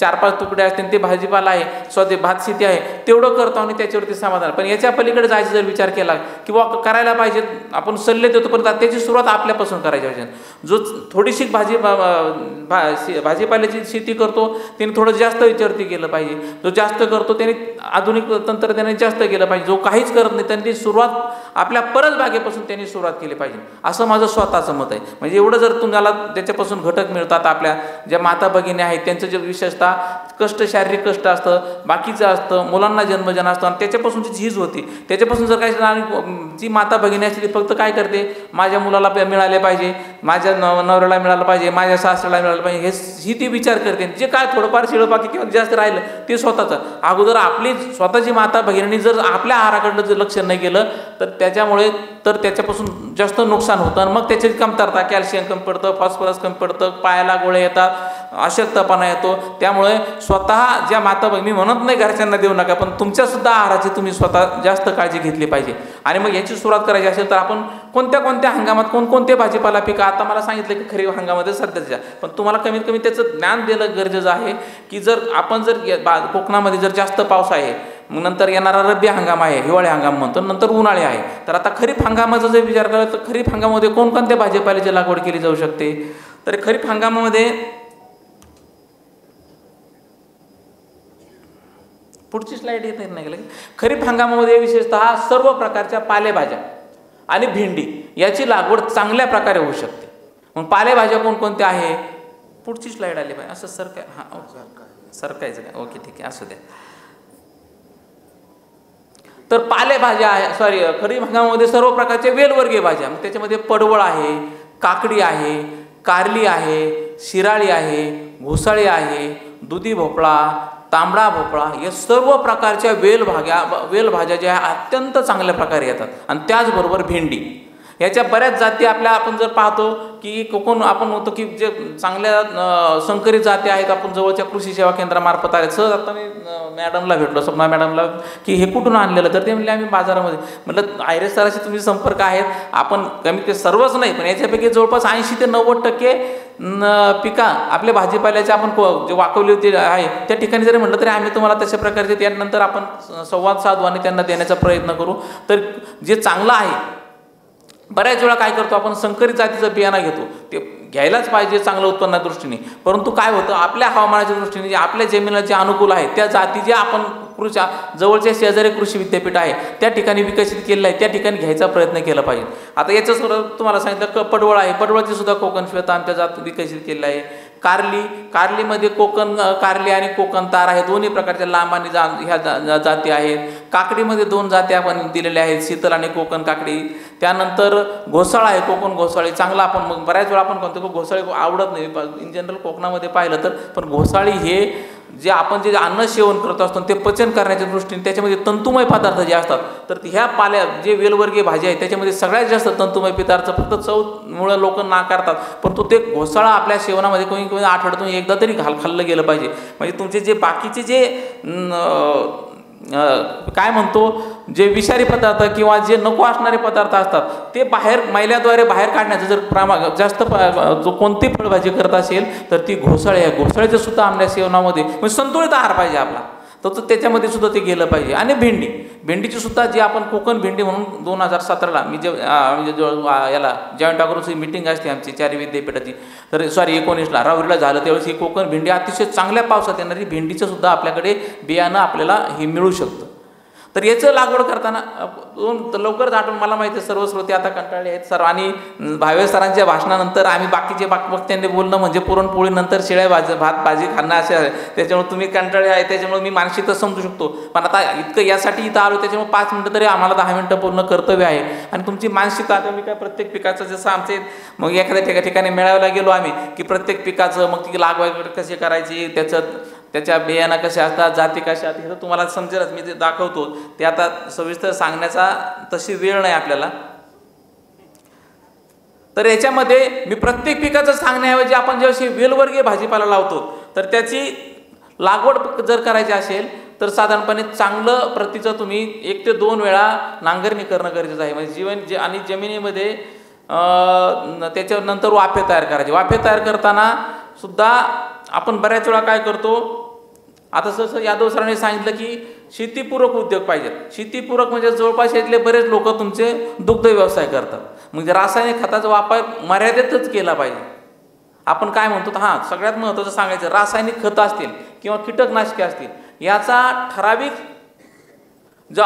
चार पाच तुकडे असतील ते भाजीपाला आहे स्वतः भात शेती आहे तेवढं करतो आणि त्याच्यावरती समाधान. पण याच्या पलीकडे जायचा जर विचार केला किंवा करायला पाहिजे आपण सल्ले देतो पण त्याची सुरुवात आपल्यापासून करायची पाहिजे. जो थोडीशी भाजी भा- भा- भाजीपाल्याची शेती करतो त्याने थोडं जास्त विचारती केलं पाहिजे. जो जास्त करतो त्याने आधुनिक तंत्रज्ञानाने जास्त केलं पाहिजे. जो काहीच करत नाही त्यांनी सुरुवात आपल्या परत बागेपासून त्यांनी सुरुवात केली पाहिजे. असं माझं स्वतःचं मत आहे. म्हणजे एवढं जर तुम्हाला त्याच्यापासून घटक मिळतात आपल्या ज्या माता भगिनी आहेत त्यांचं जे विशेषतः कष्ट शारीरिक कष्ट असतं बाकीचं असतं मुलांना जन्मजन असतं आणि त्याच्यापासून जी झीज होती. त्याच्यापासून जर काय आणि जी माता भगिनी असते ती फक्त काय करते? माझ्या मुलाला मिळाले पाहिजे माझ्या नव नवऱ्याला मिळालं पाहिजे माझ्या सासऱ्याला मिळालं पाहिजे हे ही ती विचार करते. जे काय थोडंफार शिळपाकी किंवा जास्त राहिलं ते स्वतःचं. अगोदर आपली स्वतःची माता भगिनी जर आपल्या आहाराकडलं जर लक्ष नाही केलं तर त्याच्यामुळे तर त्याच्यापासून जास्त नुकसान होतं. आणि मग त्याची कमतरता कॅल्शियम कमी पडतं फॉस्फरस कमी पडतं पायाला गोळे येतात अशक्तपणा येतो. त्यामुळे स्वतः ज्या माता मी म्हणत नाही घरच्यांना देऊ नका पण तुमच्यासुद्धा आहाराची तुम्ही स्वतः जास्त काळजी घेतली पाहिजे. आणि मग याची सुरुवात करायची असेल तर आपण कोणत्या कोणत्या हंगामात कोणकोणते भाजीपाला पिका? आता मला सांगितलं की खरीप हंगामामध्ये सध्याच्या पण तुम्हाला कमीत कमी त्याचं ज्ञान देणं गरजेचं आहे की जर आपण जर बा- कोकणामध्ये जर जास्त पाऊस आहे मग नंतर येणारा रब्बी हंगाम आहे हिवाळी हंगाम म्हणतो नंतर उन्हाळी आहे. तर आता खरीप हंगामाचा जर विचार केला तर खरीप हंगामामध्ये कोणकोणत्या भाजीपाल्याची लागवड केली जाऊ शकते? तर खरीप हंगामामध्ये पुढची स्लाईड येत नाही गेले खरीप हंगामामध्ये विशेषतः सर्व प्रकारच्या पालेभाज्या आणि भेंडी याची लागवड चांगल्या प्रकारे होऊ शकते. मग पालेभाज्या कोणकोणत्या आहे? पुढची स्लाईड आली पाहिजे. असं सर काय हां सरकायचं काय ओके ठीक आहे. असू द्या. तर पालेभाज्या आहे सॉरी खरीप हंगामामध्ये सर्व प्रकारच्या वेलवर्गीय भाज्या. मग त्याच्यामध्ये पडवळ आहे काकडी आहे कारली आहे शिराळी आहे घोसाळी आहे दुधी भोपळा तांबडा भोपळा या सर्व प्रकारच्या वेलभाग्या वेलभाज्या ज्या अत्यंत चांगल्या प्रकारे येतात. आणि त्याचबरोबर भेंडी. ह्याच्या बऱ्याच जाती आपल्या आपण जर पाहतो की कोकण आपण होतो की जे चांगल्या संकरित जाती आहेत आपण जवळच्या कृषी सेवा केंद्रामार्फत आले सहज आता मी मॅडमला भेटलो स्वप्ना मॅडमला की हे कुठून आणलेलं? तर ते म्हणले आम्ही बाजारामध्ये. म्हटलं आयरेस सराशी तुम्ही संपर्क आहेत. आपण कमीत कमी सर्वच नाही पण याच्यापैकी जवळपास ऐंशी ते नव्वद टक्के पिका आपल्या भाजीपाल्याचे आपण जे वाकवली होती आहे त्या ठिकाणी जरी म्हटलं तरी आम्ही तुम्हाला तशा प्रकारचे त्यानंतर आपण संवाद साधू आणि त्यांना देण्याचा प्रयत्न करू. तर जे चांगलं आहे बऱ्याच वेळा काय करतो आपण संकरित जातीचं बियाणं घेतो. ते घ्यायलाच पाहिजे चांगलं उत्पन्ना दृष्टीने परंतु काय होतं आपल्या हवामानाच्या दृष्टीने जे आपल्या जमिनीला जे अनुकूल आहे त्या जाती ज्या आपण कृषी जवळच्या शेजारी कृषी विद्यापीठ आहे त्या ठिकाणी विकसित केलेलं आहे त्या ठिकाणी घ्यायचा प्रयत्न केला पाहिजे. आता याचं सुद्धा तुम्हाला सांगितलं क पडवळ आहे. पडवळची सुद्धा कोकण श्वेता आमच्या जात विकसित केलेलं आहे. कारली कारलीमध्ये कोकण कारली आणि कोकण तार आहे दोन्ही प्रकारच्या लांब आणि जा ह्या जा, जा- जाती आहेत. काकडीमध्ये दोन जाती आपण दिलेल्या आहेत. शीतल आणि कोकण काकडी. त्यानंतर घोसाळा आहे. कोकण घोसाळी चांगला आपण मग बऱ्याच वेळा आपण म्हणतो की घोसाळी आवडत नाही. इन जनरल कोकणामध्ये पाहिलं तर पण घोसाळी हे जे आपण जे अन्न सेवन करत असतो ते पचन करण्याच्या दृष्टीने त्याच्यामध्ये तंतुमय पदार्थ जे असतात तर ह्या पाल्या जे वेलवर्गीय भाज्या आहेत त्याच्यामध्ये सगळ्यात जास्त तंतुमय पदार्थ फक्त चवमुळं लोक नाकारतात. परंतु ते घोसाळा आपल्या सेवनामध्ये कोणी कोणी आठवड्यातून एकदा तरी घाल खाल्लं गेलं पाहिजे. म्हणजे तुमचे जे बाकीचे जे न, काय म्हणतो जे विषारी पदार्थ किंवा जे नको असणारे पदार्थ असतात ते बाहेर मैल्याद्वारे बाहेर काढण्याचं जर प्रमा जास्त जो कोणती फळभाजी करत असेल तर ती घोसाळी आहे घोसाळ्याचं सुद्धा आमल्या सेवनामध्ये म्हणजे संतुलित आहार पाहिजे आपला. तर तर त्याच्यामध्ये सुद्धा ते गेलं पाहिजे. आणि भेंडी. भेंडीची सुद्धा जी आपण कोकण भेंडी म्हणून दोन हजार सतराला मी जे म्हणजे जो याला जॉईंट अग्रोची मिटिंग असते आमची चारी विद्यापीठाची. तर सॉरी एकोणीसला राहुरीला झालं त्यावेळेस ही कोकण भेंडी अतिशय चांगल्या पावसात येणारी भेंडीचं सुद्धा आपल्याकडे बियाणं आपल्याला हे मिळू शकतं. तर याचं लागवड करताना दोन तर लवकरच आठवण मला माहिती आहे सर्व श्रोते आता कंटाळले आहेत. सर्व आणि भावे सरांच्या भाषणानंतर आम्ही बाकीचे बाकबक्त्यांनी बोलणं म्हणजे पुरणपोळीनंतर शिळ्या भाज भात भाजी खाणं असे आहे. त्याच्यामुळे तुम्ही कंटाळे आहे. त्याच्यामुळे मी मानसिकता समजू शकतो. पण आता इतकं यासाठी इथं आलो त्याच्यामुळे पाच मिनटं तरी आम्हाला दहा मिनटं पूर्ण कर्तव्य आहे. आणि तुमची मानसिकता आता मी काय प्रत्येक पिकाचं जसं आमचे मग एखाद्या ठिकाणी मेळाव्याला गेलो आम्ही की प्रत्येक पिकाचं मग ती लागवड कशी करायची त्याचं त्याच्या बियाणा कशा असतात जाती कशा असतात हे तर तुम्हाला समजेलच. मी ते दाखवतो ते आता सविस्तर सांगण्याचा तशी वेळ नाही आपल्याला. तर याच्यामध्ये मी प्रत्येक पिकाचं सांगण्याऐवजी आपण जेव्हा वेलवर्गीय भाजीपाला लावतो तर त्याची लागवड जर करायची असेल तर साधारणपणे चांगलं प्रतीचं तुम्ही एक ते दोन वेळा नांगरणी करणं गरजेचं आहे. म्हणजे जीवन जे आणि जमिनीमध्ये त्याच्यानंतर वाफे तयार करायचे. वाफे तयार करताना सुद्धा आपण बऱ्याच वेळा काय करतो आता जसं यादव सरांनी सांगितलं की शेतीपूरक उद्योग पाहिजेत. शेतीपूरक म्हणजे जवळपास इथले बरेच लोक तुमचे दुग्ध व्यवसाय करतात. म्हणजे रासायनिक खताचा वापर मर्यादेतच केला पाहिजे. आपण काय म्हणतो हां सगळ्यात महत्त्वाचं सांगायचं रासायनिक खतं असतील किंवा कीटकनाशके असतील याचा ठराविक जो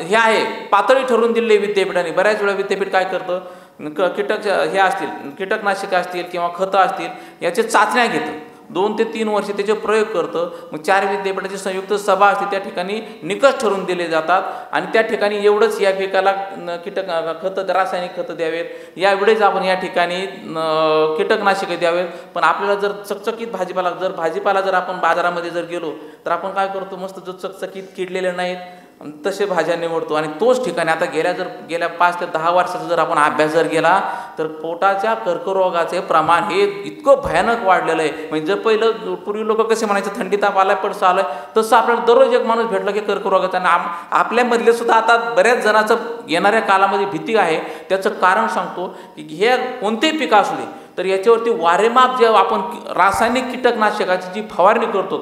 हे आहे पातळी ठरवून दिलेली विद्यापीठाने. बऱ्याच वेळा विद्यापीठ काय करतं क कीटक हे असतील कीटकनाशकं असतील किंवा खतं असतील याचे चाचण्या घेतं. दोन ते तीन वर्ष त्याचे प्रयोग करतं. मग चार विद्यापीठाची संयुक्त सभा असते त्या ठिकाणी निकष ठरवून दिले जातात. आणि त्या ठिकाणी एवढंच या पिकाला कीटक खतं रासायनिक खतं द्यावेत. यावेळेस आपण या ठिकाणी कीटकनाशके द्यावेत. पण आपल्याला जर चकचकीत भाजीपाला जर भाजीपाला जर आपण बाजारामध्ये जर गेलो तर आपण काय करतो? मस्त जो चकचकीत किडलेले नाहीत. तसे भाज्या निवडतो. आणि तोच ठिकाणी आता गेल्या जर गेल्या पाच ते दहा वर्षाचा जर आपण अभ्यास जर केला तर पोटाच्या कर्करोगाचे प्रमाण हे इतकं भयानक वाढलेलं आहे. म्हणजे जर पहिलं पूर्वी लोक कसे म्हणायचे थंडी ताप आला पडसं आलाय तसं आपल्याला दररोज एक माणूस भेटला की कर्करोगाचा. आणि आम आपल्यामधले सुद्धा आता बऱ्याच जणाचं येणाऱ्या कालामध्ये भीती आहे. त्याचं कारण सांगतो की हे कोणतेही पिकं असू दे तर याच्यावरती वारेमाप जे आपण रासायनिक कीटकनाशकाची जी फवारणी करतो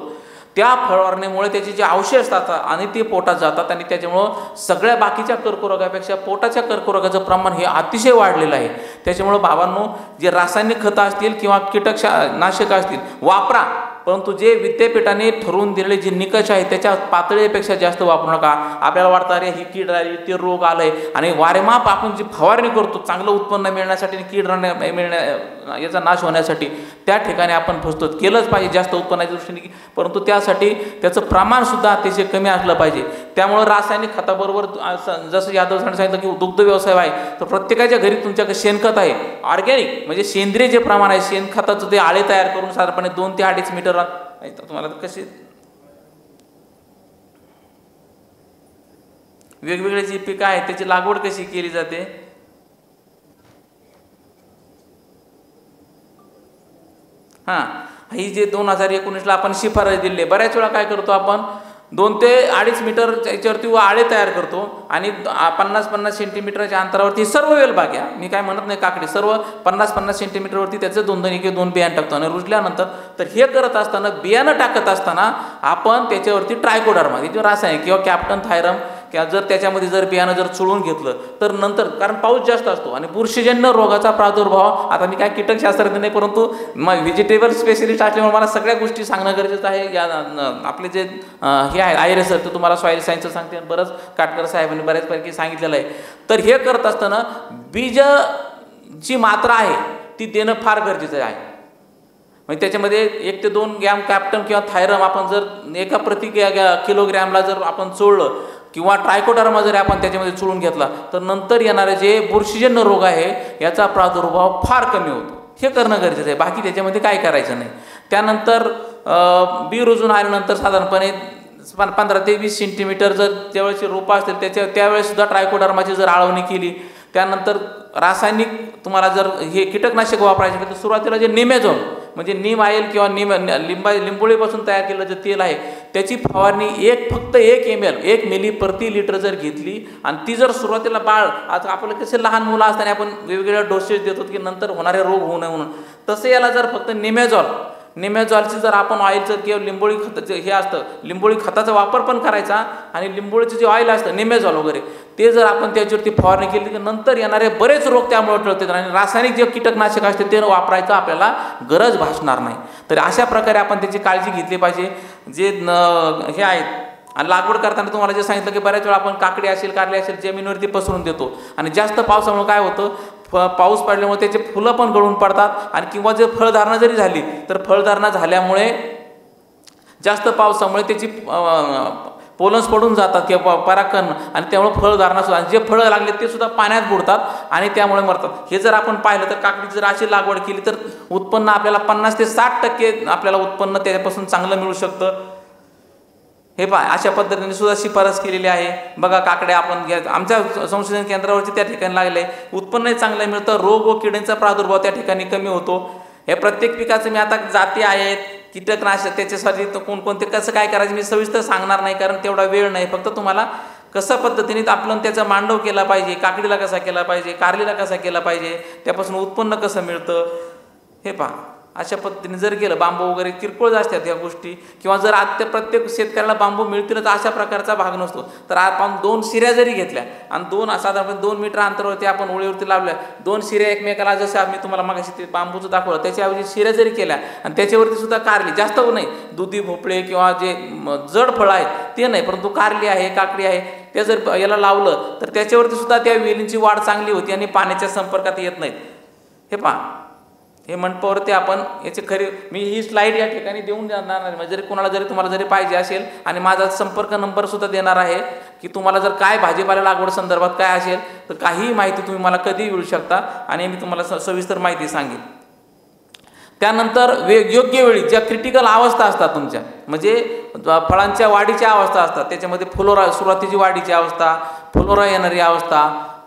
त्या फवारणीमुळे त्याचे जे अवशेष असतात आणि ते पोटात जातात आणि त्याच्यामुळं सगळ्या बाकीच्या कर्करोगापेक्षा पोटाच्या कर्करोगाचं प्रमाण हे अतिशय वाढलेलं आहे. त्याच्यामुळं बाबांनो जे रासायनिक खतं असतील किंवा कीटक नाशकं असतील वापरा. परंतु जे विद्यापीठाने ठरवून दिलेले जे निकष आहेत त्याच्या पातळीपेक्षा जास्त वापरू नका. आपल्याला वाटतं अरे ही कीड आली ते रोग आलंय. आणि वारेमाप आपण जी फवारणी करतो चांगलं उत्पन्न मिळण्यासाठी आणि कीड राहण्या मिळण्या याचा नाश होण्यासाठी त्या ठिकाणी आपण फसतो केलंच पाहिजे जास्त उत्पन्नाच्या दृष्टीने परंतु त्यासाठी त्याचं प्रमाणसुद्धा अतिशय कमी असलं पाहिजे. त्यामुळं रासायनिक खताबरोबर असं- जसं यादव सरांनी सांगितलं की दुग्ध व्यवसाय आहे तर प्रत्येकाच्या घरी तुमच्याकडे शेणखत आहे. ऑर्गॅनिक म्हणजे सेंद्रिय जे प्रमाण आहे शेणखताचं ते आळे तयार करून साधारणपणे दोन ते अडीच मीटर तुम्हाला तर वेगवेगळे जी पिकं आहेत त्याची लागवड कशी केली जाते? हां ही जे दोन हजार एकोणीसला आपण शिफारस दिली बऱ्याच वेळा काय करतो आपण? दोन ते अडीच मीटर याच्यावरती आळे तयार करतो आणि पन्नास पन्नास सेंटीमीटरच्या अंतरावरती सर्व वेलबाग्या मी काय म्हणत नाही काकडी सर्व पन्नास पन्नास सेंटीमीटरवरती त्याचं दोन दोन किंवा दोन बियाणं टाकतो आणि रुजल्यानंतर तर हे करत असताना बियाणं टाकत असताना आपण त्याच्यावरती ट्रायकोडर्मा जे रासायनिक किंवा कॅप्टन थायरम किंवा जर त्याच्यामध्ये जर बियाणं जर चुळून घेतलं तर नंतर कारण पाऊस जास्त असतो आणि बुरशीजन्य रोगाचा प्रादुर्भाव आता मी काय कीटकशास्त्रज्ञ नाही परंतु मग व्हेजिटेबल स्पेशलिस्ट असल्यामुळे मला सगळ्या गोष्टी सांगणं गरजेचं आहे. या आपले जे हे आहे आयरे सर ते तुम्हाला सॉईल सायन्सचं सांगते. बरंच काटकर साहेबांनी बऱ्याचपैकी सांगितलेलं आहे. तर हे करत असताना बीज जी मात्रा आहे ती देणं फार गरजेचं आहे. म्हणजे त्याच्यामध्ये एक ते दोन ग्रॅम कॅप्टन किंवा थायरम आपण जर एका प्रति किलोग्रॅमला जर आपण चोळलं किंवा ट्रायकोडर्मा जर आपण त्याच्यामध्ये चुळून घेतला तर नंतर येणारे जे बुरशीजन्य रोग आहे याचा प्रादुर्भाव फार कमी होतो. हे करणं गरजेचं आहे. बाकी त्याच्यामध्ये काय करायचं नाही. त्यानंतर बी रुजून आल्यानंतर साधारणपणे पंधरा ते वीस सेंटीमीटर जर त्यावेळेची रोपं असतील त्याच्या त्यावेळेस सुद्धा ट्रायकोडर्माची जर आळवणी केली त्यानंतर रासायनिक तुम्हाला जर हे कीटकनाशक वापरायचे तर सुरुवातीला जे निमेझोन म्हणजे नीम आयल किंवा निम लिंबा लिंबोळीपासून तयार केलं जे तेल आहे त्याची फवारणी एक फक्त एक एम एल एक मिली प्रति लिटर जर घेतली आणि ती जर सुरुवातीला बाळ आता आपलं कसे लहान मुलं असताना आपण वेगवेगळ्या डोसेस देतो की नंतर होणारे रोग होऊ नये म्हणून. तसं याला जर फक्त निमेझॉल निमेझॉलची जर आपण ऑइलचं किंवा लिंबोळी खताचं हे असतं लिंबोळी खताचा वापर पण करायचा आणि लिंबोळीचं जे ऑइल असतं निमेझॉल वगैरे ते जर आपण त्याच्यावरती फवारणी केली तर नंतर येणारे बरेच रोग त्यामुळे टळतात आणि रासायनिक जे कीटकनाशक असते ते वापरायचं आपल्याला गरज भासणार नाही. तर अशा प्रकारे आपण त्याची काळजी घेतली पाहिजे. जे न हे आहेत आणि लागवड करताना तुम्हाला जे सांगितलं की बऱ्याच वेळा आपण काकडी असेल कारली असेल जमिनीवरती पसरून देतो. आणि जास्त पावसामुळे काय होतं फ पाऊस पडल्यामुळे त्याचे फुलं पण गळून पडतात आणि किंवा जर फळधारणा जरी झाली तर फळधारणा झाल्यामुळे जास्त पावसामुळे त्याची पोलन्स पडून जातात किंवा प- पराकण आणि त्यामुळे फळधारणा सुद्धा आणि जे फळं लागले ते सुद्धा पाण्यात बुडतात आणि त्यामुळे मरतात. हे जर आपण पाहिलं तर काकडीची जर अशी लागवड केली तर उत्पन्न आपल्याला पन्नास ते साठ टक्के आपल्याला उत्पन्न त्याच्यापासून चांगलं मिळू शकतं. हे पहा अशा पद्धतीने सुद्धा शिफारस केलेली आहे. बघा काकड्या आपण घ्या आमच्या संशोधन केंद्रावरती त्या ठिकाणी लागले. उत्पन्नही चांगलं मिळतं रोग व किडींचा प्रादुर्भाव त्या ठिकाणी कमी होतो. हे प्रत्येक पिकाचं मी आता जाती आहेत कीटकनाशक त्याच्यासाठी तर कोणकोणते कसं काय करायचं मी सविस्तर सांगणार नाही कारण तेवढा वेळ नाही. फक्त तुम्हाला कसं पद्धतीने आपण त्याचा मांडव केला पाहिजे काकडीला कसा केला पाहिजे कारलीला कसा केला पाहिजे त्यापासून उत्पन्न कसं मिळतं हे पहा. अशा पद्धतीने जर गेलं बांबू वगैरे किरकोळ असतात ह्या गोष्टी किंवा जर आज प्रत्येक शेतकऱ्याला बांबू मिळतील तर अशा प्रकारचा भाग नसतो तर आपण दोन शिऱ्या जरी घेतल्या आणि दोन साधारणपणे दोन मीटर अंतरावरती आपण ओळीवरती लावल्या दोन शिऱ्या एकमेकाला जसं आम्ही तुम्हाला मागाशी ते बांबूचं दाखवलं त्याच्याऐवजी शिऱ्या जरी केल्या आणि त्याच्यावरती सुद्धा कारली जास्त नाही दुधी भोपळे किंवा जे जड फळं आहेत ते नाही परंतु कारली आहे काकडी आहे ते जर याला लावलं तर त्याच्यावरती सुद्धा त्या वेलींची वाढ चांगली होती आणि पाण्याच्या संपर्कात येत नाहीत. हे पहा. हे मंडपावरती आपण याचे खरी मी ही स्लाईड या ठिकाणी देऊन देणार नाही. म्हणजे जरी कोणाला जरी तुम्हाला जरी पाहिजे असेल आणि माझा संपर्क नंबरसुद्धा देणार आहे की तुम्हाला जर काय भाजीपाला लागवड संदर्भात काय असेल तर काहीही माहिती तुम्ही मला कधीही मिळू शकता आणि मी तुम्हाला स- सविस्तर माहिती सांगेन. त्यानंतर वे योग्य वेळी ज्या क्रिटिकल अवस्था असतात तुमच्या म्हणजे फळांच्या वाढीच्या अवस्था असतात त्याच्यामध्ये फुलोरा सुरुवातीची वाढीची अवस्था फुलोरा येणारी अवस्था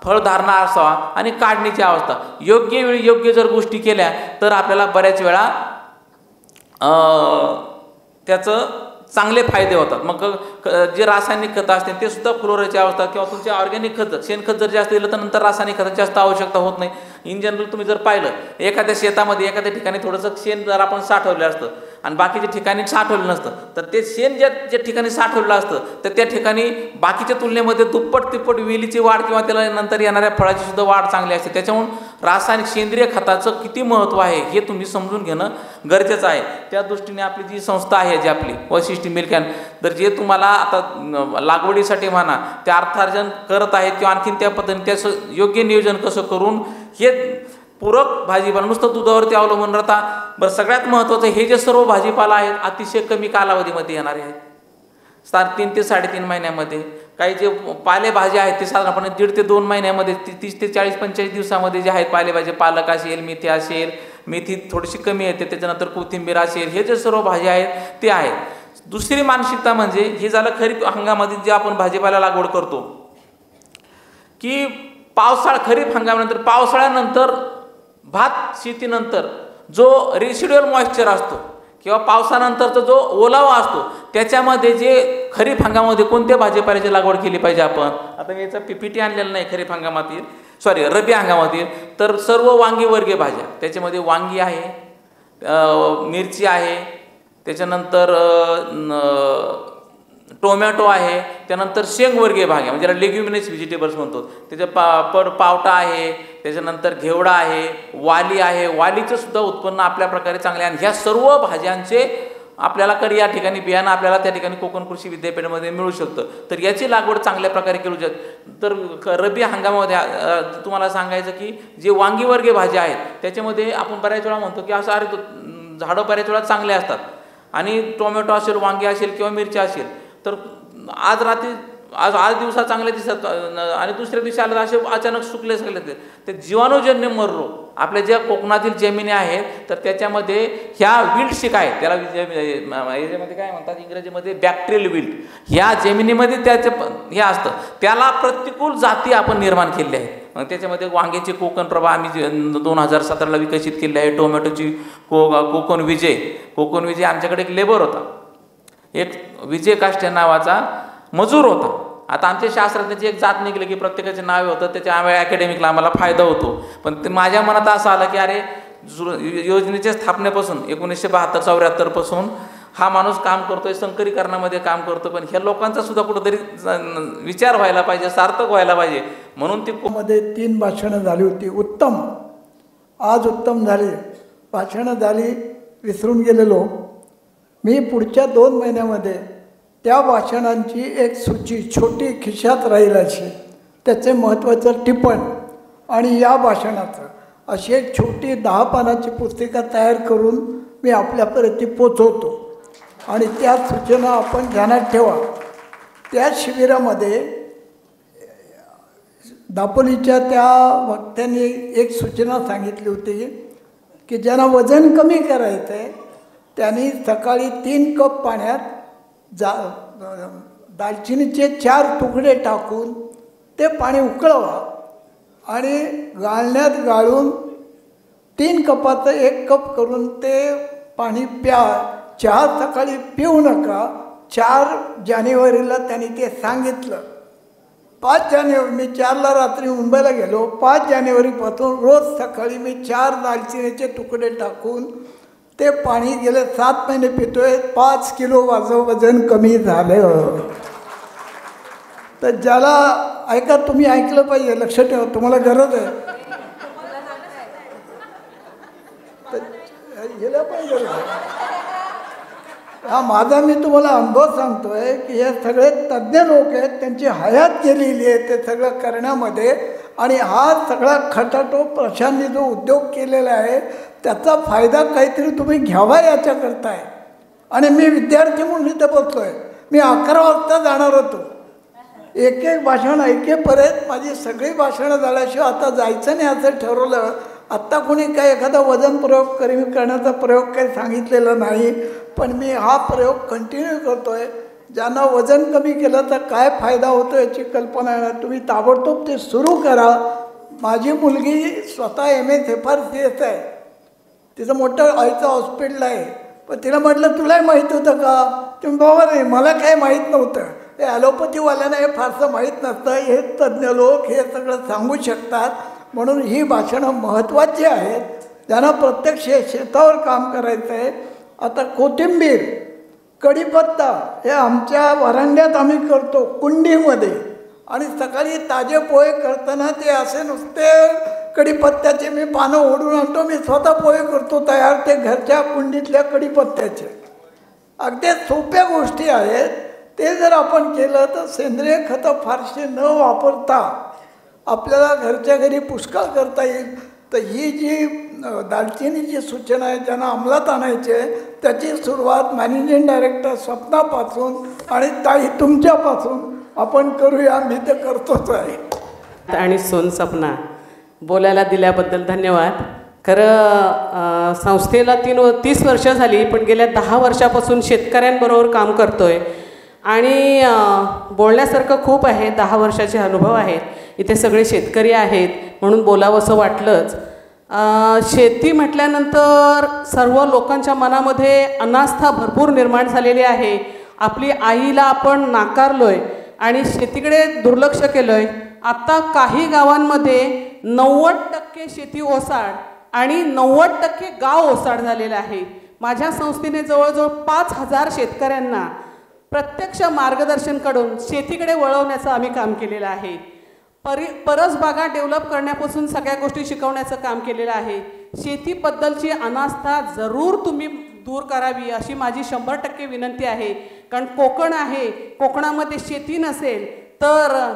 फळधारणा असावा आणि काढणीची अवस्था. योग्य वेळी योग्य जर गोष्टी केल्या तर आपल्याला बऱ्याच वेळा त्याचं चांगले फायदे होतात. मग क- जे रासायनिक खतं असते ते सुद्धा फ्लोराची अवस्था किंवा तुमचे ऑर्गॅनिक खतं शेणखत जर जास्त दिलं तर नंतर रासायनिक खताची जास्त आवश्यकता होत नाही. इन जनरल तुम्ही जर पाहिलं एखाद्या शेतामध्ये एखाद्या ठिकाणी थोडंसं शेण जर आपण साठवलं असतं आणि बाकीच्या ठिकाणी साठवलं नसतं. तर ते शेण ज्या ज्या ठिकाणी साठवलं असतं तर त्या ठिकाणी बाकीच्या तुलनेमध्ये दुप्पट तिप्पट वेलीची वाढ किंवा त्याला नंतर येणाऱ्या फळाची सुद्धा वाढ चांगली असते. त्याच्याहून रासायनिक सेंद्रिय खताचं किती महत्त्व आहे हे तुम्ही समजून घेणं गरजेचं आहे. त्या दृष्टीने आपली जी संस्था आहे जी आपली वैशिष्ट्य मिल्कॅन तर जे तुम्हाला आता लागवडीसाठी म्हणा ते अर्थार्जन करत आहेत किंवा आणखीन त्या पद्धतीने त्याचं योग्य नियोजन कसं करून हे पूरक भाजीपाला नुसतं दुधावरती अवलंबून राहता. बरं सगळ्यात महत्त्वाचं हे जे सर्व भाजीपाला आहेत अतिशय कमी कालावधीमध्ये येणारे आहेत. सात तीन ते साडेतीन महिन्यामध्ये. काही जे पालेभाज्या आहेत ते साधारणपणे दीड ते दोन महिन्यामध्ये ती- तीस ते चाळीस पंचेचाळीस दिवसामध्ये जे आहेत पालेभाज्या पालक असेल मेथी असेल मेथी थोडीशी कमी येते त्याच्यानंतर कोथिंबीर असेल हे जे सर्व भाज्या आहेत ते आहेत. दुसरी मानसिकता म्हणजे हे झालं खरीप हंगामामध्ये जे आपण भाजीपाला लागवड करतो की पावसाळा खरीप हंगामानंतर पावसाळ्यानंतर भात शेतीनंतर जो रेसिड्युअल मॉइश्चर असतो किंवा पावसानंतरचा जो ओलावा असतो त्याच्यामध्ये जे खरीप हंगामामध्ये कोणत्या भाजीपाल्याची लागवड केली पाहिजे आपण? आता मी याचा पीपीटी आणलेला नाही खरीप हंगामातील सॉरी रबी हंगामातील. तर सर्व वांगी वर्गीय भाज्या त्याच्यामध्ये वांगी आहे मिरची आहे त्याच्यानंतर टोमॅटो आहे त्यानंतर शेंगवर्गीय भाग आहे. म्हणजे लेग्युमिनस व्हेजिटेबल्स म्हणतो. त्याच्या पा पड पावटा आहे त्याच्यानंतर घेवडा आहे वाली आहे. वालीचं सुद्धा उत्पन्न आपल्या प्रकारे चांगले आहे. आणि ह्या सर्व भाज्यांचे आपल्याला कधी या ठिकाणी बियाणं आपल्याला त्या ठिकाणी कोकण कृषी विद्यापीठामध्ये मिळू शकतं. तर याची लागवड चांगल्या प्रकारे केली जात. तर क- रब्बी हंगामामध्ये तुम्हाला सांगायचं की जे वांगीवर्गीय भाज्या आहेत त्याच्यामध्ये आपण बऱ्याच वेळा म्हणतो की असं अरे झाडं बऱ्याच वेळा चांगले असतात. आणि टोमॅटो असेल वांगी असेल किंवा मिरची असेल तर आज रात्री आज आज दिवसा चांगले दिसत आणि दुसऱ्या दिवशी आलं तर असे अचानक सुकले सगळे ते. ते जीवाणूजन्य मरलो आपल्या ज्या कोकणातील जमिनी आहेत तर त्याच्यामध्ये ह्या विल्ट शिक आहे त्याला याच्यामध्ये काय म्हणतात इंग्रजीमध्ये? बॅक्टेरियल विल्ट ह्या जमिनीमध्ये त्याचं हे असतं. त्याला प्रतिकूल जाती आपण निर्माण केली आहेत. मग त्याच्यामध्ये वांग्याची कोकण प्रभा आम्ही जे दोन हजार सतराला विकसित केली आहे. टोमॅटोची को कोकण विजय. कोकण विजय आमच्याकडे एक लेबर होता. एक विजय काष्टे नावाचा मजूर होता. आता आमच्या शास्त्रज्ञाची एक जात निघली की प्रत्येकाचे नावे होतं त्याच्या आम्ही अकॅडमिकला आम्हाला फायदा होतो. पण ते माझ्या मनात असं आलं की अरे योजनेच्या स्थापनेपासून एकोणीसशे बहात्तर चौऱ्याहत्तरपासून हा माणूस काम करतोय संकरीकरणामध्ये काम करतो पण ह्या लोकांचा सुद्धा कुठंतरी विचार व्हायला पाहिजे सार्थक व्हायला पाहिजे. म्हणून ती मध्ये तीन भाषणं झाली होती. उत्तम. आज उत्तम झाली. भाषणं झाली विसरून गेलेलो. मी पुढच्या दोन महिन्यामध्ये त्या भाषणांची एक सूची छोटी खिशात राहील अशी त्याचे महत्त्वाचं टिपण आणि या भाषणाचं अशी एक छोटी दहा पानाची पुस्तिका तयार करून मी आपल्यापर्यंत पोचवतो. आणि त्या सूचना आपण ध्यानात ठेवा. त्या शिबिरामध्ये दापोलीच्या त्या वक्त्यांनी एक सूचना सांगितली होती की ज्यांना वजन कमी करायचं आहे त्यांनी सकाळी तीन कप पाण्यात जा दालचिनीचे चार तुकडे टाकून ते पाणी उकळवा आणि गाळण्यात गाळून तीन कपाचं एक कप करून ते पाणी प्या. चहा सकाळी पिऊ नका. चार जानेवारीला त्यांनी ते सांगितलं. पाच जानेवारी मी चारला रात्री मुंबईला गेलो. पाच जानेवारीपासून रोज सकाळी मी चार दालचिनीचे तुकडे टाकून ते पाणी गेले सात महिने पितोय पाच किलो माझं वजन कमी झालं. तर ज्याला ऐका तुम्ही ऐकलं पाहिजे लक्ष ठेवा तुम्हाला गरज आहे. गेलं पाहिजे हा माझा मी तुम्हाला अनुभव सांगतोय की हे सगळे तज्ज्ञ लोक आहेत त्यांची हयात केलेली आहे ते सगळं करण्यामध्ये. आणि हा सगळा खटाटो प्रशांनी जो उद्योग केलेला आहे त्याचा फायदा काहीतरी तुम्ही घ्यावा याच्याकरता आहे आणि मी विद्यार्थी म्हणून इथं बसलो आहे मी अकरा वाजता जाणार होतो. एक एक भाषण ऐकेपर्यंत माझी सगळी भाषणं झाल्याशिवाय आता जायचं नाही असं ठरवलं. आत्ता कोणी काय एखादा वजन प्रयोग करी करण्याचा प्रयोग काही सांगितलेला नाही. पण मी हा प्रयोग कंटिन्यू करतो आहे ज्यांना वजन कमी केलं तर काय फायदा होतो याची कल्पना येणार. तुम्ही ताबडतोब ते सुरू करा. माझी मुलगी स्वतः M S F R C S आहे. तिचं मोठं आईचं हॉस्पिटल आहे. पण तिला म्हटलं तुलाही माहीत होतं का? तुम्ही बाबा नाही मला काही माहीत नव्हतं. हे ॲलोपॅथीवाल्यांना हे फारसं माहीत नसतं. हे तज्ज्ञ लोक हे सगळं सांगू शकतात. म्हणून ही भाषणं महत्त्वाची आहेत. ज्यांना प्रत्यक्ष शेतावर काम करायचं आहे. आता कोथिंबीर कढीपत्ता हे आमच्या वरांड्यात आम्ही करतो कुंडीमध्ये. आणि सकाळी ताजे पोहे करताना ते असे नुसते कढीपत्त्याचे मी पानं ओढून आणतो मी स्वतः पोहे करतो तयार ते घरच्या कुंडीतल्या कढीपत्त्याचे. अगदी सोप्या गोष्टी आहेत. ते जर आपण केलं तर सेंद्रिय खतं फारशी न वापरता आपल्याला घरच्या घरी पुष्कळ करता येईल. तर ही जी दालचिनीची सूचना आहे ज्यांना अंमलात आणायची आहे त्याची सुरुवात मॅनेजिंग डायरेक्टर स्वप्नापासून आणि ताई तुमच्यापासून आपण करूया मी ते करतोच आहे. आणि सोन सपना बोलायला दिल्याबद्दल धन्यवाद. खरं संस्थेला तीन व तीस वर्ष झाली पण गेल्या दहा वर्षापासून शेतकऱ्यांबरोबर काम करतो आहे आणि बोलण्यासारखं खूप आहे दहा वर्षाचे अनुभव आहेत. इथे सगळे शेतकरी आहेत म्हणून बोलावंसं वाटलंच. शेती म्हटल्यानंतर सर्व लोकांच्या मनामध्ये अनास्था भरपूर निर्माण झालेली आहे. आपली आईला आपण नाकारलो आहे आणि शेतीकडे दुर्लक्ष केलं आहे आत्ता काही गावांमध्ये नव्वद टक्के शेती ओसाड आणि नव्वद टक्के गाव ओसाड झालेलं आहे. माझ्या संस्थेने जवळजवळ पाच हजार शेतकऱ्यांना प्रत्यक्ष मार्गदर्शनकडून शेतीकडे वळवण्याचं आम्ही काम केलेलं आहे. परि परसबागा डेव्हलप करण्यापासून सगळ्या गोष्टी शिकवण्याचं काम केलेलं आहे. शेतीबद्दलची अनास्था जरूर तुम्ही दूर करावी अशी माझी शंभर टक्के विनंती आहे. कारण कोकण आहे कोकणामध्ये शेती नसेल तर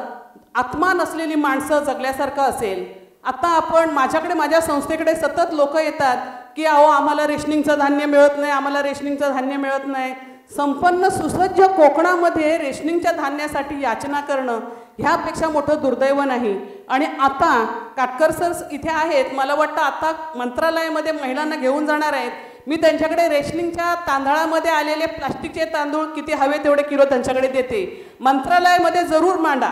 आत्मा नसलेली माणसं जगल्यासारखं असेल. आता आपण माझ्याकडे माझ्या संस्थेकडे सतत लोक येतात की अहो आम्हाला रेशनिंगचं धान्य मिळत नाही आम्हाला रेशनिंगचं धान्य मिळत नाही. संपन्न सुसज्ज कोकणामध्ये रेशनिंगच्या धान्यासाठी याचना करणं ह्यापेक्षा मोठं दुर्दैव नाही. आणि आता काटकर सर इथे आहेत. मला वाटतं आता मंत्रालयामध्ये महिलांना घेऊन जाणार आहेत. मी त्यांच्याकडे रेशनिंगच्या तांदळामध्ये आलेले प्लास्टिकचे तांदूळ किती हवे तेवढे किलो त्यांच्याकडे देते. मंत्रालयामध्ये जरूर मांडा.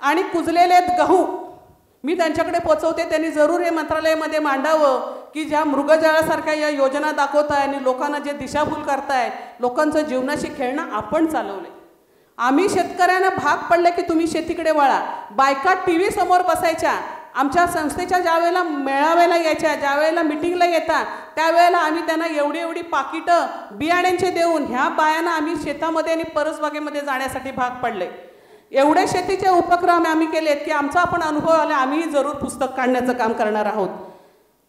आणि कुजलेले गहू मी त्यांच्याकडे पोचवते. त्यांनी जरूर हे मंत्रालयामध्ये मांडावं की ज्या मृगजळासारख्या या योजना दाखवताय आणि लोकांना जे दिशाभूल करताय लोकांचं जीवनाशी खेळणं आपण चालवले आम्ही शेतकऱ्यांना भाग पडले की तुम्ही शेतीकडे वळा. बायका टी व्ही समोर बसायच्या. आमच्या संस्थेच्या ज्या वेळेला मेळाव्याला यायच्या ज्या वेळेला मिटिंगला येतात त्यावेळेला आम्ही त्यांना एवढी एवढी पाकिटं बियाण्यांचे देऊन ह्या बायांना आम्ही शेतामध्ये आणि परसबागेमध्ये जाण्यासाठी भाग पडले. एवढे शेतीचे उपक्रम आम्ही केलेत की आमचा आपण अनुभव आला. आम्हीही जरूर पुस्तक काढण्याचं काम करणार आहोत.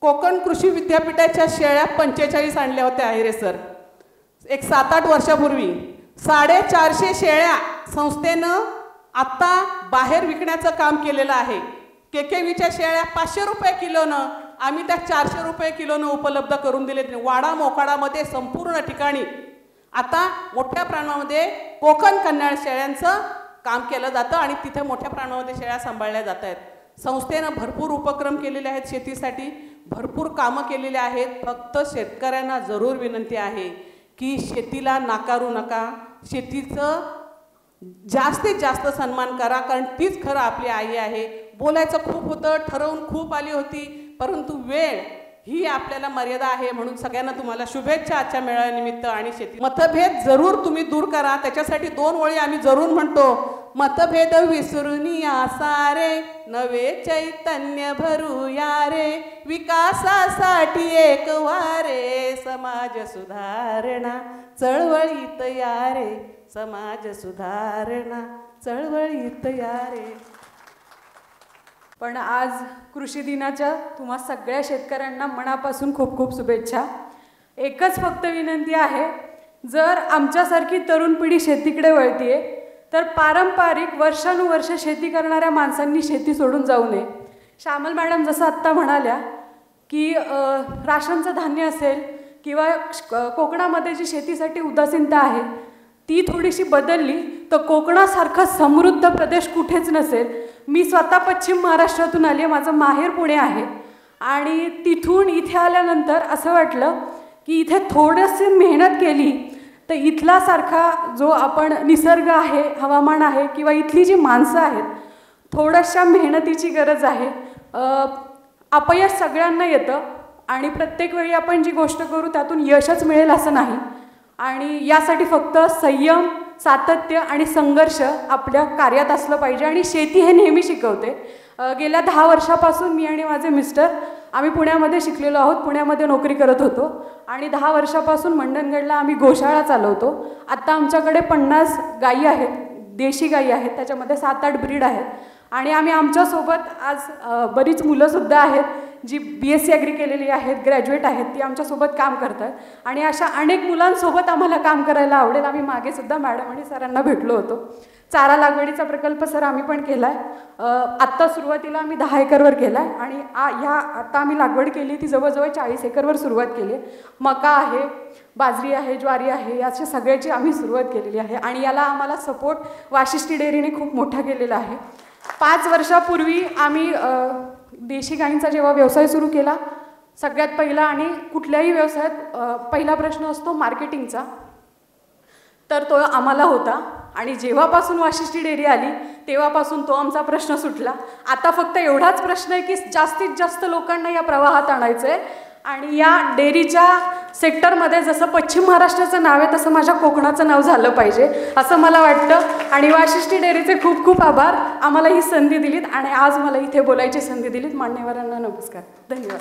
कोकण कृषी विद्यापीठाच्या शेळ्या पंचेचाळीस आणल्या होत्या आहिरे सर. एक सात आठ वर्षापूर्वी. साडेचारशे शेळ्या संस्थेनं आत्ता बाहेर विकण्याचं काम केलेलं आहे. के के व्हीच्या शेळ्या पाचशे रुपये किलोनं आम्ही त्या चारशे रुपये किलोनं उपलब्ध करून दिले वाडा मोकाडामध्ये संपूर्ण ठिकाणी. आता मोठ्या प्रमाणामध्ये कोकण कन्याळ शेळ्यांचं काम केलं जातं आणि तिथे मोठ्या प्रमाणामध्ये शेळ्या सांभाळल्या जात आहेत. संस्थेनं भरपूर उपक्रम केलेले आहेत शेतीसाठी भरपूर कामं केलेली आहेत. फक्त शेतकऱ्यांना जरूर विनंती आहे की शेतीला नाकारू नका. शेतीचं जास्तीत जास्त सन्मान करा कारण तीच खरं आपली आई आहे. बोलायचं खूप होतं ठरवून खूप आली होती परंतु वेळ ही आपल्याला मर्यादा आहे म्हणून सगळ्यांना तुम्हाला शुभेच्छा आजच्या मेळाव्यानिमित्त आणि शेती मतभेद जरूर तुम्ही दूर करा. त्याच्यासाठी दोन ओळी आम्ही जरूर म्हणतो. मतभेद विसरून या सारे. नवे चैतन्य भरूया रे. विकासासाठी एक वारे. समाज सुधारणा. चळवळीत या रे. समाज सुधारणा. चळवळीत या रे. पण आज कृषी दिनाच्या तुम्हा सगळ्या शेतकऱ्यांना मनापासून खूप खूप शुभेच्छा. एकच फक्त विनंती आहे जर आमच्यासारखी तरुण पिढी शेतीकडे वळतीये तर पारंपरिक वर्षानुवर्ष शेती करणाऱ्या माणसांनी शेती सोडून जाऊ नये. श्यामल मॅडम जसं आत्ता म्हणाल्या की राशनचं धान्य असेल किंवा कोकणामध्ये जी शेतीसाठी उदासीनता आहे ती थोडीशी बदलली तर कोकणासारखा समृद्ध प्रदेश कुठेच नसेल. मी स्वतः पश्चिम महाराष्ट्रातून आली आहे. माझं माहेर पुणे आहे. आणि तिथून इथे आल्यानंतर असं वाटलं की इथे थोडीशी मेहनत केली तर इथला सारखा जो आपण निसर्ग आहे हवामान आहे किंवा इथली जी माणसं आहेत थोड्याशा मेहनतीची गरज आहे. अपयश सगळ्यांना येतं आणि प्रत्येक वेळी आपण जी गोष्ट करू त्यातून यशच मिळेल असं नाही. आणि यासाठी फक्त संयम सातत्य आणि संघर्ष आपल्या कार्यात असलं पाहिजे. आणि शेती हे नेहमी शिकवते. गेल्या दहा वर्षापासून मी आणि माझे मिस्टर आम्ही पुण्यामध्ये शिकलेलो आहोत. पुण्यामध्ये नोकरी करत होतो. आणि दहा वर्षापासून मंडणगडला आम्ही गोशाळा चालवतो. आत्ता आमच्याकडे पन्नास गायी आहेत. देशी गायी आहेत. त्याच्यामध्ये सात आठ ब्रीड आहेत. आणि आम्ही आमच्यासोबत आज बरीच मुलंसुद्धा आहेत जी बी एस सी ॲग्री केलेली आहेत ग्रॅज्युएट आहेत ती आमच्यासोबत काम करतात. आणि अशा अनेक मुलांसोबत आम्हाला काम करायला आवडेल. आम्ही मागेसुद्धा मॅडम आणि सरांना भेटलो होतो. चारा लागवडीचा प्रकल्प सर आम्ही पण केला आहे आत्ता सुरुवातीला आम्ही दहा एकरवर केला आहे आणि आ ह्या आत्ता आम्ही लागवड केली ती जवळजवळ चाळीस एकरवर सुरुवात केली आहे. मका आहे बाजरी आहे ज्वारी आहे अशा सगळ्याची आम्ही सुरुवात केलेली आहे. आणि याला आम्हाला सपोर्ट वाशिष्ठी डेअरीने खूप मोठा केलेला आहे. पाच वर्षापूर्वी आम्ही देशी गाईंचा जेव्हा व्यवसाय सुरू केला सगळ्यात पहिला आणि कुठल्याही व्यवसायात पहिला प्रश्न असतो मार्केटिंगचा. तर तो आम्हाला होता आणि जेव्हापासून वाशिष्ठी डेअरी आली तेव्हापासून तो आमचा प्रश्न सुटला. आता फक्त एवढाच प्रश्न आहे की जास्तीत जास्त लोकांना या प्रवाहात आणायचं आहे आणि या डेअरीच्या सेक्टरमध्ये जसं पश्चिम महाराष्ट्राचं नाव आहे तसं माझ्या कोकणाचं नाव झालं पाहिजे असं मला वाटतं. आणि वाशिष्ठी डेअरीचे खूप खूप आभार. आम्हाला ही संधी दिलीत आणि आज मला इथे बोलायची संधी दिलीत. मान्यवरांना नमस्कार. धन्यवाद.